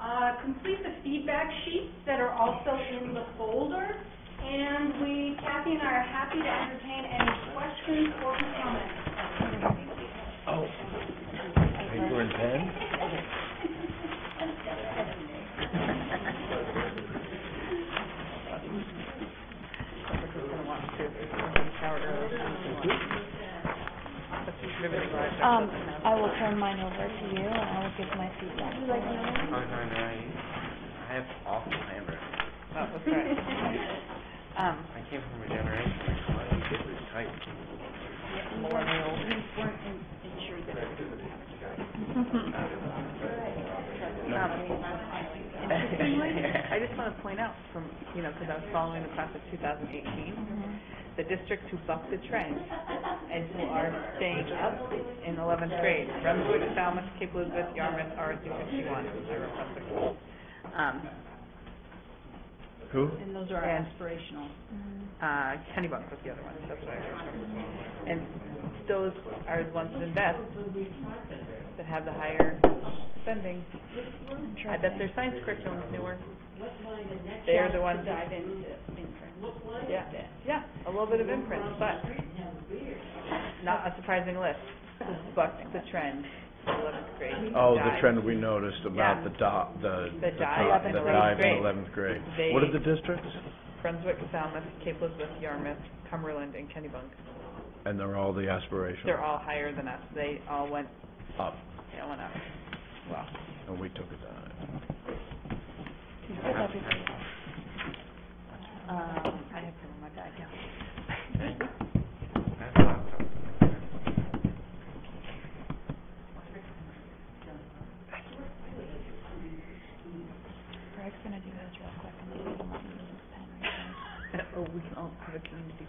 uh, complete the feedback sheets that are also in the folder. And we, Kathy and I are happy to entertain any questions or comments. Oh. Paper and pen? Um, I will turn mine over to you and I will give my feedback. Oh, no, no, I, I have awful handwriting. Oh, that's right. <laughs> Um, I came from a generation where <laughs> all you did was type. Interestingly, <laughs> I just want to point out from, you know, because I was following the class of 2018, the districts who bucked the trend and who are staying up in 11th grade, Brunswick, Falmouth, Cape Elizabeth, Yarmouth, RSU 51, I wrote. Um, Who? And those are aspirational. Uh, Kennebunk was the other one, that's what I heard. And those are the ones that invest, that have the higher spending. I bet their science curriculum's newer. They're the ones. that, Dive into imprint. Yeah, yeah, a little bit of imprint, but not a surprising list. <laughs> Bucked the trend, eleventh grade. Oh, the dive. trend we noticed about the do, the. The dive top- in The 11th dive in grade. eleventh grade. They- What are the districts? Brunswick, Falmouth, Cape Elizabeth, Yarmouth, Cumberland, and Kennebunk. And they're all the aspirational? They're all higher than us. They all went, Up, they all went up. Well, and we took it down. um, I have some in my bag, yeah. Greg's gonna do his real quick and then we can let you use his pen. <laughs> Oh, we can all have a community